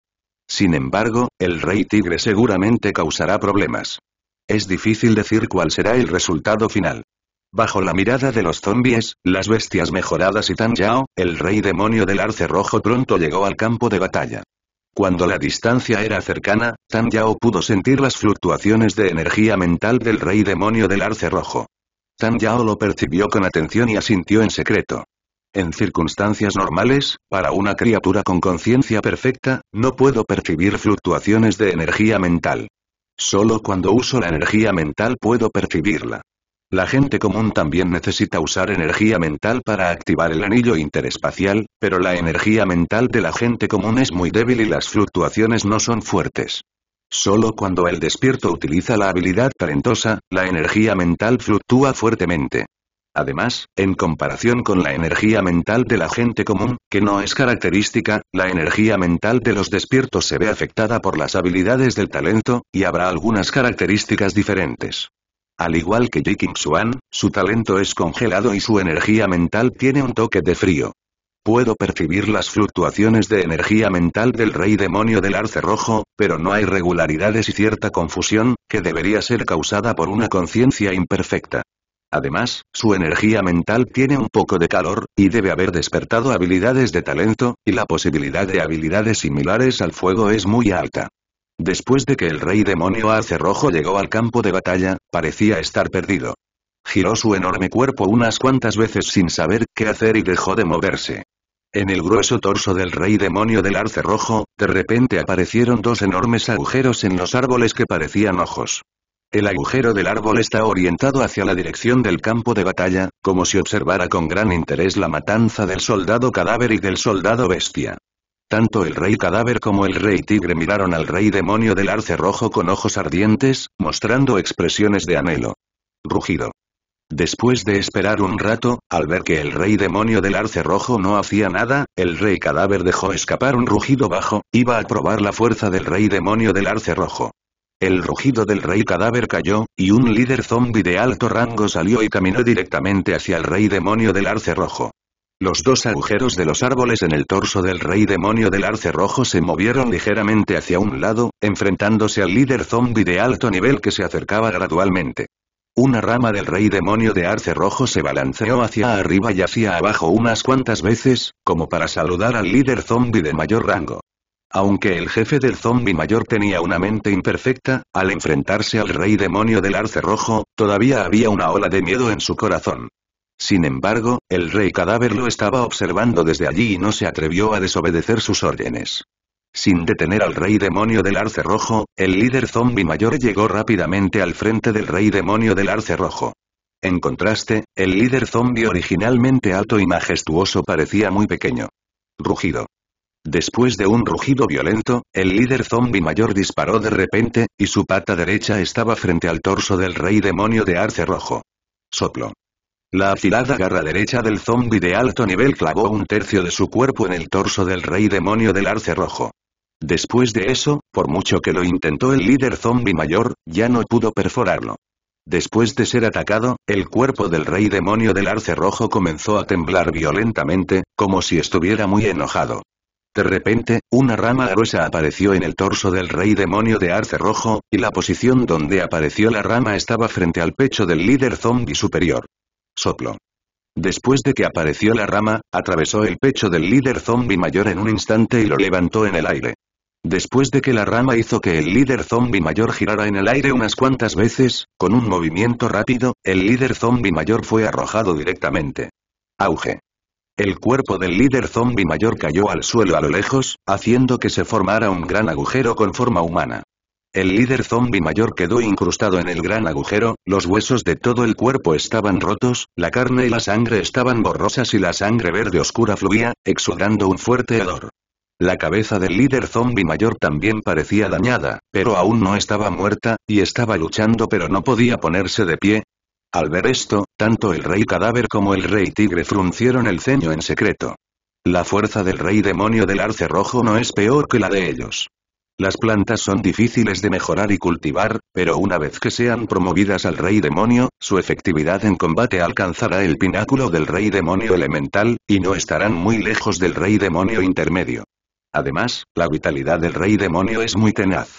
Sin embargo, el rey tigre seguramente causará problemas. Es difícil decir cuál será el resultado final. Bajo la mirada de los zombies, las bestias mejoradas y Tan Yao, el rey demonio del arce rojo pronto llegó al campo de batalla. Cuando la distancia era cercana, Tan Yao pudo sentir las fluctuaciones de energía mental del rey demonio del arce rojo. Tan Yao lo percibió con atención y asintió en secreto. En circunstancias normales, para una criatura con conciencia perfecta, no puedo percibir fluctuaciones de energía mental. Solo cuando uso la energía mental puedo percibirla. La gente común también necesita usar energía mental para activar el anillo interespacial, pero la energía mental de la gente común es muy débil y las fluctuaciones no son fuertes. Solo cuando el despierto utiliza la habilidad talentosa, la energía mental fluctúa fuertemente. Además, en comparación con la energía mental de la gente común, que no es característica, la energía mental de los despiertos se ve afectada por las habilidades del talento, y habrá algunas características diferentes. Al igual que Jiking Xuan, su talento es congelado y su energía mental tiene un toque de frío. Puedo percibir las fluctuaciones de energía mental del rey demonio del arce rojo, pero no hay regularidades y cierta confusión, que debería ser causada por una conciencia imperfecta. Además, su energía mental tiene un poco de calor, y debe haber despertado habilidades de talento, y la posibilidad de habilidades similares al fuego es muy alta. Después de que el rey demonio rojo llegó al campo de batalla, parecía estar perdido. Giró su enorme cuerpo unas cuantas veces sin saber qué hacer y dejó de moverse. En el grueso torso del rey demonio del arce rojo, de repente aparecieron dos enormes agujeros en los árboles que parecían ojos. El agujero del árbol está orientado hacia la dirección del campo de batalla, como si observara con gran interés la matanza del soldado cadáver y del soldado bestia. Tanto el rey cadáver como el rey tigre miraron al rey demonio del arce rojo con ojos ardientes, mostrando expresiones de anhelo. Rugido. Después de esperar un rato, al ver que el rey demonio del arce rojo no hacía nada, el rey cadáver dejó escapar un rugido bajo, iba a probar la fuerza del rey demonio del arce rojo. El rugido del rey cadáver cayó, y un líder zombie de alto rango salió y caminó directamente hacia el rey demonio del arce rojo. Los dos agujeros de los árboles en el torso del rey demonio del arce rojo se movieron ligeramente hacia un lado, enfrentándose al líder zombie de alto nivel que se acercaba gradualmente. Una rama del rey demonio de arce rojo se balanceó hacia arriba y hacia abajo unas cuantas veces, como para saludar al líder zombie de mayor rango. Aunque el jefe del zombie mayor tenía una mente imperfecta, al enfrentarse al rey demonio del arce rojo, todavía había una ola de miedo en su corazón. Sin embargo, el rey cadáver lo estaba observando desde allí y no se atrevió a desobedecer sus órdenes. Sin detener al rey demonio del arce rojo, el líder zombie mayor llegó rápidamente al frente del rey demonio del arce rojo. En contraste, el líder zombie originalmente alto y majestuoso parecía muy pequeño. Rugido. Después de un rugido violento, el líder zombie mayor disparó de repente, y su pata derecha estaba frente al torso del rey demonio de arce rojo. Soplo. La afilada garra derecha del zombie de alto nivel clavó un tercio de su cuerpo en el torso del rey demonio del arce rojo. Después de eso, por mucho que lo intentó el líder zombie mayor, ya no pudo perforarlo. Después de ser atacado, el cuerpo del rey demonio del arce rojo comenzó a temblar violentamente, como si estuviera muy enojado. De repente, una rama gruesa apareció en el torso del rey demonio de arce rojo, y la posición donde apareció la rama estaba frente al pecho del líder zombie superior. Soplo. Después de que apareció la rama, atravesó el pecho del líder zombie mayor en un instante y lo levantó en el aire. Después de que la rama hizo que el líder zombie mayor girara en el aire unas cuantas veces, con un movimiento rápido, el líder zombie mayor fue arrojado directamente. Auge. El cuerpo del líder zombie mayor cayó al suelo a lo lejos, haciendo que se formara un gran agujero con forma humana. El líder zombie mayor quedó incrustado en el gran agujero, los huesos de todo el cuerpo estaban rotos, la carne y la sangre estaban borrosas y la sangre verde oscura fluía, exudando un fuerte hedor. La cabeza del líder zombie mayor también parecía dañada, pero aún no estaba muerta, y estaba luchando pero no podía ponerse de pie, al ver esto, tanto el rey cadáver como el rey tigre fruncieron el ceño en secreto. La fuerza del rey demonio del arce rojo no es peor que la de ellos. Las plantas son difíciles de mejorar y cultivar, pero una vez que sean promovidas al rey demonio, su efectividad en combate alcanzará el pináculo del rey demonio elemental, y no estarán muy lejos del rey demonio intermedio. Además, la vitalidad del rey demonio es muy tenaz.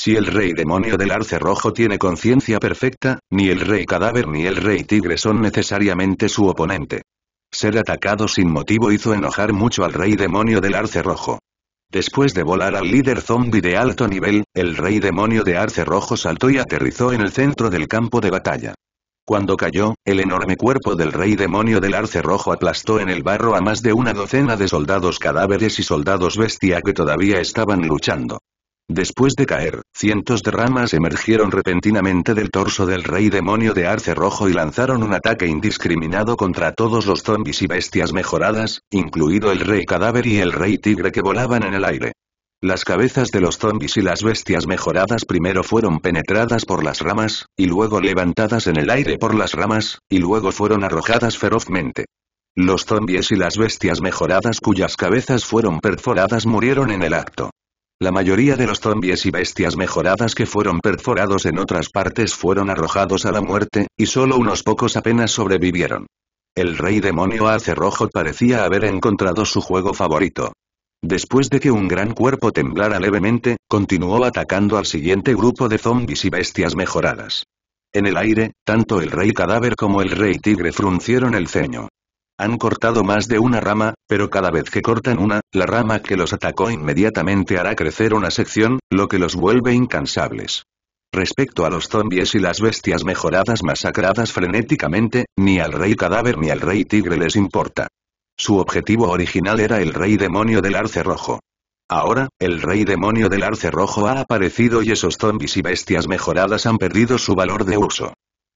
Si el rey demonio del arce rojo tiene conciencia perfecta, ni el rey cadáver ni el rey tigre son necesariamente su oponente. Ser atacado sin motivo hizo enojar mucho al rey demonio del arce rojo. Después de volar al líder zombie de alto nivel, el rey demonio de arce rojo saltó y aterrizó en el centro del campo de batalla. Cuando cayó, el enorme cuerpo del rey demonio del arce rojo aplastó en el barro a más de una docena de soldados cadáveres y soldados bestia que todavía estaban luchando. Después de caer, cientos de ramas emergieron repentinamente del torso del rey demonio de arce rojo y lanzaron un ataque indiscriminado contra todos los zombies y bestias mejoradas, incluido el rey cadáver y el rey tigre que volaban en el aire. Las cabezas de los zombies y las bestias mejoradas primero fueron penetradas por las ramas, y luego levantadas en el aire por las ramas, y luego fueron arrojadas ferozmente. Los zombies y las bestias mejoradas cuyas cabezas fueron perforadas murieron en el acto. La mayoría de los zombies y bestias mejoradas que fueron perforados en otras partes fueron arrojados a la muerte, y solo unos pocos apenas sobrevivieron. El rey demonio Rojo parecía haber encontrado su juego favorito. Después de que un gran cuerpo temblara levemente, continuó atacando al siguiente grupo de zombies y bestias mejoradas. En el aire, tanto el rey cadáver como el rey tigre fruncieron el ceño. Han cortado más de una rama, pero cada vez que cortan una, la rama que los atacó inmediatamente hará crecer una sección, lo que los vuelve incansables. Respecto a los zombies y las bestias mejoradas masacradas frenéticamente, ni al rey cadáver ni al rey tigre les importa. Su objetivo original era el rey demonio del arce rojo. Ahora, el rey demonio del arce rojo ha aparecido y esos zombies y bestias mejoradas han perdido su valor de uso.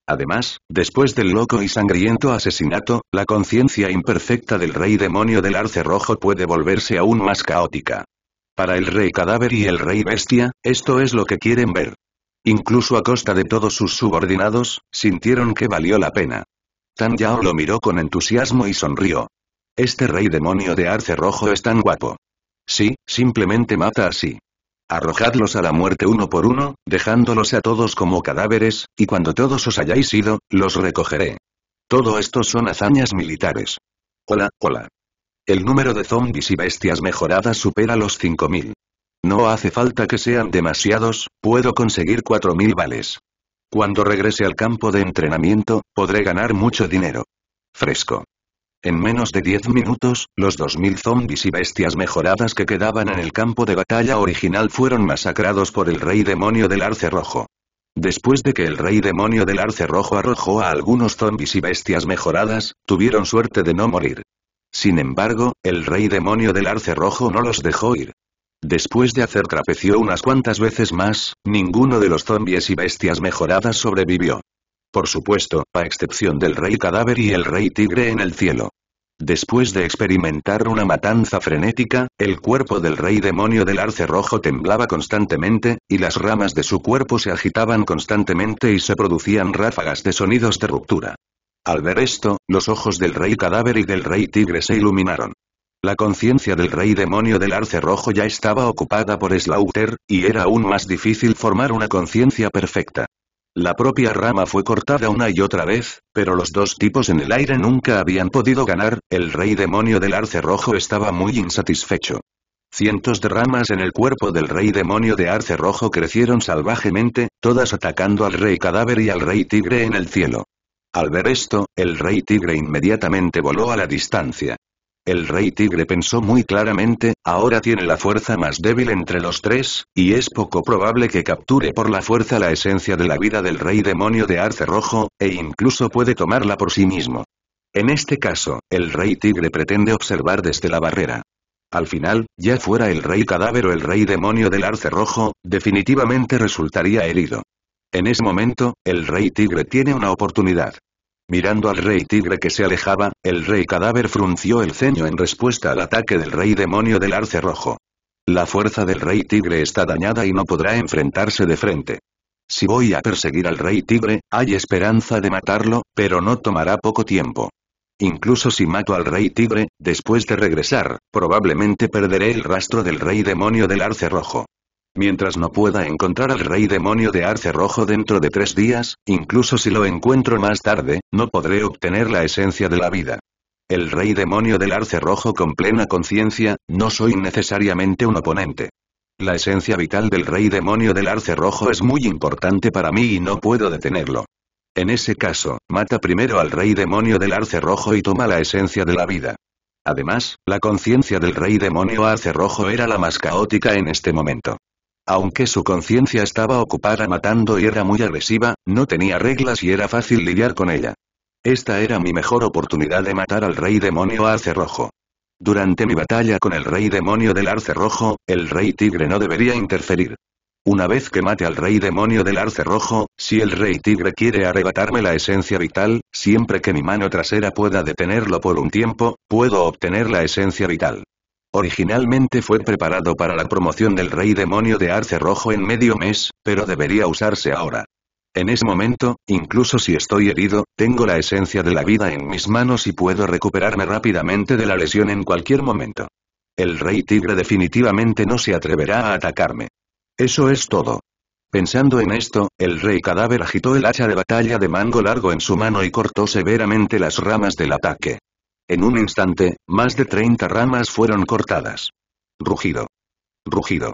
Además, después del loco y sangriento asesinato, la conciencia imperfecta del rey demonio del arce rojo puede volverse aún más caótica. Para el rey cadáver y el rey bestia, esto es lo que quieren ver. Incluso a costa de todos sus subordinados, sintieron que valió la pena. Tan Yao lo miró con entusiasmo y sonrió. Este rey demonio de arce rojo es tan guapo. Sí, simplemente mata así. Arrojadlos a la muerte uno por uno, dejándolos a todos como cadáveres, y cuando todos os hayáis ido, los recogeré. Todo esto son hazañas militares. Hola, hola. El número de zombies y bestias mejoradas supera los 5000. No hace falta que sean demasiados, puedo conseguir 4000 vales. Cuando regrese al campo de entrenamiento, podré ganar mucho dinero. Fresco. En menos de 10 minutos, los 2000 zombies y bestias mejoradas que quedaban en el campo de batalla original fueron masacrados por el rey demonio del arce rojo. Después de que el rey demonio del arce rojo arrojó a algunos zombies y bestias mejoradas, tuvieron suerte de no morir. Sin embargo, el rey demonio del arce rojo no los dejó ir. Después de hacer trapecio unas cuantas veces más, ninguno de los zombies y bestias mejoradas sobrevivió. Por supuesto, a excepción del rey cadáver y el rey tigre en el cielo. Después de experimentar una matanza frenética, el cuerpo del rey demonio del arce rojo temblaba constantemente, y las ramas de su cuerpo se agitaban constantemente y se producían ráfagas de sonidos de ruptura. Al ver esto, los ojos del rey cadáver y del rey tigre se iluminaron. La conciencia del rey demonio del arce rojo ya estaba ocupada por Slaughter, y era aún más difícil formar una conciencia perfecta. La propia rama fue cortada una y otra vez, pero los dos tipos en el aire nunca habían podido ganar, el rey demonio del arce rojo estaba muy insatisfecho. Cientos de ramas en el cuerpo del rey demonio de arce rojo crecieron salvajemente, todas atacando al rey cadáver y al rey tigre en el cielo. Al ver esto, el rey tigre inmediatamente voló a la distancia. El rey tigre pensó muy claramente, ahora tiene la fuerza más débil entre los tres, y es poco probable que capture por la fuerza la esencia de la vida del rey demonio de arce rojo, e incluso puede tomarla por sí mismo. En este caso, el rey tigre pretende observar desde la barrera. Al final, ya fuera el rey cadáver o el rey demonio del arce rojo, definitivamente resultaría herido. En ese momento, el rey tigre tiene una oportunidad. Mirando al rey tigre que se alejaba, el rey cadáver frunció el ceño en respuesta al ataque del rey demonio del arce rojo. La fuerza del rey tigre está dañada y no podrá enfrentarse de frente. Si voy a perseguir al rey tigre, hay esperanza de matarlo, pero no tomará poco tiempo. Incluso si mato al rey tigre, después de regresar, probablemente perderé el rastro del rey demonio del arce rojo. Mientras no pueda encontrar al rey demonio de arce rojo dentro de tres días, incluso si lo encuentro más tarde, no podré obtener la esencia de la vida. El rey demonio del arce rojo con plena conciencia, no soy necesariamente un oponente. La esencia vital del rey demonio del arce rojo es muy importante para mí y no puedo detenerlo. En ese caso, mata primero al rey demonio del arce rojo y toma la esencia de la vida. Además, la conciencia del rey demonio arce rojo era la más caótica en este momento. Aunque su conciencia estaba ocupada matando y era muy agresiva, no tenía reglas y era fácil lidiar con ella. Esta era mi mejor oportunidad de matar al rey demonio arce rojo. Durante mi batalla con el rey demonio del arce rojo, el rey tigre no debería interferir. Una vez que mate al rey demonio del arce rojo, si el rey tigre quiere arrebatarme la esencia vital, siempre que mi mano trasera pueda detenerlo por un tiempo, puedo obtener la esencia vital. Originalmente fue preparado para la promoción del rey demonio de arce rojo en medio mes, pero debería usarse ahora. En ese momento, incluso si estoy herido, tengo la esencia de la vida en mis manos y puedo recuperarme rápidamente de la lesión en cualquier momento. El rey tigre definitivamente no se atreverá a atacarme. Eso es todo. Pensando en esto, el rey cadáver agitó el hacha de batalla de mango largo en su mano y cortó severamente las ramas del ataque. En un instante, más de 30 ramas fueron cortadas. Rugido. Rugido.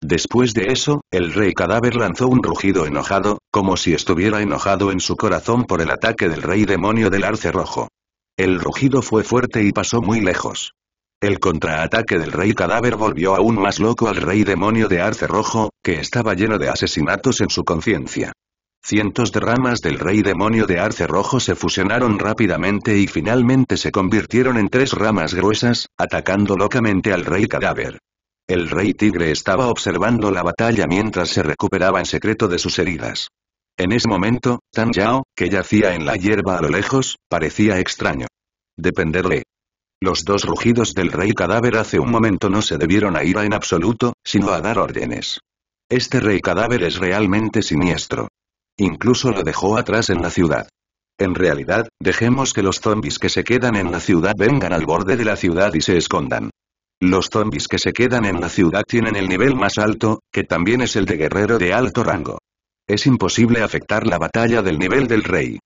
Después de eso, el rey cadáver lanzó un rugido enojado, como si estuviera enojado en su corazón por el ataque del rey demonio del arce rojo. El rugido fue fuerte y pasó muy lejos. El contraataque del rey cadáver volvió aún más loco al rey demonio de arce rojo, que estaba lleno de asesinatos en su conciencia. Cientos de ramas del rey demonio de arce rojo se fusionaron rápidamente y finalmente se convirtieron en tres ramas gruesas, atacando locamente al rey cadáver. El rey tigre estaba observando la batalla mientras se recuperaba en secreto de sus heridas. En ese momento, Tan Yao, que yacía en la hierba a lo lejos, parecía extraño. Dependerle. Los dos rugidos del rey cadáver hace un momento no se debieron a ira en absoluto, sino a dar órdenes. Este rey cadáver es realmente siniestro. Incluso lo dejó atrás en la ciudad. En realidad, dejemos que los zombies que se quedan en la ciudad vengan al borde de la ciudad y se escondan. Los zombies que se quedan en la ciudad tienen el nivel más alto, que también es el de guerrero de alto rango. Es imposible afectar la batalla del nivel del rey.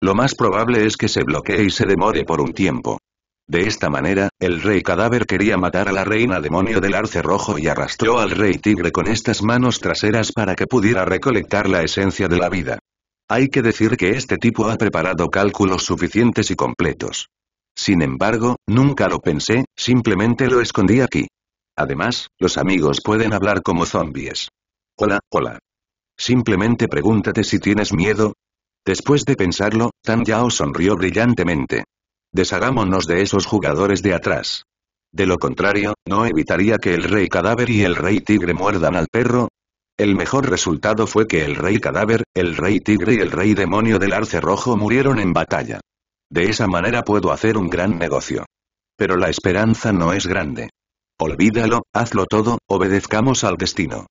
Lo más probable es que se bloquee y se demore por un tiempo. De esta manera, el rey cadáver quería matar a la reina demonio del arce rojo y arrastró al rey tigre con estas manos traseras para que pudiera recolectar la esencia de la vida. Hay que decir que este tipo ha preparado cálculos suficientes y completos. Sin embargo, nunca lo pensé, simplemente lo escondí aquí. Además, los amigos pueden hablar como zombies. Hola, hola. Simplemente pregúntate si tienes miedo. Después de pensarlo, Tan Yao sonrió brillantemente. Deshagámonos de esos jugadores de atrás. De lo contrario, ¿no evitaría que el rey cadáver y el rey tigre muerdan al perro? El mejor resultado fue que el rey cadáver, el rey tigre y el rey demonio del arce rojo murieron en batalla. De esa manera puedo hacer un gran negocio. Pero la esperanza no es grande. Olvídalo, hazlo todo, obedezcamos al destino.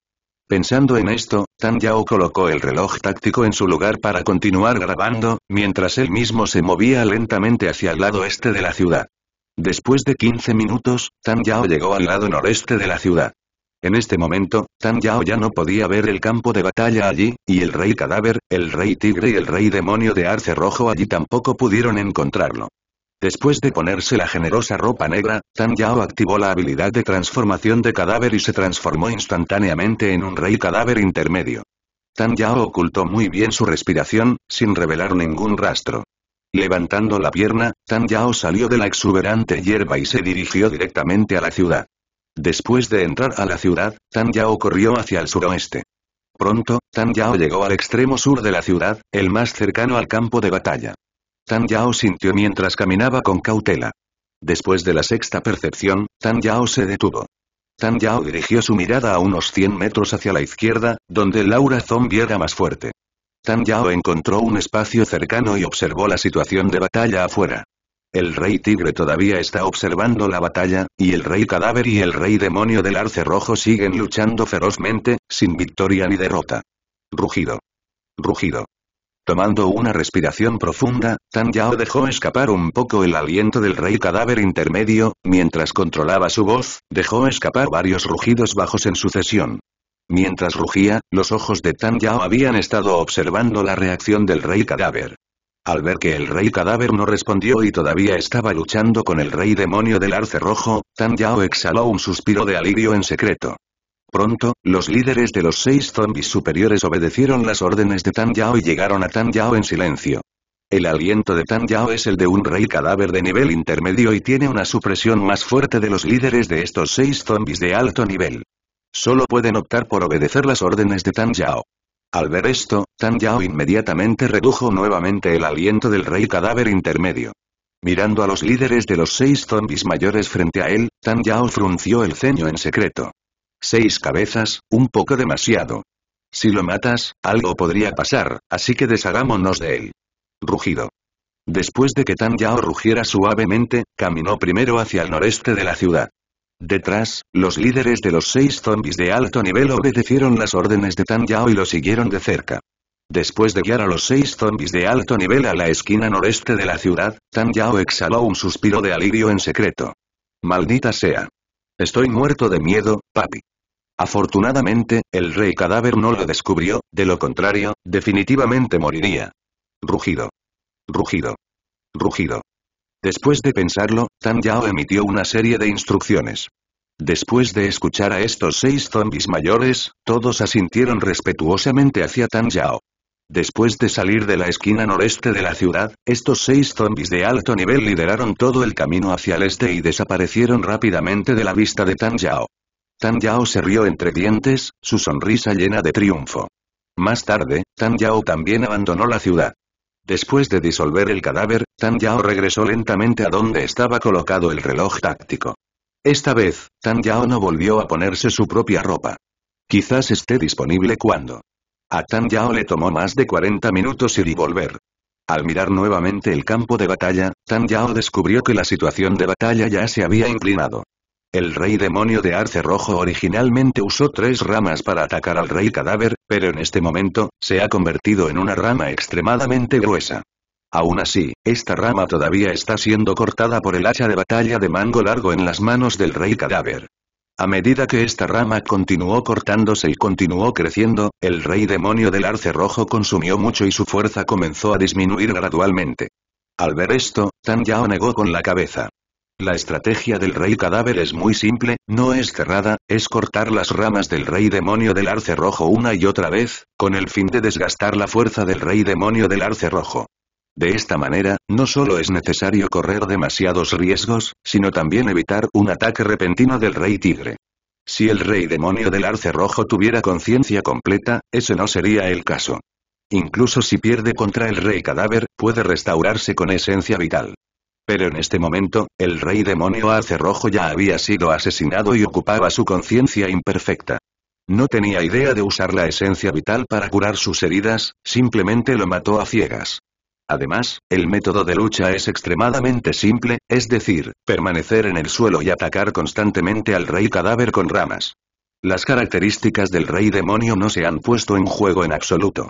Pensando en esto, Tan Yao colocó el reloj táctico en su lugar para continuar grabando, mientras él mismo se movía lentamente hacia el lado este de la ciudad. Después de 15 minutos, Tan Yao llegó al lado noreste de la ciudad. En este momento, Tan Yao ya no podía ver el campo de batalla allí, y el rey cadáver, el rey tigre y el rey demonio de arce rojo allí tampoco pudieron encontrarlo. Después de ponerse la generosa ropa negra, Tan Yao activó la habilidad de transformación de cadáver y se transformó instantáneamente en un rey cadáver intermedio. Tan Yao ocultó muy bien su respiración, sin revelar ningún rastro. Levantando la pierna, Tan Yao salió de la exuberante hierba y se dirigió directamente a la ciudad. Después de entrar a la ciudad, Tan Yao corrió hacia el suroeste. Pronto, Tan Yao llegó al extremo sur de la ciudad, el más cercano al campo de batalla. Tan Yao sintió mientras caminaba con cautela. Después de la sexta percepción, Tan Yao se detuvo. Tan Yao dirigió su mirada a unos 100 metros hacia la izquierda, donde el aura zombie era más fuerte. Tan Yao encontró un espacio cercano y observó la situación de batalla afuera. El rey tigre todavía está observando la batalla, y el rey cadáver y el rey demonio del arce rojo siguen luchando ferozmente, sin victoria ni derrota. Rugido. Rugido. Tomando una respiración profunda, Tan Yao dejó escapar un poco el aliento del rey cadáver intermedio, mientras controlaba su voz, dejó escapar varios rugidos bajos en sucesión. Mientras rugía, los ojos de Tan Yao habían estado observando la reacción del rey cadáver. Al ver que el rey cadáver no respondió y todavía estaba luchando con el rey demonio del arce rojo, Tan Yao exhaló un suspiro de alivio en secreto. Pronto, los líderes de los seis zombies superiores obedecieron las órdenes de Tan Yao y llegaron a Tan Yao en silencio. El aliento de Tan Yao es el de un rey cadáver de nivel intermedio y tiene una supresión más fuerte de los líderes de estos seis zombies de alto nivel. Solo pueden optar por obedecer las órdenes de Tan Yao. Al ver esto, Tan Yao inmediatamente redujo nuevamente el aliento del rey cadáver intermedio. Mirando a los líderes de los seis zombies mayores frente a él, Tan Yao frunció el ceño en secreto. Seis cabezas, un poco demasiado. Si lo matas, algo podría pasar, así que deshagámonos de él. Rugido. Después de que Tan Yao rugiera suavemente, caminó primero hacia el noreste de la ciudad. Detrás, los líderes de los seis zombies de alto nivel obedecieron las órdenes de Tan Yao y lo siguieron de cerca. Después de guiar a los seis zombies de alto nivel a la esquina noreste de la ciudad, Tan Yao exhaló un suspiro de alivio en secreto. Maldita sea. Estoy muerto de miedo, papi. Afortunadamente, el rey cadáver no lo descubrió, de lo contrario, definitivamente moriría. Rugido. Rugido. Rugido. Después de pensarlo, Tan Yao emitió una serie de instrucciones. Después de escuchar a estos seis zombies mayores, todos asintieron respetuosamente hacia Tan Yao. Después de salir de la esquina noreste de la ciudad, estos seis zombies de alto nivel lideraron todo el camino hacia el este y desaparecieron rápidamente de la vista de Tan Yao. Tan Yao se rió entre dientes, su sonrisa llena de triunfo. Más tarde, Tan Yao también abandonó la ciudad. Después de disolver el cadáver, Tan Yao regresó lentamente a donde estaba colocado el reloj táctico. Esta vez, Tan Yao no volvió a ponerse su propia ropa. Quizás esté disponible cuando. A Tan Yao le tomó más de 40 minutos ir y volver. Al mirar nuevamente el campo de batalla, Tan Yao descubrió que la situación de batalla ya se había inclinado. El rey demonio de arce rojo originalmente usó tres ramas para atacar al rey cadáver, pero en este momento, se ha convertido en una rama extremadamente gruesa. Aún así, esta rama todavía está siendo cortada por el hacha de batalla de mango largo en las manos del rey cadáver. A medida que esta rama continuó cortándose y continuó creciendo, el rey demonio del arce rojo consumió mucho y su fuerza comenzó a disminuir gradualmente. Al ver esto, Tan Yao negó con la cabeza. La estrategia del rey cadáver es muy simple, no es cerrada, es cortar las ramas del rey demonio del arce rojo una y otra vez, con el fin de desgastar la fuerza del rey demonio del arce rojo. De esta manera, no solo es necesario correr demasiados riesgos, sino también evitar un ataque repentino del rey tigre. Si el rey demonio del arce rojo tuviera conciencia completa, ese no sería el caso. Incluso si pierde contra el rey cadáver, puede restaurarse con esencia vital. Pero en este momento, el rey demonio arce rojo ya había sido asesinado y ocupaba su conciencia imperfecta. No tenía idea de usar la esencia vital para curar sus heridas, simplemente lo mató a ciegas. Además, el método de lucha es extremadamente simple, es decir, permanecer en el suelo y atacar constantemente al rey cadáver con ramas. Las características del rey demonio no se han puesto en juego en absoluto.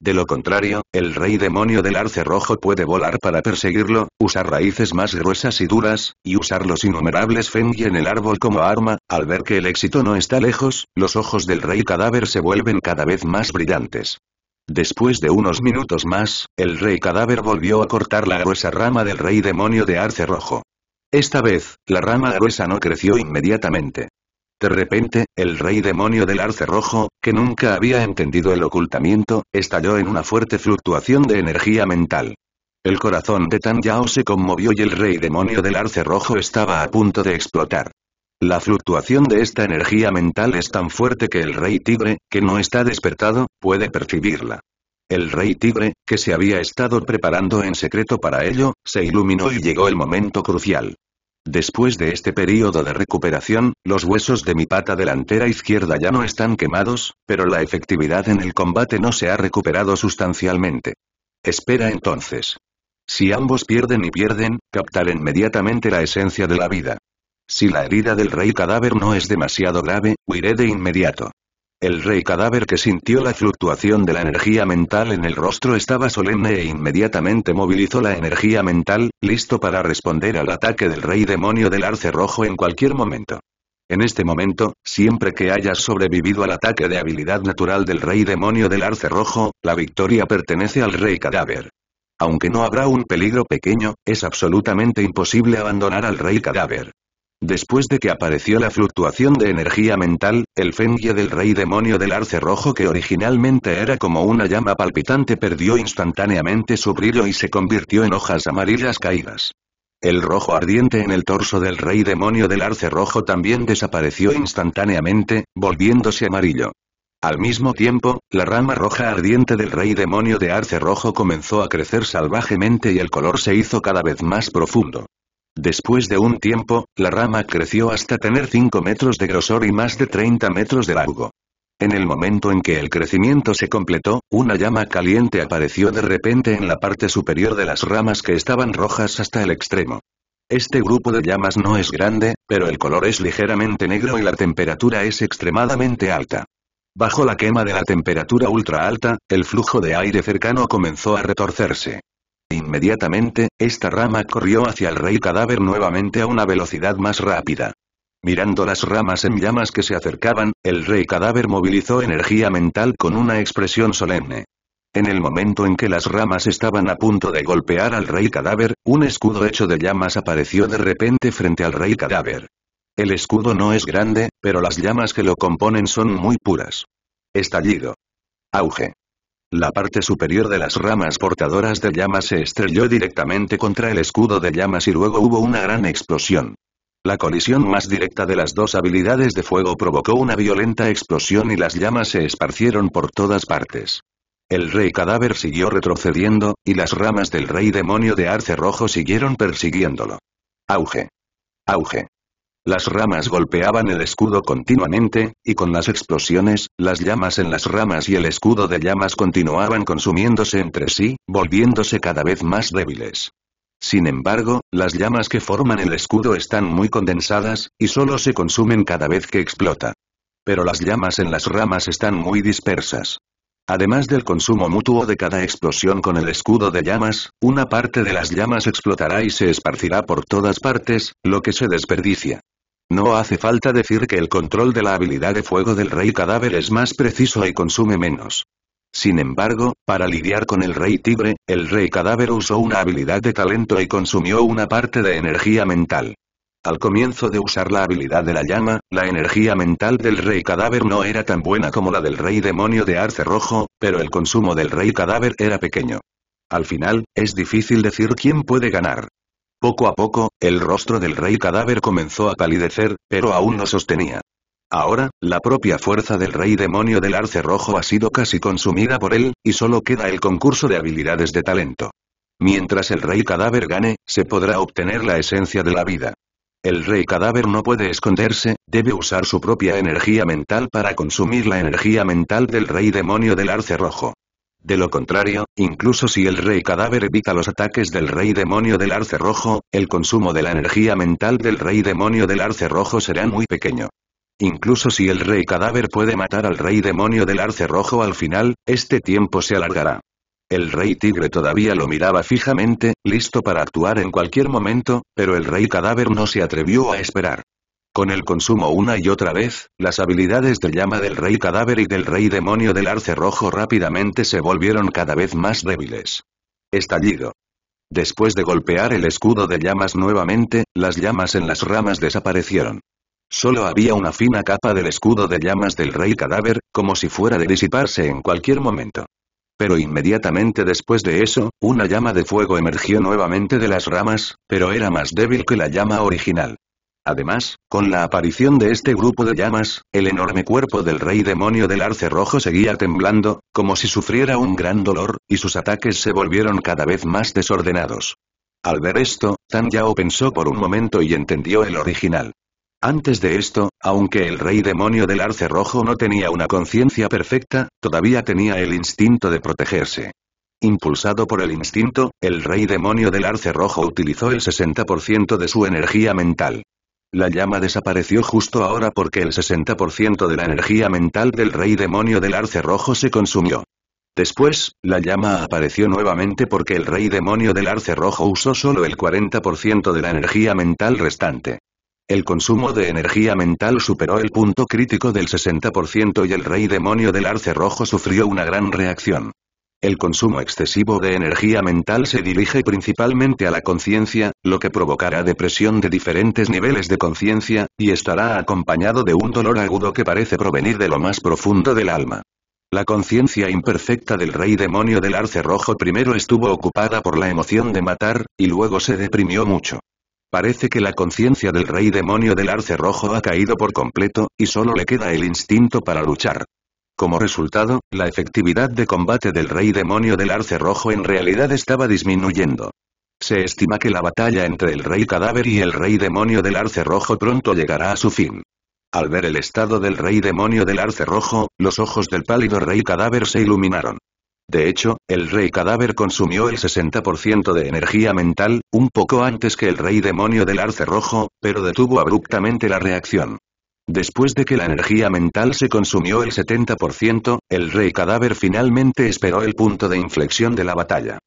De lo contrario, el rey demonio del arce rojo puede volar para perseguirlo, usar raíces más gruesas y duras, y usar los innumerables Fengi en el árbol como arma, al ver que el éxito no está lejos, los ojos del rey cadáver se vuelven cada vez más brillantes. Después de unos minutos más, el rey cadáver volvió a cortar la gruesa rama del rey demonio de arce rojo. Esta vez, la rama gruesa no creció inmediatamente. De repente, el rey demonio del arce rojo, que nunca había entendido el ocultamiento, estalló en una fuerte fluctuación de energía mental. El corazón de Tan Yao se conmovió y el rey demonio del arce rojo estaba a punto de explotar. La fluctuación de esta energía mental es tan fuerte que el rey tigre, que no está despertado, puede percibirla. El rey tigre, que se había estado preparando en secreto para ello, se iluminó y llegó el momento crucial. Después de este período de recuperación, los huesos de mi pata delantera izquierda ya no están quemados, pero la efectividad en el combate no se ha recuperado sustancialmente. Espera entonces. Si ambos pierden y pierden, captar inmediatamente la esencia de la vida. Si la herida del rey cadáver no es demasiado grave, huiré de inmediato. El rey cadáver que sintió la fluctuación de la energía mental en el rostro estaba solemne e inmediatamente movilizó la energía mental, listo para responder al ataque del rey demonio del arce rojo en cualquier momento. En este momento, siempre que hayas sobrevivido al ataque de habilidad natural del rey demonio del arce rojo, la victoria pertenece al rey cadáver. Aunque no habrá un peligro pequeño, es absolutamente imposible abandonar al rey cadáver. Después de que apareció la fluctuación de energía mental, el fengue del rey demonio del arce rojo que originalmente era como una llama palpitante perdió instantáneamente su brillo y se convirtió en hojas amarillas caídas. El rojo ardiente en el torso del rey demonio del arce rojo también desapareció instantáneamente, volviéndose amarillo. Al mismo tiempo, la rama roja ardiente del rey demonio de arce rojo comenzó a crecer salvajemente y el color se hizo cada vez más profundo. Después de un tiempo, la rama creció hasta tener 5 metros de grosor y más de 30 metros de largo. En el momento en que el crecimiento se completó, una llama caliente apareció de repente en la parte superior de las ramas que estaban rojas hasta el extremo. Este grupo de llamas no es grande, pero el color es ligeramente negro y la temperatura es extremadamente alta. Bajo la quema de la temperatura ultra alta, el flujo de aire cercano comenzó a retorcerse. Inmediatamente, esta rama corrió hacia el rey cadáver nuevamente a una velocidad más rápida. Mirando las ramas en llamas que se acercaban, el rey cadáver movilizó energía mental con una expresión solemne. En el momento en que las ramas estaban a punto de golpear al rey cadáver, un escudo hecho de llamas apareció de repente frente al rey cadáver. El escudo no es grande, pero las llamas que lo componen son muy puras. Estallido. Auge. La parte superior de las ramas portadoras de llamas se estrelló directamente contra el escudo de llamas y luego hubo una gran explosión. La colisión más directa de las dos habilidades de fuego provocó una violenta explosión y las llamas se esparcieron por todas partes. El rey cadáver siguió retrocediendo, y las ramas del rey demonio de arce rojo siguieron persiguiéndolo. Auge. Auge. Las ramas golpeaban el escudo continuamente, y con las explosiones, las llamas en las ramas y el escudo de llamas continuaban consumiéndose entre sí, volviéndose cada vez más débiles. Sin embargo, las llamas que forman el escudo están muy condensadas, y solo se consumen cada vez que explota. Pero las llamas en las ramas están muy dispersas. Además del consumo mutuo de cada explosión con el escudo de llamas, una parte de las llamas explotará y se esparcirá por todas partes, lo que se desperdicia. No hace falta decir que el control de la habilidad de fuego del rey cadáver es más preciso y consume menos. Sin embargo, para lidiar con el rey tigre, el rey cadáver usó una habilidad de talento y consumió una parte de energía mental. Al comienzo de usar la habilidad de la llama, la energía mental del rey cadáver no era tan buena como la del rey demonio de arce rojo, pero el consumo del rey cadáver era pequeño. Al final, es difícil decir quién puede ganar. Poco a poco, el rostro del rey cadáver comenzó a palidecer, pero aún no sostenía. Ahora, la propia fuerza del rey demonio del arce rojo ha sido casi consumida por él, y solo queda el concurso de habilidades de talento. Mientras el rey cadáver gane, se podrá obtener la esencia de la vida. El rey cadáver no puede esconderse, debe usar su propia energía mental para consumir la energía mental del rey demonio del arce rojo. De lo contrario, incluso si el rey cadáver evita los ataques del rey demonio del arce rojo, el consumo de la energía mental del rey demonio del arce rojo será muy pequeño. Incluso si el rey cadáver puede matar al rey demonio del arce rojo al final, este tiempo se alargará. El rey tigre todavía lo miraba fijamente, listo para actuar en cualquier momento, pero el rey cadáver no se atrevió a esperar. Con el consumo una y otra vez, las habilidades de llama del rey cadáver y del rey demonio del arce rojo rápidamente se volvieron cada vez más débiles. Estallido. Después de golpear el escudo de llamas nuevamente, las llamas en las ramas desaparecieron. Solo había una fina capa del escudo de llamas del rey cadáver, como si fuera de disiparse en cualquier momento. Pero inmediatamente después de eso, una llama de fuego emergió nuevamente de las ramas, pero era más débil que la llama original. Además, con la aparición de este grupo de llamas, el enorme cuerpo del rey demonio del arce rojo seguía temblando, como si sufriera un gran dolor, y sus ataques se volvieron cada vez más desordenados. Al ver esto, Tan Yao pensó por un momento y entendió el original. Antes de esto, aunque el rey demonio del arce rojo no tenía una conciencia perfecta, todavía tenía el instinto de protegerse. Impulsado por el instinto, el rey demonio del arce rojo utilizó el 60% de su energía mental. La llama desapareció justo ahora porque el 60% de la energía mental del rey demonio del arce rojo se consumió. Después, la llama apareció nuevamente porque el rey demonio del arce rojo usó solo el 40% de la energía mental restante. El consumo de energía mental superó el punto crítico del 60% y el rey demonio del arce rojo sufrió una gran reacción. El consumo excesivo de energía mental se dirige principalmente a la conciencia, lo que provocará depresión de diferentes niveles de conciencia, y estará acompañado de un dolor agudo que parece provenir de lo más profundo del alma. La conciencia imperfecta del rey demonio del arce rojo primero estuvo ocupada por la emoción de matar, y luego se deprimió mucho. Parece que la conciencia del rey demonio del arce rojo ha caído por completo, y solo le queda el instinto para luchar. Como resultado, la efectividad de combate del rey demonio del arce rojo en realidad estaba disminuyendo. Se estima que la batalla entre el rey cadáver y el rey demonio del arce rojo pronto llegará a su fin. Al ver el estado del rey demonio del arce rojo, los ojos del pálido rey cadáver se iluminaron. De hecho, el rey cadáver consumió el 60% de energía mental, un poco antes que el rey demonio del arce rojo, pero detuvo abruptamente la reacción. Después de que la energía mental se consumió el 70%, el rey cadáver finalmente esperó el punto de inflexión de la batalla.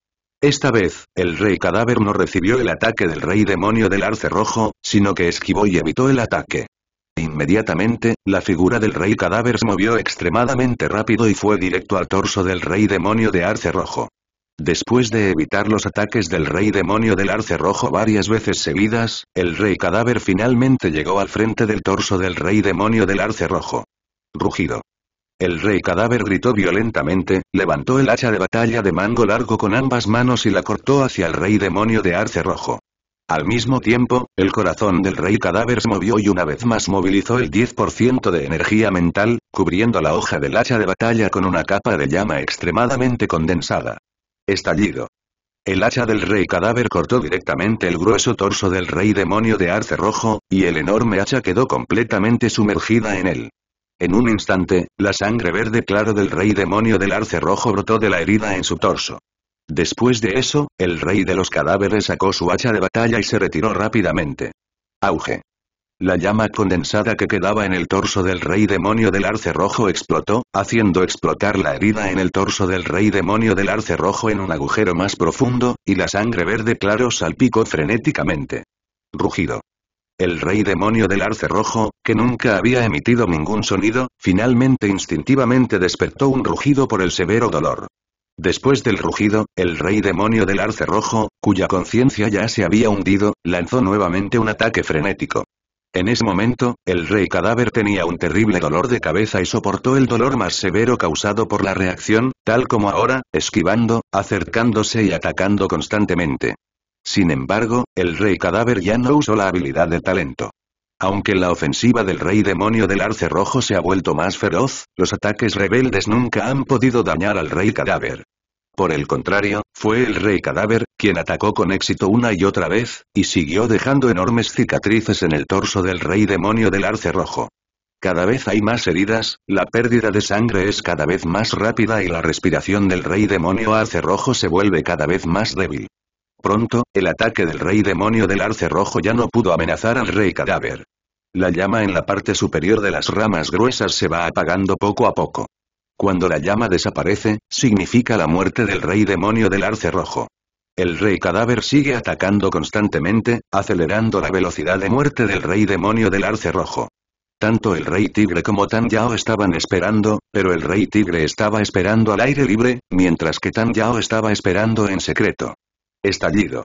Esta vez, el rey cadáver no recibió el ataque del rey demonio del arce rojo, sino que esquivó y evitó el ataque. Inmediatamente, la figura del rey cadáver se movió extremadamente rápido y fue directo al torso del rey demonio de arce rojo. Después de evitar los ataques del rey demonio del arce rojo varias veces seguidas, el rey cadáver finalmente llegó al frente del torso del rey demonio del arce rojo. Rugido. El rey cadáver gritó violentamente, levantó el hacha de batalla de mango largo con ambas manos y la cortó hacia el rey demonio de arce rojo. Al mismo tiempo, el corazón del rey cadáver se movió y una vez más movilizó el 10% de energía mental, cubriendo la hoja del hacha de batalla con una capa de llama extremadamente condensada. Estallido. El hacha del rey cadáver cortó directamente el grueso torso del rey demonio de arce rojo, y el enorme hacha quedó completamente sumergida en él. En un instante, la sangre verde claro del rey demonio del arce rojo brotó de la herida en su torso. Después de eso, el rey de los cadáveres sacó su hacha de batalla y se retiró rápidamente. Auge. La llama condensada que quedaba en el torso del rey demonio del arce rojo explotó, haciendo explotar la herida en el torso del rey demonio del arce rojo en un agujero más profundo, y la sangre verde claro salpicó frenéticamente. Rugido. El rey demonio del arce rojo, que nunca había emitido ningún sonido, finalmente instintivamente despertó un rugido por el severo dolor. Después del rugido, el rey demonio del arce rojo, cuya conciencia ya se había hundido, lanzó nuevamente un ataque frenético. En ese momento, el rey cadáver tenía un terrible dolor de cabeza y soportó el dolor más severo causado por la reacción, tal como ahora, esquivando, acercándose y atacando constantemente. Sin embargo, el rey cadáver ya no usó la habilidad de talento. Aunque la ofensiva del rey demonio del arce rojo se ha vuelto más feroz, los ataques rebeldes nunca han podido dañar al rey cadáver. Por el contrario, fue el rey cadáver, quien atacó con éxito una y otra vez, y siguió dejando enormes cicatrices en el torso del rey demonio del arce rojo. Cada vez hay más heridas, la pérdida de sangre es cada vez más rápida y la respiración del rey demonio arce rojo se vuelve cada vez más débil. Pronto, el ataque del rey demonio del arce rojo ya no pudo amenazar al rey cadáver. La llama en la parte superior de las ramas gruesas se va apagando poco a poco. Cuando la llama desaparece, significa la muerte del rey demonio del arce rojo. El rey cadáver sigue atacando constantemente, acelerando la velocidad de muerte del rey demonio del arce rojo. Tanto el rey tigre como Tan Yao estaban esperando, pero el rey tigre estaba esperando al aire libre, mientras que Tan Yao estaba esperando en secreto. Estallido.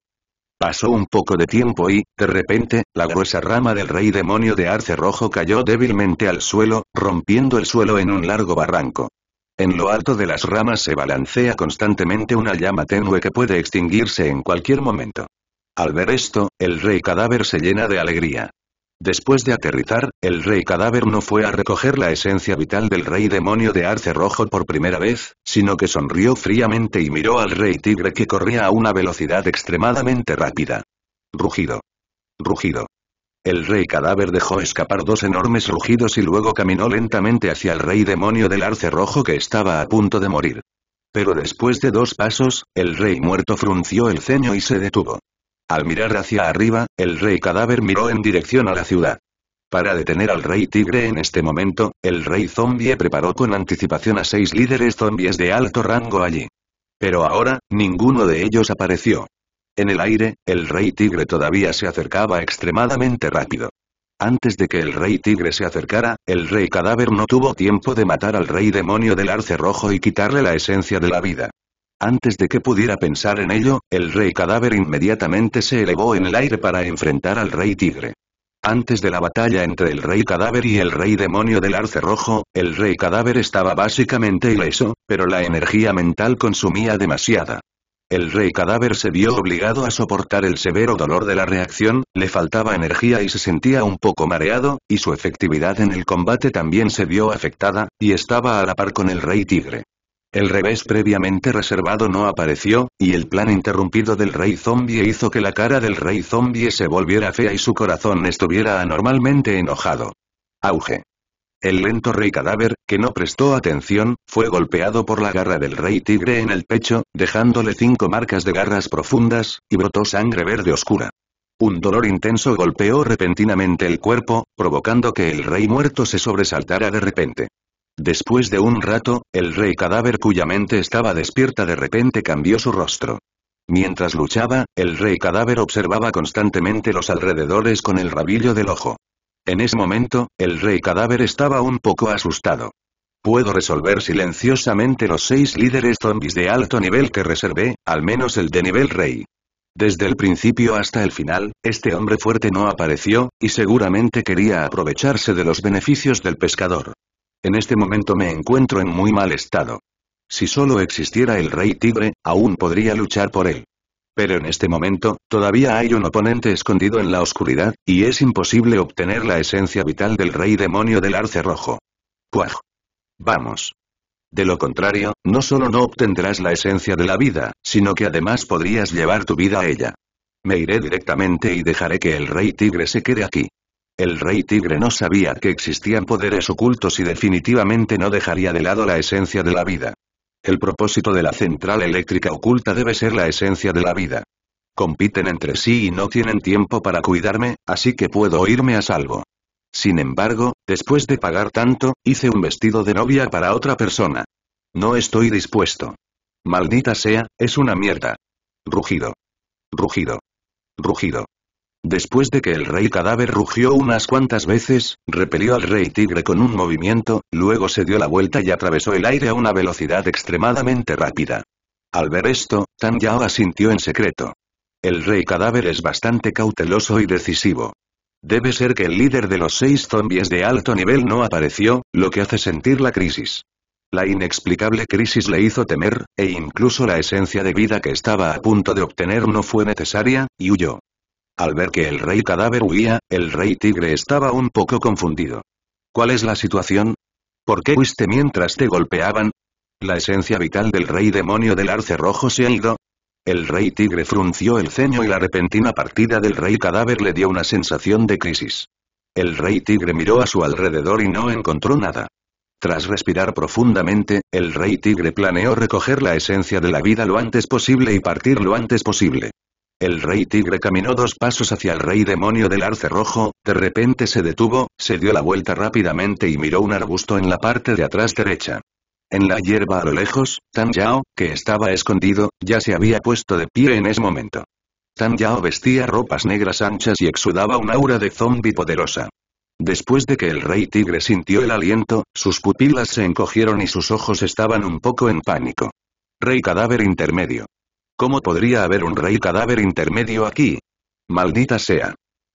Pasó un poco de tiempo y, de repente, la gruesa rama del rey demonio de arce rojo cayó débilmente al suelo, rompiendo el suelo en un largo barranco. En lo alto de las ramas se balancea constantemente una llama tenue que puede extinguirse en cualquier momento. Al ver esto, el rey cadáver se llena de alegría. Después de aterrizar, el rey cadáver no fue a recoger la esencia vital del rey demonio de arce rojo por primera vez, sino que sonrió fríamente y miró al rey tigre que corría a una velocidad extremadamente rápida. Rugido. Rugido. El rey cadáver dejó escapar dos enormes rugidos y luego caminó lentamente hacia el rey demonio del arce rojo que estaba a punto de morir. Pero después de dos pasos, el rey muerto frunció el ceño y se detuvo. Al mirar hacia arriba, el rey cadáver miró en dirección a la ciudad. Para detener al rey tigre en este momento, el rey zombie preparó con anticipación a seis líderes zombies de alto rango allí. Pero ahora, ninguno de ellos apareció. En el aire, el rey tigre todavía se acercaba extremadamente rápido. Antes de que el rey tigre se acercara, el rey cadáver no tuvo tiempo de matar al rey demonio del arce rojo y quitarle la esencia de la vida. Antes de que pudiera pensar en ello, el rey cadáver inmediatamente se elevó en el aire para enfrentar al rey tigre. Antes de la batalla entre el rey cadáver y el rey demonio del arce rojo, el rey cadáver estaba básicamente ileso, pero la energía mental consumía demasiada. El rey cadáver se vio obligado a soportar el severo dolor de la reacción, le faltaba energía y se sentía un poco mareado, y su efectividad en el combate también se vio afectada, y estaba a la par con el rey tigre. El revés previamente reservado no apareció, y el plan interrumpido del rey zombie hizo que la cara del rey zombie se volviera fea y su corazón estuviera anormalmente enojado. Auge. El lento rey cadáver, que no prestó atención, fue golpeado por la garra del rey tigre en el pecho, dejándole cinco marcas de garras profundas, y brotó sangre verde oscura. Un dolor intenso golpeó repentinamente el cuerpo, provocando que el rey muerto se sobresaltara de repente. Después de un rato, el rey cadáver cuya mente estaba despierta de repente cambió su rostro. Mientras luchaba, el rey cadáver observaba constantemente los alrededores con el rabillo del ojo. En ese momento, el rey cadáver estaba un poco asustado. Puedo resolver silenciosamente los seis líderes zombies de alto nivel que reservé, al menos el de nivel rey. Desde el principio hasta el final, este hombre fuerte no apareció, y seguramente quería aprovecharse de los beneficios del pescador. En este momento me encuentro en muy mal estado. Si solo existiera el rey tigre, aún podría luchar por él. Pero en este momento, todavía hay un oponente escondido en la oscuridad, y es imposible obtener la esencia vital del rey demonio del arce rojo. ¡Cuaj! Vamos. De lo contrario, no solo no obtendrás la esencia de la vida, sino que además podrías llevar tu vida a ella. Me iré directamente y dejaré que el rey tigre se quede aquí. El rey tigre no sabía que existían poderes ocultos y definitivamente no dejaría de lado la esencia de la vida. El propósito de la central eléctrica oculta debe ser la esencia de la vida. Compiten entre sí y no tienen tiempo para cuidarme, así que puedo irme a salvo. Sin embargo, después de pagar tanto, hice un vestido de novia para otra persona. No estoy dispuesto. Maldita sea, es una mierda. Rugido. Rugido. Rugido. Después de que el rey cadáver rugió unas cuantas veces, repelió al rey tigre con un movimiento, luego se dio la vuelta y atravesó el aire a una velocidad extremadamente rápida. Al ver esto, Tan Yao asintió en secreto. El rey cadáver es bastante cauteloso y decisivo. Debe ser que el líder de los seis zombies de alto nivel no apareció, lo que hace sentir la crisis. La inexplicable crisis le hizo temer, e incluso la esencia de vida que estaba a punto de obtener no fue necesaria, y huyó. Al ver que el rey cadáver huía, el rey tigre estaba un poco confundido. ¿Cuál es la situación? ¿Por qué huiste mientras te golpeaban? ¿La esencia vital del rey demonio del arce rojo se ha ido? El rey tigre frunció el ceño y la repentina partida del rey cadáver le dio una sensación de crisis. El rey tigre miró a su alrededor y no encontró nada. Tras respirar profundamente, el rey tigre planeó recoger la esencia de la vida lo antes posible y partir lo antes posible. El rey tigre caminó dos pasos hacia el rey demonio del arce rojo, de repente se detuvo, se dio la vuelta rápidamente y miró un arbusto en la parte de atrás derecha. En la hierba a lo lejos, Tan Yao, que estaba escondido, ya se había puesto de pie en ese momento. Tan Yao vestía ropas negras anchas y exudaba un aura de zombie poderosa. Después de que el rey tigre sintió el aliento, sus pupilas se encogieron y sus ojos estaban un poco en pánico. Rey cadáver intermedio. ¿Cómo podría haber un rey cadáver intermedio aquí? Maldita sea.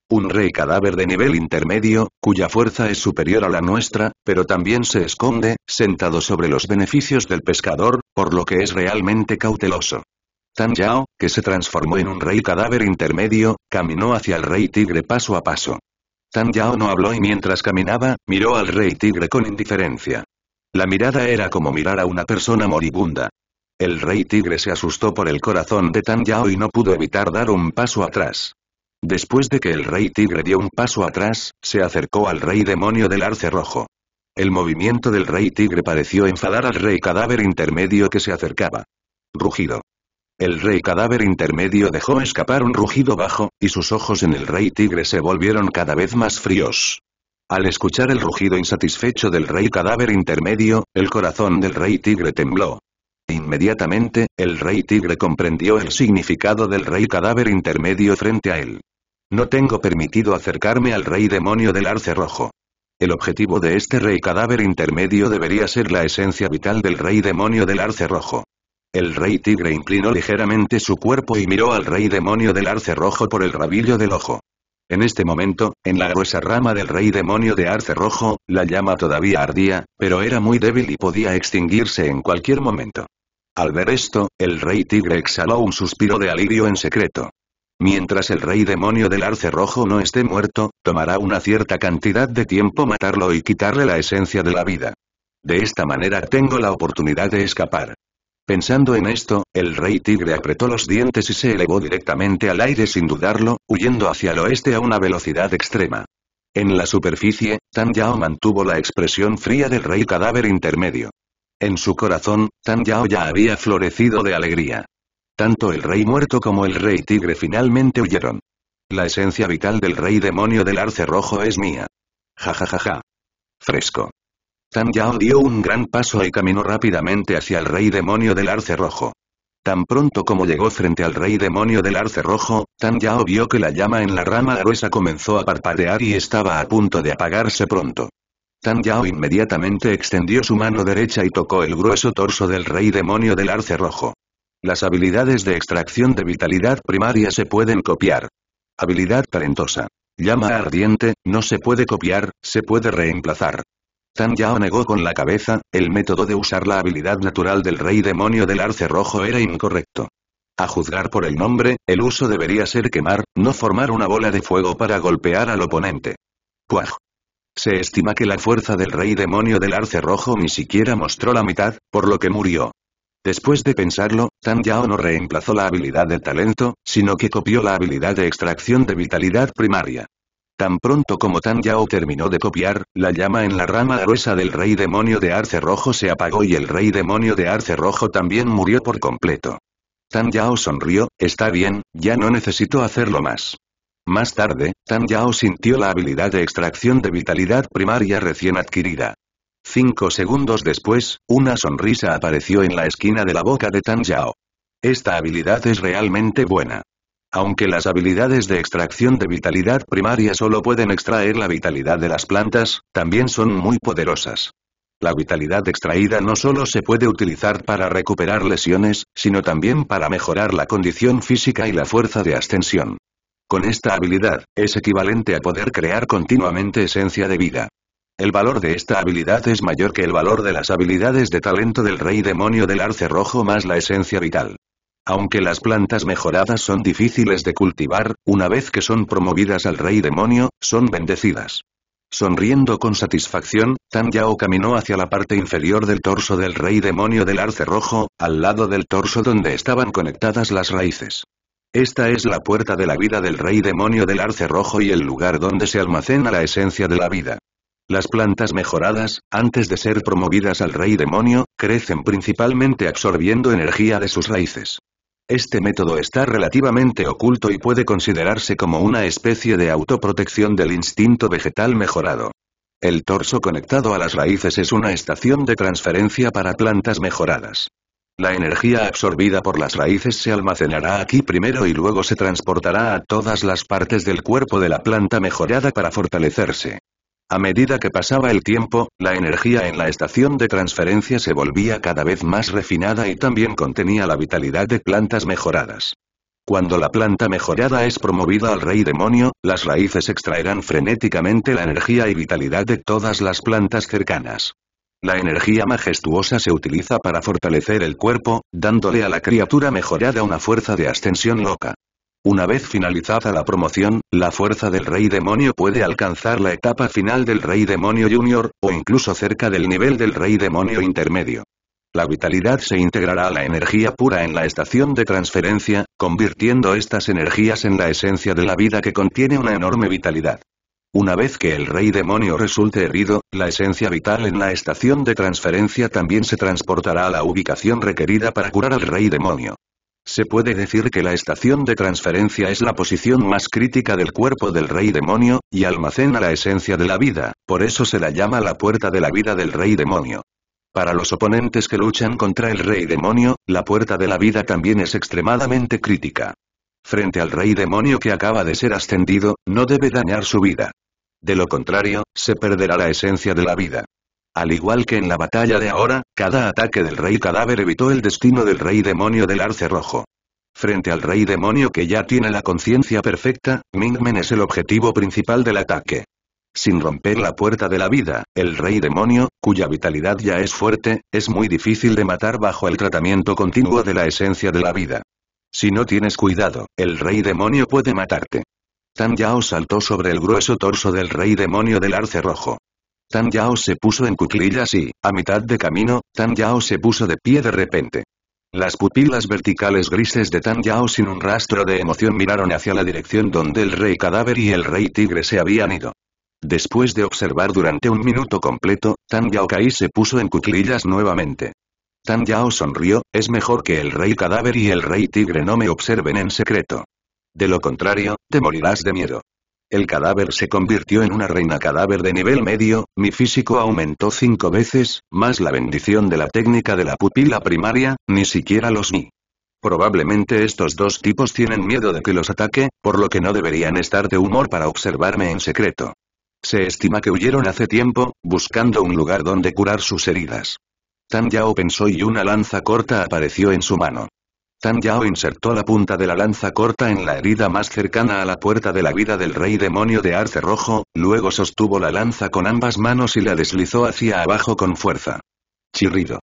Un rey cadáver de nivel intermedio, cuya fuerza es superior a la nuestra, pero también se esconde, sentado sobre los beneficios del pescador, por lo que es realmente cauteloso. Tan Yao, que se transformó en un rey cadáver intermedio, caminó hacia el rey tigre paso a paso. Tan Yao no habló y mientras caminaba, miró al rey tigre con indiferencia. La mirada era como mirar a una persona moribunda. El rey tigre se asustó por el corazón de Tan Yao y no pudo evitar dar un paso atrás. Después de que el rey tigre dio un paso atrás, se acercó al rey demonio del arce rojo. El movimiento del rey tigre pareció enfadar al rey cadáver intermedio que se acercaba. Rugido. El rey cadáver intermedio dejó escapar un rugido bajo, y sus ojos en el rey tigre se volvieron cada vez más fríos. Al escuchar el rugido insatisfecho del rey cadáver intermedio, el corazón del rey tigre tembló. Inmediatamente, el rey tigre comprendió el significado del rey cadáver intermedio frente a él. No tengo permitido acercarme al rey demonio del arce rojo. El objetivo de este rey cadáver intermedio debería ser la esencia vital del rey demonio del arce rojo. El rey tigre inclinó ligeramente su cuerpo y miró al rey demonio del arce rojo por el rabillo del ojo. En este momento, en la gruesa rama del rey demonio de arce rojo, la llama todavía ardía, pero era muy débil y podía extinguirse en cualquier momento. Al ver esto, el rey tigre exhaló un suspiro de alivio en secreto. Mientras el rey demonio del arce rojo no esté muerto, tomará una cierta cantidad de tiempo matarlo y quitarle la esencia de la vida. De esta manera tengo la oportunidad de escapar. Pensando en esto, el rey tigre apretó los dientes y se elevó directamente al aire sin dudarlo, huyendo hacia el oeste a una velocidad extrema. En la superficie, Tan Yao mantuvo la expresión fría del rey cadáver intermedio. En su corazón, Tan Yao ya había florecido de alegría. Tanto el rey muerto como el rey tigre finalmente huyeron. La esencia vital del rey demonio del arce rojo es mía. Ja ja ja ja. Fresco. Tan Yao dio un gran paso y caminó rápidamente hacia el rey demonio del arce rojo. Tan pronto como llegó frente al rey demonio del arce rojo, Tan Yao vio que la llama en la rama gruesa comenzó a parpadear y estaba a punto de apagarse pronto. Tan Yao inmediatamente extendió su mano derecha y tocó el grueso torso del rey demonio del arce rojo. Las habilidades de extracción de vitalidad primaria se pueden copiar. Habilidad talentosa. Llama ardiente, no se puede copiar, se puede reemplazar. Tan Yao negó con la cabeza, el método de usar la habilidad natural del rey demonio del arce rojo era incorrecto. A juzgar por el nombre, el uso debería ser quemar, no formar una bola de fuego para golpear al oponente. Puaj. Se estima que la fuerza del rey demonio del arce rojo ni siquiera mostró la mitad, por lo que murió. Después de pensarlo, Tan Yao no reemplazó la habilidad de talento, sino que copió la habilidad de extracción de vitalidad primaria. Tan pronto como Tan Yao terminó de copiar, la llama en la rama gruesa del rey demonio de arce rojo se apagó y el rey demonio de arce rojo también murió por completo. Tan Yao sonrió, está bien, ya no necesito hacerlo más. Más tarde, Tan Yao sintió la habilidad de extracción de vitalidad primaria recién adquirida. Cinco segundos después, una sonrisa apareció en la esquina de la boca de Tan Yao. Esta habilidad es realmente buena. Aunque las habilidades de extracción de vitalidad primaria solo pueden extraer la vitalidad de las plantas, también son muy poderosas. La vitalidad extraída no solo se puede utilizar para recuperar lesiones, sino también para mejorar la condición física y la fuerza de ascensión. Con esta habilidad, es equivalente a poder crear continuamente esencia de vida. El valor de esta habilidad es mayor que el valor de las habilidades de talento del rey demonio del arce rojo más la esencia vital. Aunque las plantas mejoradas son difíciles de cultivar, una vez que son promovidas al rey demonio, son bendecidas. Sonriendo con satisfacción, Tan Yao caminó hacia la parte inferior del torso del rey demonio del arce rojo, al lado del torso donde estaban conectadas las raíces. Esta es la puerta de la vida del rey demonio del arce rojo y el lugar donde se almacena la esencia de la vida. Las plantas mejoradas, antes de ser promovidas al rey demonio, crecen principalmente absorbiendo energía de sus raíces. Este método está relativamente oculto y puede considerarse como una especie de autoprotección del instinto vegetal mejorado. El torso conectado a las raíces es una estación de transferencia para plantas mejoradas. La energía absorbida por las raíces se almacenará aquí primero y luego se transportará a todas las partes del cuerpo de la planta mejorada para fortalecerse. A medida que pasaba el tiempo, la energía en la estación de transferencia se volvía cada vez más refinada y también contenía la vitalidad de plantas mejoradas. Cuando la planta mejorada es promovida al rey demonio, las raíces extraerán frenéticamente la energía y vitalidad de todas las plantas cercanas. La energía majestuosa se utiliza para fortalecer el cuerpo, dándole a la criatura mejorada una fuerza de ascensión loca. Una vez finalizada la promoción, la fuerza del Rey Demonio puede alcanzar la etapa final del Rey Demonio Junior, o incluso cerca del nivel del Rey Demonio Intermedio. La vitalidad se integrará a la energía pura en la estación de transferencia, convirtiendo estas energías en la esencia de la vida que contiene una enorme vitalidad. Una vez que el rey demonio resulte herido, la esencia vital en la estación de transferencia también se transportará a la ubicación requerida para curar al rey demonio. Se puede decir que la estación de transferencia es la posición más crítica del cuerpo del rey demonio, y almacena la esencia de la vida, por eso se la llama la puerta de la vida del rey demonio. Para los oponentes que luchan contra el rey demonio, la puerta de la vida también es extremadamente crítica. Frente al rey demonio que acaba de ser ascendido, no debe dañar su vida. De lo contrario, se perderá la esencia de la vida. Al igual que en la batalla de ahora, cada ataque del rey cadáver evitó el destino del rey demonio del arce rojo. Frente al rey demonio que ya tiene la conciencia perfecta, Mingmen es el objetivo principal del ataque. Sin romper la puerta de la vida, el rey demonio, cuya vitalidad ya es fuerte, es muy difícil de matar bajo el tratamiento continuo de la esencia de la vida. Si no tienes cuidado, el rey demonio puede matarte. Tan Yao saltó sobre el grueso torso del rey demonio del arce rojo. Tan Yao se puso en cuclillas y, a mitad de camino, Tan Yao se puso de pie de repente. Las pupilas verticales grises de Tan Yao sin un rastro de emoción miraron hacia la dirección donde el rey cadáver y el rey tigre se habían ido. Después de observar durante un minuto completo, Tan Yao Kai se puso en cuclillas nuevamente. Tan Yao sonrió, es mejor que el rey cadáver y el rey tigre no me observen en secreto. De lo contrario, te morirás de miedo. El cadáver se convirtió en una reina cadáver de nivel medio, mi físico aumentó cinco veces, más la bendición de la técnica de la pupila primaria, ni siquiera los ni. Probablemente estos dos tipos tienen miedo de que los ataque, por lo que no deberían estar de humor para observarme en secreto. Se estima que huyeron hace tiempo, buscando un lugar donde curar sus heridas. Tan Yao pensó y una lanza corta apareció en su mano. Tan Yao insertó la punta de la lanza corta en la herida más cercana a la puerta de la vida del rey demonio de arce rojo, luego sostuvo la lanza con ambas manos y la deslizó hacia abajo con fuerza. Chirrido.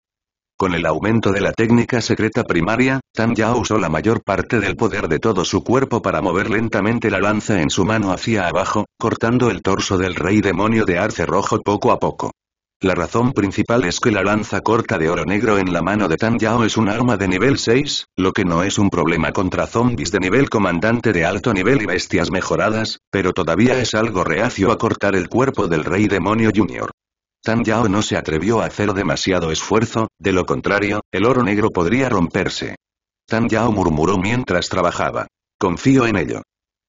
Con el aumento de la técnica secreta primaria, Tan Yao usó la mayor parte del poder de todo su cuerpo para mover lentamente la lanza en su mano hacia abajo, cortando el torso del rey demonio de arce rojo poco a poco. La razón principal es que la lanza corta de oro negro en la mano de Tan Yao es un arma de nivel 6, lo que no es un problema contra zombies de nivel comandante de alto nivel y bestias mejoradas, pero todavía es algo reacio a cortar el cuerpo del rey demonio junior. Tan Yao no se atrevió a hacer demasiado esfuerzo, de lo contrario, el oro negro podría romperse. Tan Yao murmuró mientras trabajaba. Confío en ello.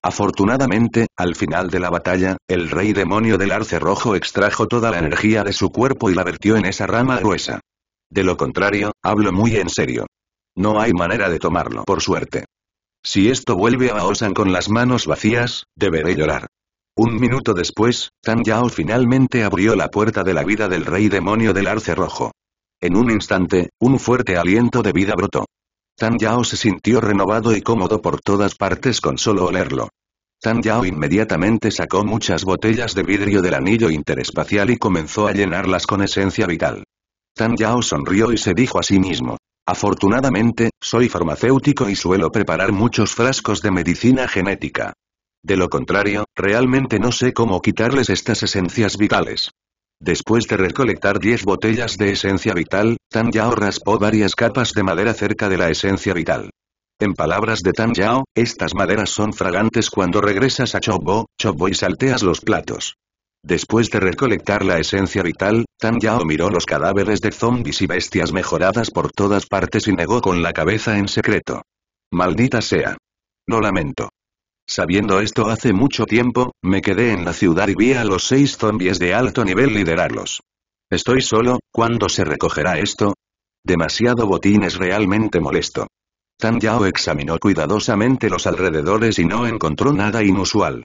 Afortunadamente, al final de la batalla, el rey demonio del arce rojo extrajo toda la energía de su cuerpo y la vertió en esa rama gruesa. De lo contrario, hablo muy en serio. No hay manera de tomarlo por suerte. Si esto vuelve a Osan con las manos vacías, deberé llorar. Un minuto después, Tan Yao finalmente abrió la puerta de la vida del rey demonio del arce rojo. En un instante, un fuerte aliento de vida brotó. Tan Yao se sintió renovado y cómodo por todas partes con solo olerlo. Tan Yao inmediatamente sacó muchas botellas de vidrio del anillo interespacial y comenzó a llenarlas con esencia vital. Tan Yao sonrió y se dijo a sí mismo. Afortunadamente, soy farmacéutico y suelo preparar muchos frascos de medicina genética. De lo contrario, realmente no sé cómo quitarles estas esencias vitales. Después de recolectar 10 botellas de esencia vital, Tan Yao raspó varias capas de madera cerca de la esencia vital. En palabras de Tan Yao, estas maderas son fragantes cuando regresas a Chobo, Chobo y salteas los platos. Después de recolectar la esencia vital, Tan Yao miró los cadáveres de zombies y bestias mejoradas por todas partes y negó con la cabeza en secreto. Maldita sea. Lo lamento. Sabiendo esto hace mucho tiempo, me quedé en la ciudad y vi a los seis zombies de alto nivel liderarlos. Estoy solo, ¿cuándo se recogerá esto? Demasiado botín es realmente molesto. Tan Yao examinó cuidadosamente los alrededores y no encontró nada inusual.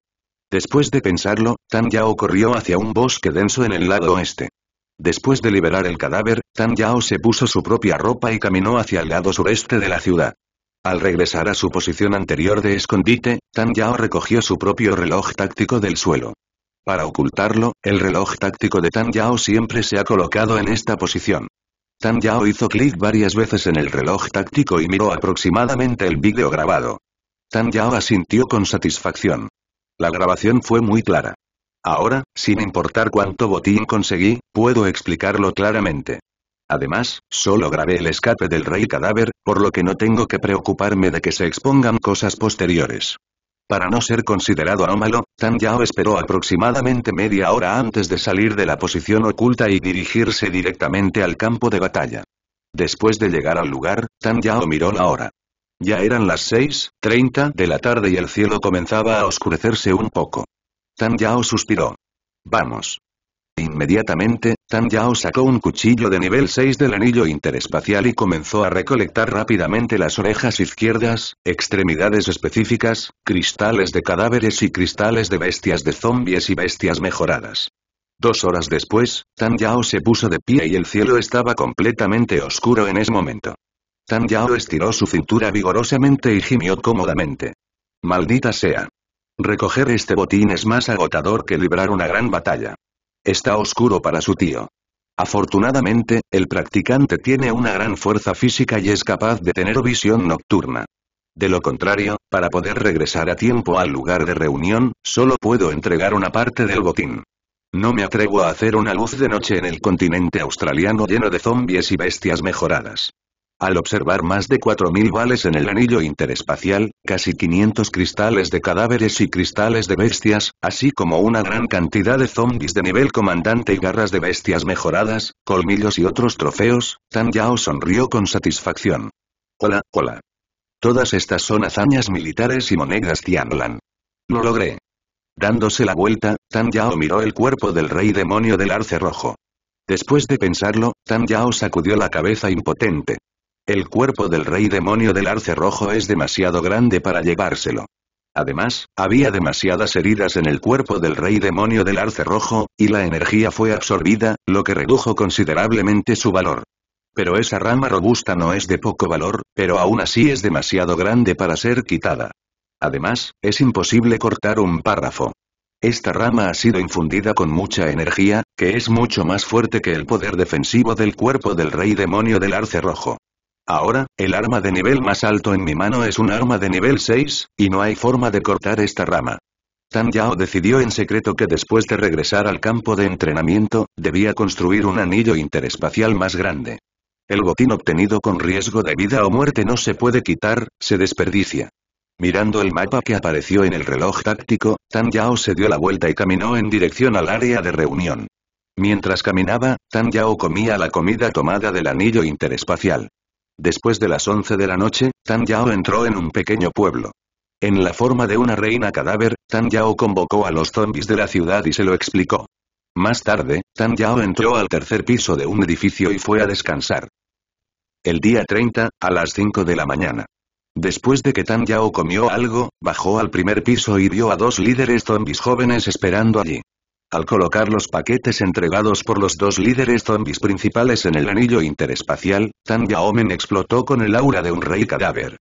Después de pensarlo, Tan Yao corrió hacia un bosque denso en el lado oeste. Después de liberar el cadáver, Tan Yao se puso su propia ropa y caminó hacia el lado sureste de la ciudad. Al regresar a su posición anterior de escondite, Tan Yao recogió su propio reloj táctico del suelo. Para ocultarlo, el reloj táctico de Tan Yao siempre se ha colocado en esta posición. Tan Yao hizo clic varias veces en el reloj táctico y miró aproximadamente el vídeo grabado. Tan Yao asintió con satisfacción. La grabación fue muy clara. Ahora, sin importar cuánto botín conseguí, puedo explicarlo claramente. Además, solo grabé el escape del rey cadáver, por lo que no tengo que preocuparme de que se expongan cosas posteriores. Para no ser considerado anómalo, Tan Yao esperó aproximadamente media hora antes de salir de la posición oculta y dirigirse directamente al campo de batalla. Después de llegar al lugar, Tan Yao miró la hora. Ya eran las 6.30 de la tarde y el cielo comenzaba a oscurecerse un poco. Tan Yao suspiró. Vamos. Inmediatamente, Tan Yao sacó un cuchillo de nivel 6 del anillo interespacial y comenzó a recolectar rápidamente las orejas izquierdas, extremidades específicas, cristales de cadáveres y cristales de bestias de zombies y bestias mejoradas. Dos horas después, Tan Yao se puso de pie y el cielo estaba completamente oscuro en ese momento. Tan Yao estiró su cintura vigorosamente y gimió cómodamente. Maldita sea. Recoger este botín es más agotador que librar una gran batalla. Está oscuro para su tío. Afortunadamente, el practicante tiene una gran fuerza física y es capaz de tener visión nocturna. De lo contrario, para poder regresar a tiempo al lugar de reunión, solo puedo entregar una parte del botín. No me atrevo a hacer una luz de noche en el continente australiano lleno de zombies y bestias mejoradas. Al observar más de 4.000 vales en el anillo interespacial, casi 500 cristales de cadáveres y cristales de bestias, así como una gran cantidad de zombies de nivel comandante y garras de bestias mejoradas, colmillos y otros trofeos, Tan Yao sonrió con satisfacción. Hola, hola. Todas estas son hazañas militares y monedas Tianlan. Lo logré. Dándose la vuelta, Tan Yao miró el cuerpo del rey demonio del arce rojo. Después de pensarlo, Tan Yao sacudió la cabeza impotente. El cuerpo del rey demonio del arce rojo es demasiado grande para llevárselo. Además, había demasiadas heridas en el cuerpo del rey demonio del arce rojo, y la energía fue absorbida, lo que redujo considerablemente su valor. Pero esa rama robusta no es de poco valor, pero aún así es demasiado grande para ser quitada. Además, es imposible cortar un párrafo. Esta rama ha sido infundida con mucha energía, que es mucho más fuerte que el poder defensivo del cuerpo del rey demonio del arce rojo. Ahora, el arma de nivel más alto en mi mano es un arma de nivel 6, y no hay forma de cortar esta rama. Tan Yao decidió en secreto que después de regresar al campo de entrenamiento, debía construir un anillo interespacial más grande. El botín obtenido con riesgo de vida o muerte no se puede quitar, se desperdicia. Mirando el mapa que apareció en el reloj táctico, Tan Yao se dio la vuelta y caminó en dirección al área de reunión. Mientras caminaba, Tan Yao comía la comida tomada del anillo interespacial. Después de las 11 de la noche, Tan Yao entró en un pequeño pueblo. En la forma de una reina cadáver, Tan Yao convocó a los zombies de la ciudad y se lo explicó. Más tarde, Tan Yao entró al tercer piso de un edificio y fue a descansar. El día 30, a las 5 de la mañana. Después de que Tan Yao comió algo, bajó al primer piso y vio a dos líderes zombies jóvenes esperando allí. Al colocar los paquetes entregados por los dos líderes zombies principales en el anillo interespacial, Tan Yaomen explotó con el aura de un rey cadáver.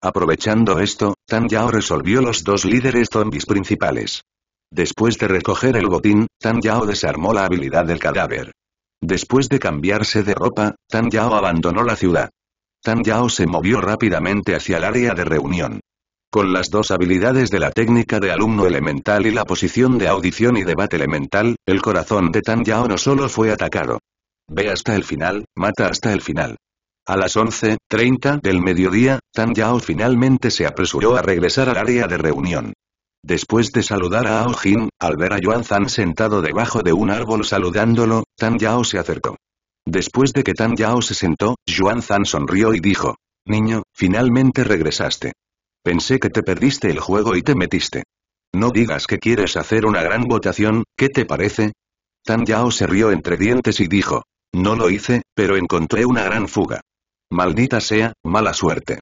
Aprovechando esto, Tan Yao resolvió los dos líderes zombies principales. Después de recoger el botín, Tan Yao desarmó la habilidad del cadáver. Después de cambiarse de ropa, Tan Yao abandonó la ciudad. Tan Yao se movió rápidamente hacia el área de reunión. Con las dos habilidades de la técnica de alumno elemental y la posición de audición y debate elemental, el corazón de Tan Yao no solo fue atacado. Ve hasta el final, mata hasta el final. A las 11.30 del mediodía, Tan Yao finalmente se apresuró a regresar al área de reunión. Después de saludar a Ao Jin, al ver a Yuan Zan sentado debajo de un árbol saludándolo, Tan Yao se acercó. Después de que Tan Yao se sentó, Yuan Zan sonrió y dijo. Niño, finalmente regresaste. Pensé que te perdiste el juego y te metiste. No digas que quieres hacer una gran votación, ¿qué te parece? Tan Yao se rió entre dientes y dijo. No lo hice, pero encontré una gran fuga. Maldita sea, mala suerte.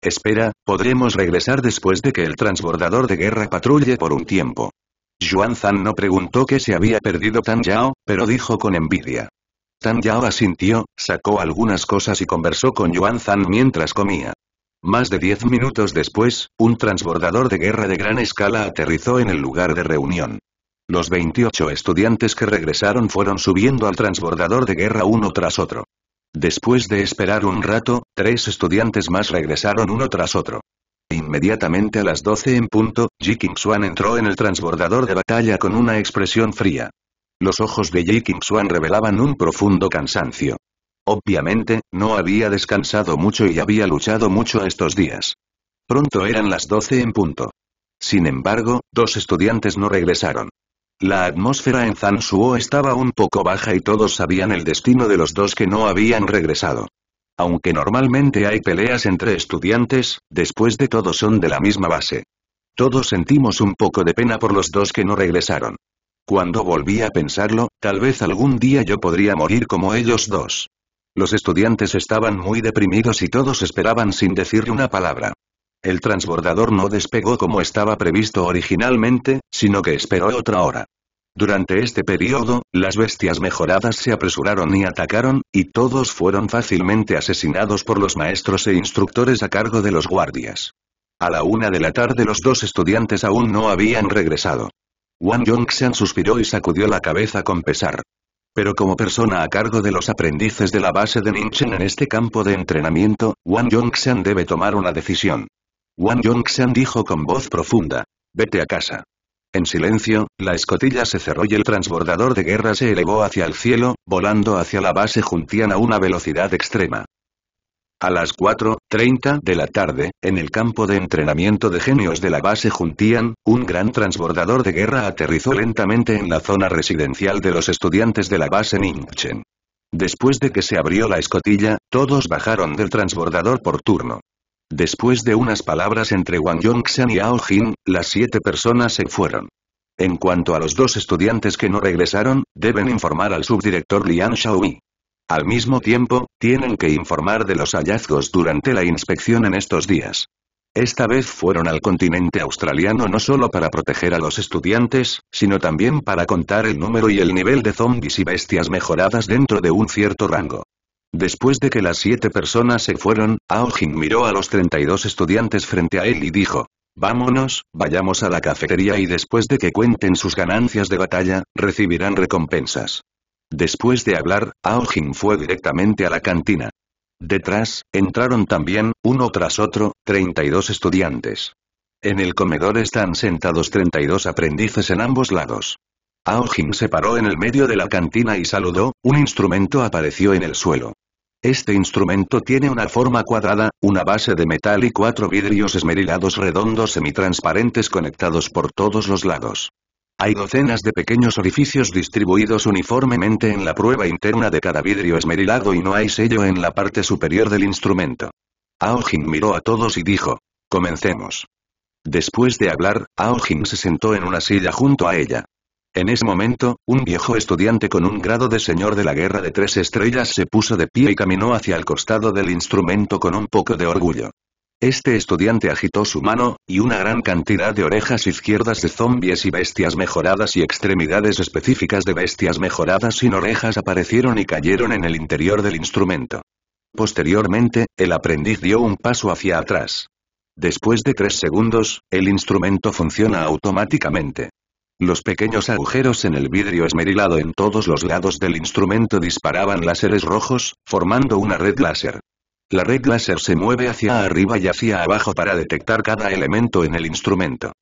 Espera, podremos regresar después de que el transbordador de guerra patrulle por un tiempo. Yuan Zan no preguntó qué se había perdido Tan Yao, pero dijo con envidia. Tan Yao asintió, sacó algunas cosas y conversó con Yuan Zan mientras comía. Más de diez minutos después, un transbordador de guerra de gran escala aterrizó en el lugar de reunión. Los 28 estudiantes que regresaron fueron subiendo al transbordador de guerra uno tras otro. Después de esperar un rato, tres estudiantes más regresaron uno tras otro. Inmediatamente a las 12 en punto, Ji Swan entró en el transbordador de batalla con una expresión fría. Los ojos de Yi Swan revelaban un profundo cansancio. Obviamente, no había descansado mucho y había luchado mucho estos días. Pronto eran las 12 en punto. Sin embargo, dos estudiantes no regresaron. La atmósfera en Zansuo estaba un poco baja y todos sabían el destino de los dos que no habían regresado. Aunque normalmente hay peleas entre estudiantes, después de todo son de la misma base. Todos sentimos un poco de pena por los dos que no regresaron. Cuando volví a pensarlo, tal vez algún día yo podría morir como ellos dos. Los estudiantes estaban muy deprimidos y todos esperaban sin decirle una palabra. El transbordador no despegó como estaba previsto originalmente, sino que esperó otra hora. Durante este periodo, las bestias mejoradas se apresuraron y atacaron, y todos fueron fácilmente asesinados por los maestros e instructores a cargo de los guardias. A la una de la tarde los dos estudiantes aún no habían regresado. Wang Yongxian suspiró y sacudió la cabeza con pesar. Pero como persona a cargo de los aprendices de la base de Ninchen en este campo de entrenamiento, Wang Yongxian debe tomar una decisión. Wang Yongxian dijo con voz profunda. Vete a casa. En silencio, la escotilla se cerró y el transbordador de guerra se elevó hacia el cielo, volando hacia la base Juntian a una velocidad extrema. A las 4.30 de la tarde, en el campo de entrenamiento de genios de la base Juntian, un gran transbordador de guerra aterrizó lentamente en la zona residencial de los estudiantes de la base Ningchen. Después de que se abrió la escotilla, todos bajaron del transbordador por turno. Después de unas palabras entre Wang Yongxian y Ao Jin, las siete personas se fueron. En cuanto a los dos estudiantes que no regresaron, deben informar al subdirector Lian Xiaoyi. Al mismo tiempo, tienen que informar de los hallazgos durante la inspección en estos días. Esta vez fueron al continente australiano no solo para proteger a los estudiantes, sino también para contar el número y el nivel de zombies y bestias mejoradas dentro de un cierto rango. Después de que las siete personas se fueron, Aojin miró a los 32 estudiantes frente a él y dijo, Vámonos, vayamos a la cafetería y después de que cuenten sus ganancias de batalla, recibirán recompensas. Después de hablar, Aojin fue directamente a la cantina. Detrás, entraron también, uno tras otro, 32 estudiantes. En el comedor están sentados 32 aprendices en ambos lados. Aojin se paró en el medio de la cantina y saludó, un instrumento apareció en el suelo. Este instrumento tiene una forma cuadrada, una base de metal y cuatro vidrios esmerilados redondos semitransparentes conectados por todos los lados. Hay docenas de pequeños orificios distribuidos uniformemente en la prueba interna de cada vidrio esmerilado y no hay sello en la parte superior del instrumento. Aojin miró a todos y dijo, comencemos. Después de hablar, Aojin se sentó en una silla junto a ella. En ese momento, un viejo estudiante con un grado de señor de la guerra de tres estrellas se puso de pie y caminó hacia el costado del instrumento con un poco de orgullo. Este estudiante agitó su mano, y una gran cantidad de orejas izquierdas de zombies y bestias mejoradas y extremidades específicas de bestias mejoradas sin orejas aparecieron y cayeron en el interior del instrumento. Posteriormente, el aprendiz dio un paso hacia atrás. Después de tres segundos, el instrumento funciona automáticamente. Los pequeños agujeros en el vidrio esmerilado en todos los lados del instrumento disparaban láseres rojos, formando una red láser. La red láser se mueve hacia arriba y hacia abajo para detectar cada elemento en el instrumento.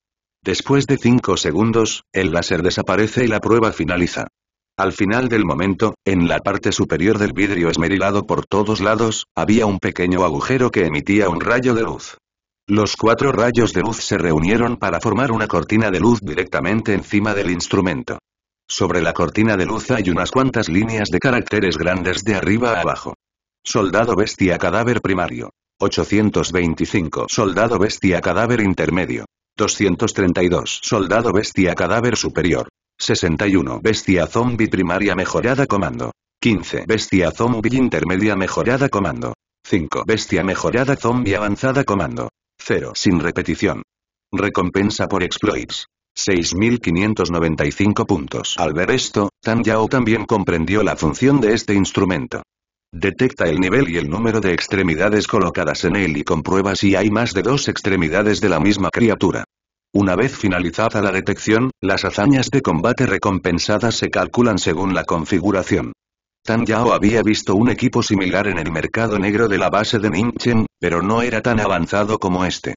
Después de 5 segundos, el láser desaparece y la prueba finaliza. Al final del momento, en la parte superior del vidrio esmerilado por todos lados, había un pequeño agujero que emitía un rayo de luz. Los cuatro rayos de luz se reunieron para formar una cortina de luz directamente encima del instrumento. Sobre la cortina de luz hay unas cuantas líneas de caracteres grandes de arriba a abajo. Soldado bestia cadáver primario. 825. Soldado bestia cadáver intermedio. 232. Soldado bestia cadáver superior. 61. Bestia zombie primaria mejorada comando. 15. Bestia zombie intermedia mejorada comando. 5. Bestia mejorada zombie avanzada comando. 0. Sin repetición. Recompensa por exploits. 6.595 puntos. Al ver esto, Tan Yao también comprendió la función de este instrumento. Detecta el nivel y el número de extremidades colocadas en él y comprueba si hay más de dos extremidades de la misma criatura. Una vez finalizada la detección, las hazañas de combate recompensadas se calculan según la configuración. Tan Yao había visto un equipo similar en el mercado negro de la base de Ningchen, pero no era tan avanzado como este.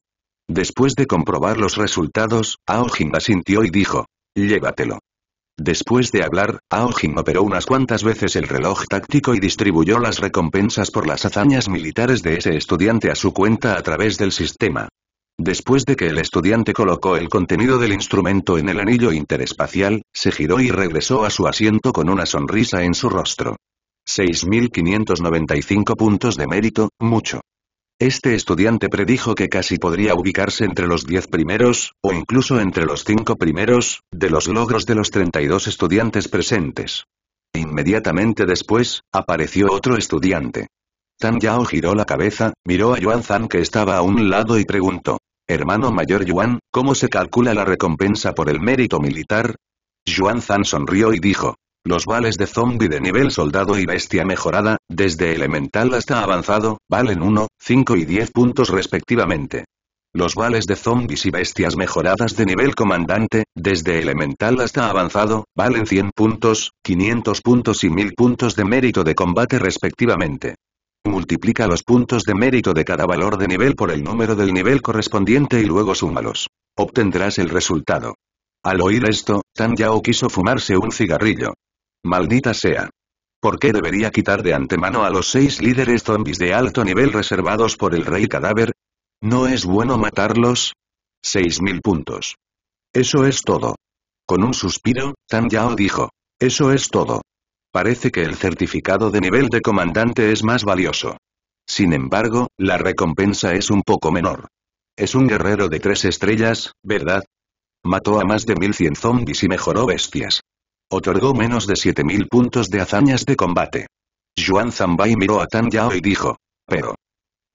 Después de comprobar los resultados, Aojin asintió y dijo, llévatelo. Después de hablar, Aojin operó unas cuantas veces el reloj táctico y distribuyó las recompensas por las hazañas militares de ese estudiante a su cuenta a través del sistema. Después de que el estudiante colocó el contenido del instrumento en el anillo interespacial, se giró y regresó a su asiento con una sonrisa en su rostro. 6.595 puntos de mérito, mucho. Este estudiante predijo que casi podría ubicarse entre los 10 primeros, o incluso entre los 5 primeros, de los logros de los 32 estudiantes presentes. Inmediatamente después, apareció otro estudiante. Tan Yao giró la cabeza, miró a Yuan Zan que estaba a un lado y preguntó. Hermano mayor Yuan, ¿cómo se calcula la recompensa por el mérito militar? Yuan Zan sonrió y dijo. Los vales de zombie de nivel soldado y bestia mejorada, desde elemental hasta avanzado, valen 1, 5 y 10 puntos respectivamente. Los vales de zombies y bestias mejoradas de nivel comandante, desde elemental hasta avanzado, valen 100 puntos, 500 puntos y 1000 puntos de mérito de combate respectivamente. Multiplica los puntos de mérito de cada valor de nivel por el número del nivel correspondiente y luego súmalos. Obtendrás el resultado. Al oír esto, Tan Yao quiso fumarse un cigarrillo. Maldita sea. ¿Por qué debería quitar de antemano a los seis líderes zombies de alto nivel reservados por el rey cadáver? ¿No es bueno matarlos? Seis mil puntos. Eso es todo. Con un suspiro, Tan Yao dijo. Eso es todo. Parece que el certificado de nivel de comandante es más valioso. Sin embargo, la recompensa es un poco menor. Es un guerrero de tres estrellas, ¿verdad? Mató a más de 1100 zombies y mejoró bestias. Otorgó menos de 7000 puntos de hazañas de combate. Yuan Zambay miró a Tan Yao y dijo. Pero.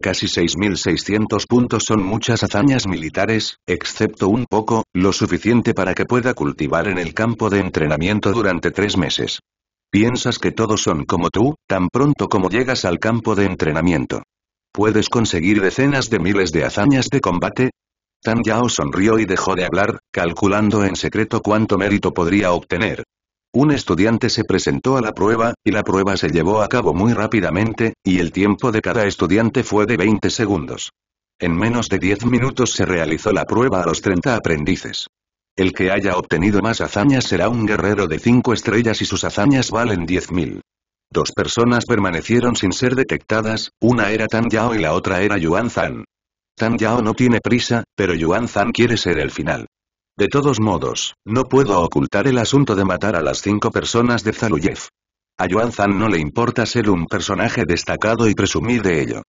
Casi 6600 puntos son muchas hazañas militares, excepto un poco, lo suficiente para que pueda cultivar en el campo de entrenamiento durante tres meses. Piensas que todos son como tú, tan pronto como llegas al campo de entrenamiento. ¿Puedes conseguir decenas de miles de hazañas de combate? Tan Yao sonrió y dejó de hablar, calculando en secreto cuánto mérito podría obtener. Un estudiante se presentó a la prueba, y la prueba se llevó a cabo muy rápidamente, y el tiempo de cada estudiante fue de 20 segundos. En menos de 10 minutos se realizó la prueba a los 30 aprendices. El que haya obtenido más hazañas será un guerrero de 5 estrellas y sus hazañas valen 10.000. Dos personas permanecieron sin ser detectadas, una era Tan Yao y la otra era Yuan Zan. Tan Yao no tiene prisa, pero Yuan Zan quiere ser el final. De todos modos, no puedo ocultar el asunto de matar a las cinco personas de Zaluyev. A Yuan Zan no le importa ser un personaje destacado y presumir de ello.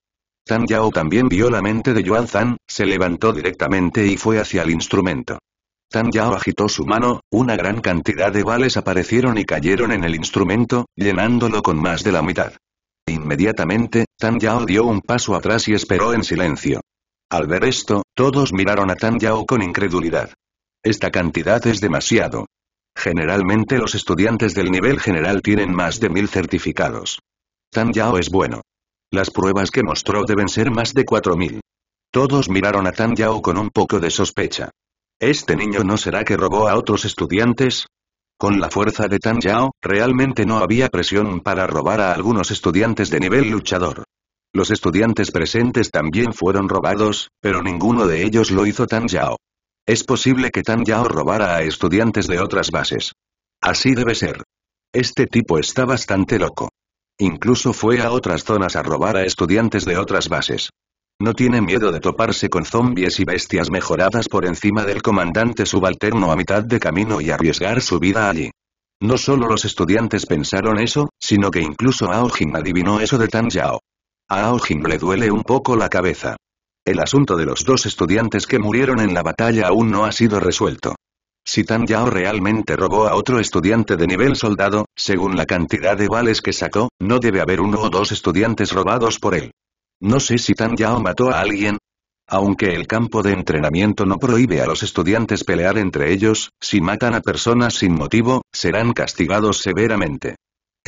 Tan Yao también vio la mente de Yuan Zan, se levantó directamente y fue hacia el instrumento. Tan Yao agitó su mano, una gran cantidad de vales aparecieron y cayeron en el instrumento, llenándolo con más de la mitad. Inmediatamente, Tan Yao dio un paso atrás y esperó en silencio. Al ver esto, todos miraron a Tan Yao con incredulidad. Esta cantidad es demasiado. Generalmente los estudiantes del nivel general tienen más de mil certificados. Tan Yao es bueno. Las pruebas que mostró deben ser más de cuatro mil. Todos miraron a Tan Yao con un poco de sospecha. ¿Este niño no será que robó a otros estudiantes? Con la fuerza de Tan Yao, realmente no había presión para robar a algunos estudiantes de nivel luchador. Los estudiantes presentes también fueron robados, pero ninguno de ellos lo hizo Tan Yao. Es posible que Tan Yao robara a estudiantes de otras bases. Así debe ser. Este tipo está bastante loco. Incluso fue a otras zonas a robar a estudiantes de otras bases. No tiene miedo de toparse con zombies y bestias mejoradas por encima del comandante subalterno a mitad de camino y arriesgar su vida allí. No solo los estudiantes pensaron eso, sino que incluso Aojin adivinó eso de Tan Yao. A Aojin le duele un poco la cabeza. El asunto de los dos estudiantes que murieron en la batalla aún no ha sido resuelto. Si Tan Yao realmente robó a otro estudiante de nivel soldado, según la cantidad de vales que sacó, no debe haber uno o dos estudiantes robados por él. No sé si Tan Yao mató a alguien. Aunque el campo de entrenamiento no prohíbe a los estudiantes pelear entre ellos, si matan a personas sin motivo, serán castigados severamente.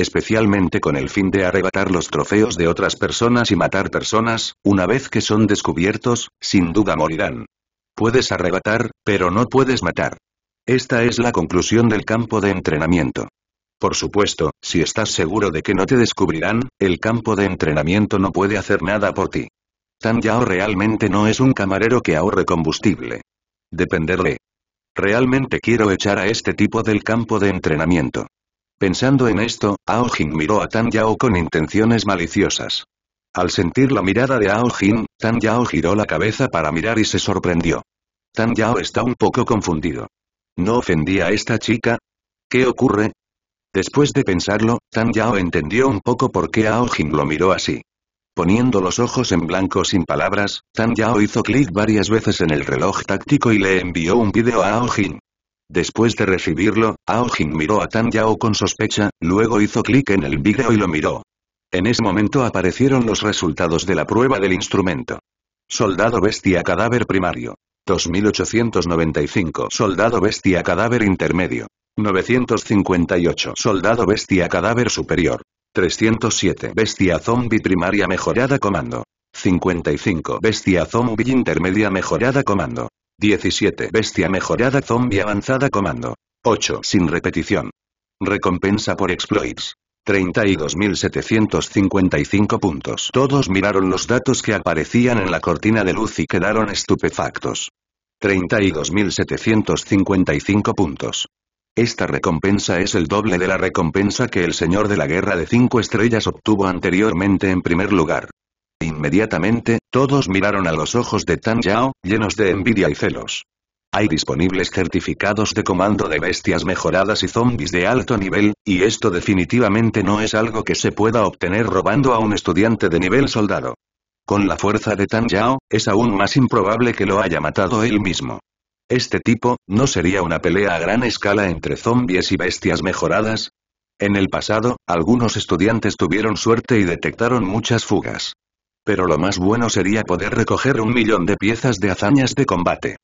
Especialmente con el fin de arrebatar los trofeos de otras personas y matar personas, una vez que son descubiertos, sin duda morirán. Puedes arrebatar, pero no puedes matar. Esta es la conclusión del campo de entrenamiento. Por supuesto, si estás seguro de que no te descubrirán, el campo de entrenamiento no puede hacer nada por ti. Tan Yao realmente no es un camarero que ahorre combustible. Dependerle. Realmente quiero echar a este tipo del campo de entrenamiento. Pensando en esto, Aojin miró a Tan Yao con intenciones maliciosas. Al sentir la mirada de Aojin, Tan Yao giró la cabeza para mirar y se sorprendió. Tan Yao está un poco confundido. ¿No ofendí a esta chica? ¿Qué ocurre? Después de pensarlo, Tan Yao entendió un poco por qué Aojin lo miró así. Poniendo los ojos en blanco sin palabras, Tan Yao hizo clic varias veces en el reloj táctico y le envió un vídeo a Aojin. Después de recibirlo, Aojin miró a Tan Yao con sospecha, luego hizo clic en el vídeo y lo miró. En ese momento aparecieron los resultados de la prueba del instrumento. Soldado bestia cadáver primario. 2895 Soldado Bestia Cadáver Intermedio. 958 Soldado Bestia Cadáver Superior. 307 Bestia Zombie Primaria Mejorada Comando. 55 Bestia Zombie Intermedia Mejorada Comando. 17 Bestia Mejorada Zombie Avanzada Comando. 8 Sin repetición. Recompensa por exploits. 32.755 puntos. Todos miraron los datos que aparecían en la cortina de luz y quedaron estupefactos. 32.755 puntos. Esta recompensa es el doble de la recompensa que el señor de la guerra de cinco estrellas obtuvo anteriormente en primer lugar. Inmediatamente, todos miraron a los ojos de Tan Yao, llenos de envidia y celos. Hay disponibles certificados de comando de bestias mejoradas y zombies de alto nivel, y esto definitivamente no es algo que se pueda obtener robando a un estudiante de nivel soldado. Con la fuerza de Tan Yao, es aún más improbable que lo haya matado él mismo. Este tipo, ¿no sería una pelea a gran escala entre zombies y bestias mejoradas? En el pasado, algunos estudiantes tuvieron suerte y detectaron muchas fugas. Pero lo más bueno sería poder recoger un millón de piezas de hazañas de combate.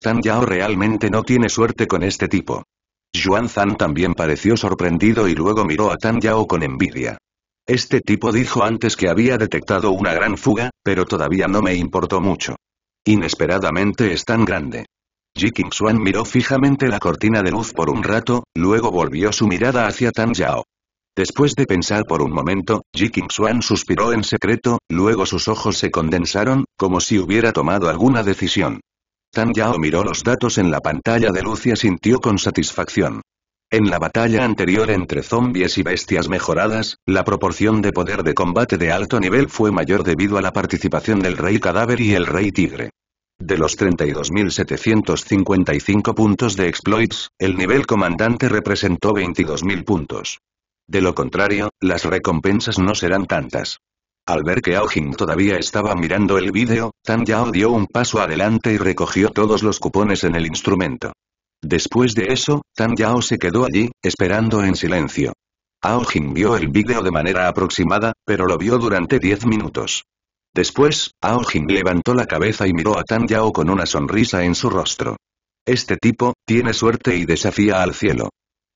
Tan Yao realmente no tiene suerte con este tipo. Juan Zan también pareció sorprendido y luego miró a Tan Yao con envidia. Este tipo dijo antes que había detectado una gran fuga, pero todavía no me importó mucho. Inesperadamente es tan grande. Ji King miró fijamente la cortina de luz por un rato, luego volvió su mirada hacia Tan Yao. Después de pensar por un momento, Ji Xuan suspiró en secreto, luego sus ojos se condensaron, como si hubiera tomado alguna decisión. Tan Yao miró los datos en la pantalla de luz y asintió con satisfacción. En la batalla anterior entre zombies y bestias mejoradas, la proporción de poder de combate de alto nivel fue mayor debido a la participación del Rey Cadáver y el Rey Tigre. De los 32.755 puntos de exploits, el nivel comandante representó 22.000 puntos. De lo contrario, las recompensas no serán tantas. Al ver que Aojin todavía estaba mirando el vídeo, Tan Yao dio un paso adelante y recogió todos los cupones en el instrumento. Después de eso, Tan Yao se quedó allí, esperando en silencio. Aojin vio el vídeo de manera aproximada, pero lo vio durante 10 minutos. Después, Aojin levantó la cabeza y miró a Tan Yao con una sonrisa en su rostro. Este tipo, tiene suerte y desafía al cielo.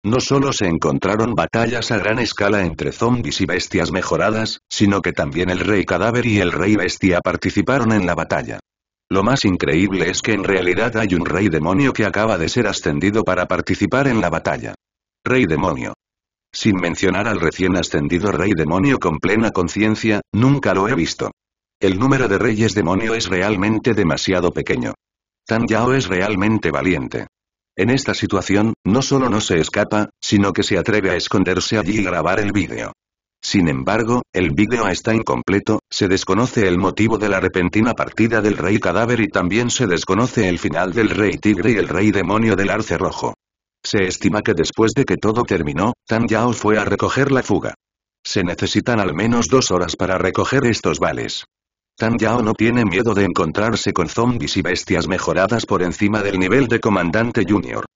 No solo se encontraron batallas a gran escala entre zombies y bestias mejoradas, sino que también el rey cadáver y el rey bestia participaron en la batalla. Lo más increíble es que en realidad hay un rey demonio que acaba de ser ascendido para participar en la batalla. Rey demonio. Sin mencionar al recién ascendido rey demonio con plena conciencia, nunca lo he visto. El número de reyes demonio es realmente demasiado pequeño. Tan Yao es realmente valiente. En esta situación, no solo no se escapa, sino que se atreve a esconderse allí y grabar el vídeo. Sin embargo, el vídeo está incompleto, se desconoce el motivo de la repentina partida del rey cadáver y también se desconoce el final del rey tigre y el rey demonio del arce rojo. Se estima que después de que todo terminó, Tan Yao fue a recoger la fuga. Se necesitan al menos dos horas para recoger estos vales. Tan Yao no tiene miedo de encontrarse con zombies y bestias mejoradas por encima del nivel de comandante junior.